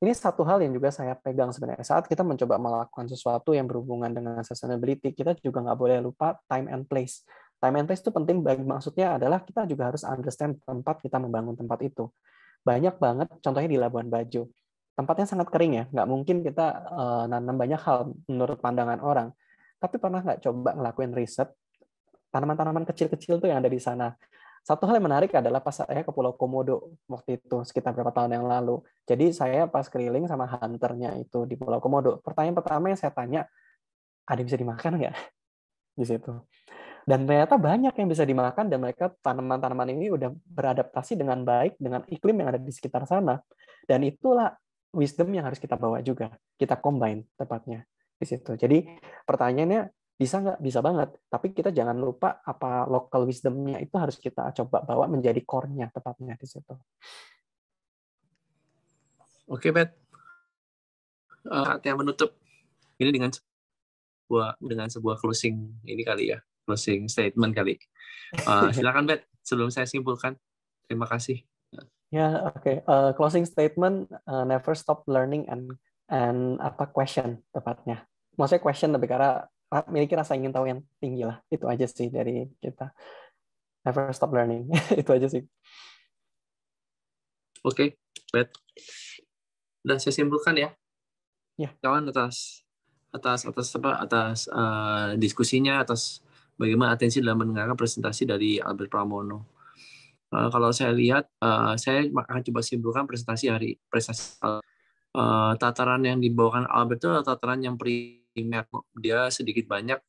ini satu hal yang juga saya pegang sebenarnya. Saat kita mencoba melakukan sesuatu yang berhubungan dengan sustainability, kita juga nggak boleh lupa time and place. Time and place itu penting bagi maksudnya adalah kita juga harus understand tempat kita membangun tempat itu. Banyak banget, contohnya di Labuan Bajo. Tempatnya sangat kering ya, nggak mungkin kita uh, nanam banyak hal menurut pandangan orang. Tapi pernah nggak coba ngelakuin riset tanaman-tanaman kecil-kecil tuh yang ada di sana satu hal yang menarik adalah pas saya ke Pulau Komodo waktu itu sekitar berapa tahun yang lalu. Jadi saya pas keliling sama hunternya itu di Pulau Komodo. Pertanyaan pertama yang saya tanya, ada bisa dimakan nggak di situ? Dan ternyata banyak yang bisa dimakan dan mereka tanaman-tanaman ini udah beradaptasi dengan baik dengan iklim yang ada di sekitar sana. Dan itulah wisdom yang harus kita bawa juga. Kita combine tepatnya di situ. Jadi pertanyaannya bisa nggak? Bisa banget. Tapi kita jangan lupa apa local wisdomnya itu harus kita coba bawa menjadi core-nya tepatnya di situ.
Oke, Bet. Uh, yang menutup ini dengan sebuah dengan sebuah closing ini kali ya, closing statement kali. Uh, silakan, Bet. Sebelum saya simpulkan, terima kasih.
Ya, oke. Okay. Uh, closing statement uh, never stop learning and and apa question tepatnya. Maksudnya question lebih karena miliki rasa ingin tahu yang tinggi lah. Itu aja sih dari kita. Never stop learning. itu aja sih.
Oke, okay, Udah saya simpulkan ya.
Ya.
Kawan atas atas atas apa atas uh, diskusinya atas bagaimana atensi dalam mendengarkan presentasi dari Albert Pramono. Uh, kalau saya lihat, uh, saya akan coba simpulkan presentasi hari presentasi uh, tataran yang dibawakan Albert itu tataran yang pri primer dia sedikit banyak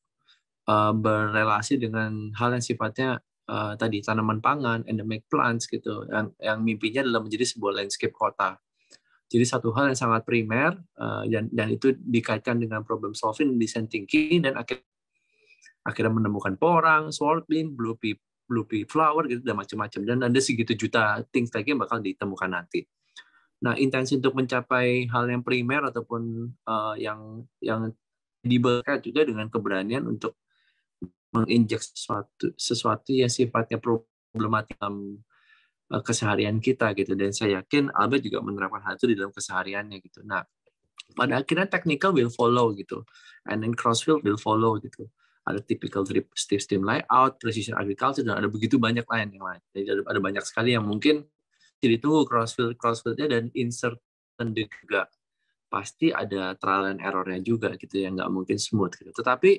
uh, berelasi dengan hal yang sifatnya uh, tadi tanaman pangan, endemic plants gitu, yang, yang mimpinya adalah menjadi sebuah landscape kota. Jadi satu hal yang sangat primer uh, dan dan itu dikaitkan dengan problem solving, design thinking dan akhir, akhirnya menemukan porang, sword bean, blue pea, blue pea flower gitu dan macam-macam dan ada segitu juta things lagi yang bakal ditemukan nanti. Nah, intensi untuk mencapai hal yang primer ataupun uh, yang yang dibekal juga dengan keberanian untuk menginjek sesuatu sesuatu yang sifatnya problematik dalam uh, keseharian kita gitu dan saya yakin Albert juga menerapkan hal itu di dalam kesehariannya gitu. Nah, pada akhirnya technical will follow gitu and then crossfield will follow gitu. Ada typical drip step stream layout, precision agriculture dan ada begitu banyak lain yang lain. Jadi ada, ada banyak sekali yang mungkin jadi tunggu crossfield crossfieldnya dan insert juga pasti ada trial and errornya juga gitu yang nggak mungkin smooth gitu. Tetapi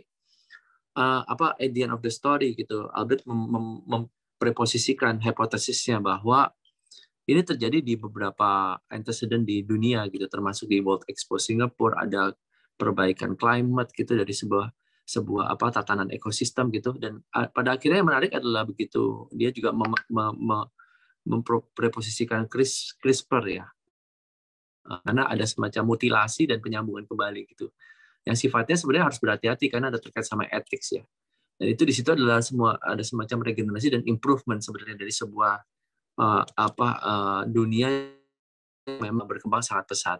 uh, apa at the end of the story gitu Albert mem mem mempreposisikan hipotesisnya bahwa ini terjadi di beberapa antecedent di dunia gitu termasuk di World Expo Singapore ada perbaikan climate gitu dari sebuah sebuah apa tatanan ekosistem gitu dan pada akhirnya yang menarik adalah begitu dia juga mem, mem, mem, mempreposisikan CRISPR ya karena ada semacam mutilasi dan penyambungan kembali gitu. Yang sifatnya sebenarnya harus berhati-hati karena ada terkait sama ethics ya. Dan itu di situ adalah semua ada semacam regenerasi dan improvement sebenarnya dari sebuah uh, apa uh, dunia yang memang berkembang sangat pesat.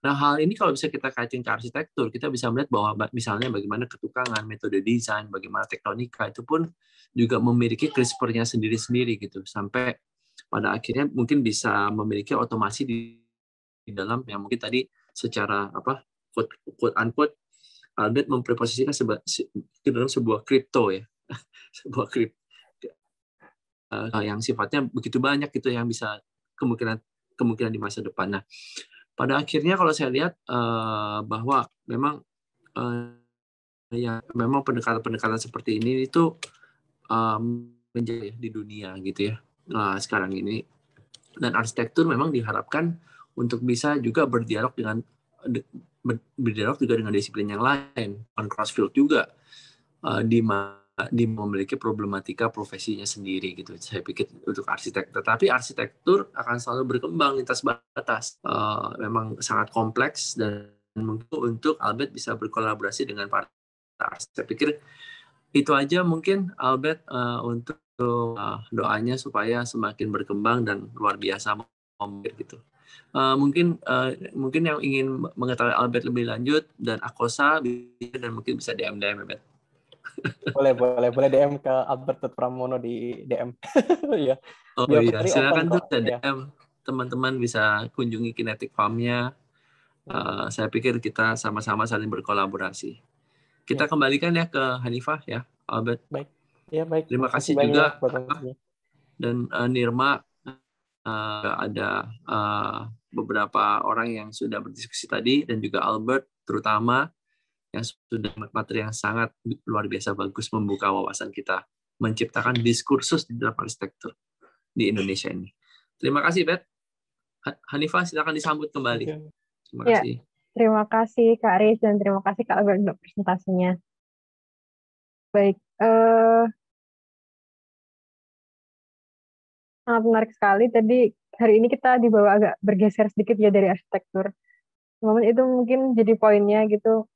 Nah hal ini kalau bisa kita kaitkan ke arsitektur, kita bisa melihat bahwa misalnya bagaimana ketukangan, metode desain, bagaimana tektonika itu pun juga memiliki CRISPR-nya sendiri-sendiri gitu. Sampai pada akhirnya mungkin bisa memiliki otomasi di di dalam yang mungkin tadi secara apa quote, quote unquote Albert mempreposisikan seba, di dalam sebuah kripto ya sebuah kripto uh, yang sifatnya begitu banyak gitu yang bisa kemungkinan kemungkinan di masa depan. Nah, pada akhirnya kalau saya lihat uh, bahwa memang uh, ya memang pendekatan-pendekatan seperti ini itu menjadi di dunia gitu ya. Nah, sekarang ini dan arsitektur memang diharapkan untuk bisa juga berdialog dengan berdialog juga dengan disiplin yang lain, on crossfield juga uh, di di memiliki problematika profesinya sendiri gitu. Saya pikir untuk arsitek, tetapi arsitektur akan selalu berkembang lintas batas. Uh, memang sangat kompleks dan mungkin untuk Albert bisa berkolaborasi dengan para. Saya pikir itu aja mungkin Albert uh, untuk uh, doanya supaya semakin berkembang dan luar biasa gitu. Uh, mungkin uh, mungkin yang ingin mengetahui Albert lebih lanjut dan Akosa dan mungkin bisa DM DM Albert.
boleh boleh boleh DM ke Albert Pramono di DM.
ya. Oh iya, silakan tuh DM ya. teman-teman bisa kunjungi Kinetic Farm-nya. Uh, saya pikir kita sama-sama saling berkolaborasi. Kita ya. kembalikan ya ke Hanifah ya, Albert.
Baik. Ya baik.
Terima kasih juga dan uh, Nirma uh, ada uh, beberapa orang yang sudah berdiskusi tadi dan juga Albert terutama yang sudah materi yang sangat luar biasa bagus membuka wawasan kita menciptakan diskursus di dalam arsitektur di Indonesia ini. Terima kasih, Bet. Hanifah, silakan disambut kembali.
Terima ya, kasih. Terima kasih, Kak Aris, dan terima kasih, Kak Albert, untuk presentasinya. Baik, uh, sangat menarik sekali. Tadi hari ini kita dibawa agak bergeser sedikit ya dari arsitektur. Momen itu mungkin jadi poinnya gitu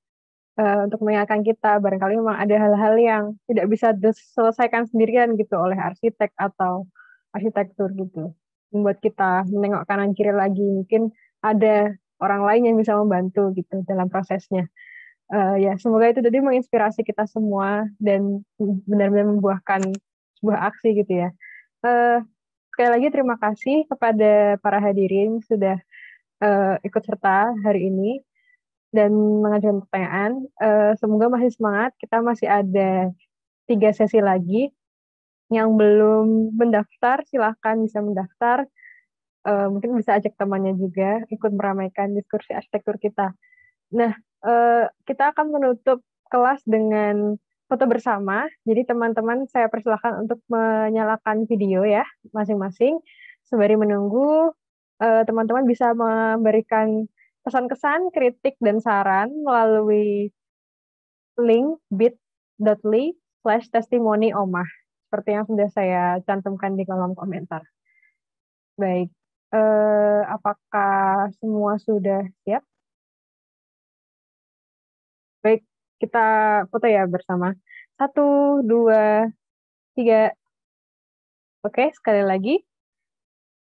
uh, untuk mengingatkan kita barangkali memang ada hal-hal yang tidak bisa diselesaikan sendirian gitu oleh arsitek atau arsitektur gitu. Membuat kita menengok kanan kiri lagi mungkin ada orang lain yang bisa membantu gitu dalam prosesnya. Uh, ya semoga itu tadi menginspirasi kita semua dan benar-benar membuahkan sebuah aksi gitu ya. Uh, Sekali lagi terima kasih kepada para hadirin sudah uh, ikut serta hari ini dan mengajukan pertanyaan. Uh, semoga masih semangat. Kita masih ada tiga sesi lagi. Yang belum mendaftar, silahkan bisa mendaftar. Uh, mungkin bisa ajak temannya juga ikut meramaikan diskusi arsitektur kita. Nah, uh, kita akan menutup kelas dengan foto bersama. Jadi teman-teman saya persilahkan untuk menyalakan video ya masing-masing. Sembari menunggu eh, teman-teman bisa memberikan pesan-kesan, kritik dan saran melalui link bit.ly slash testimoni omah seperti yang sudah saya cantumkan di kolom komentar. Baik, uh, apakah semua sudah siap? Baik, kita foto ya bersama. Satu, dua, tiga. Oke, sekali lagi.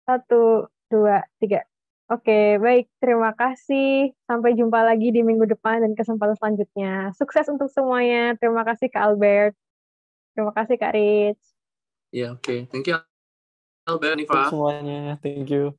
Satu, dua, tiga. Oke, baik. Terima kasih. Sampai jumpa lagi di minggu depan dan kesempatan selanjutnya. Sukses untuk semuanya. Terima kasih Kak Albert. Terima kasih Kak Rich.
Ya, oke. Okay. Thank you Albert, Nifa.
Semuanya. Thank you.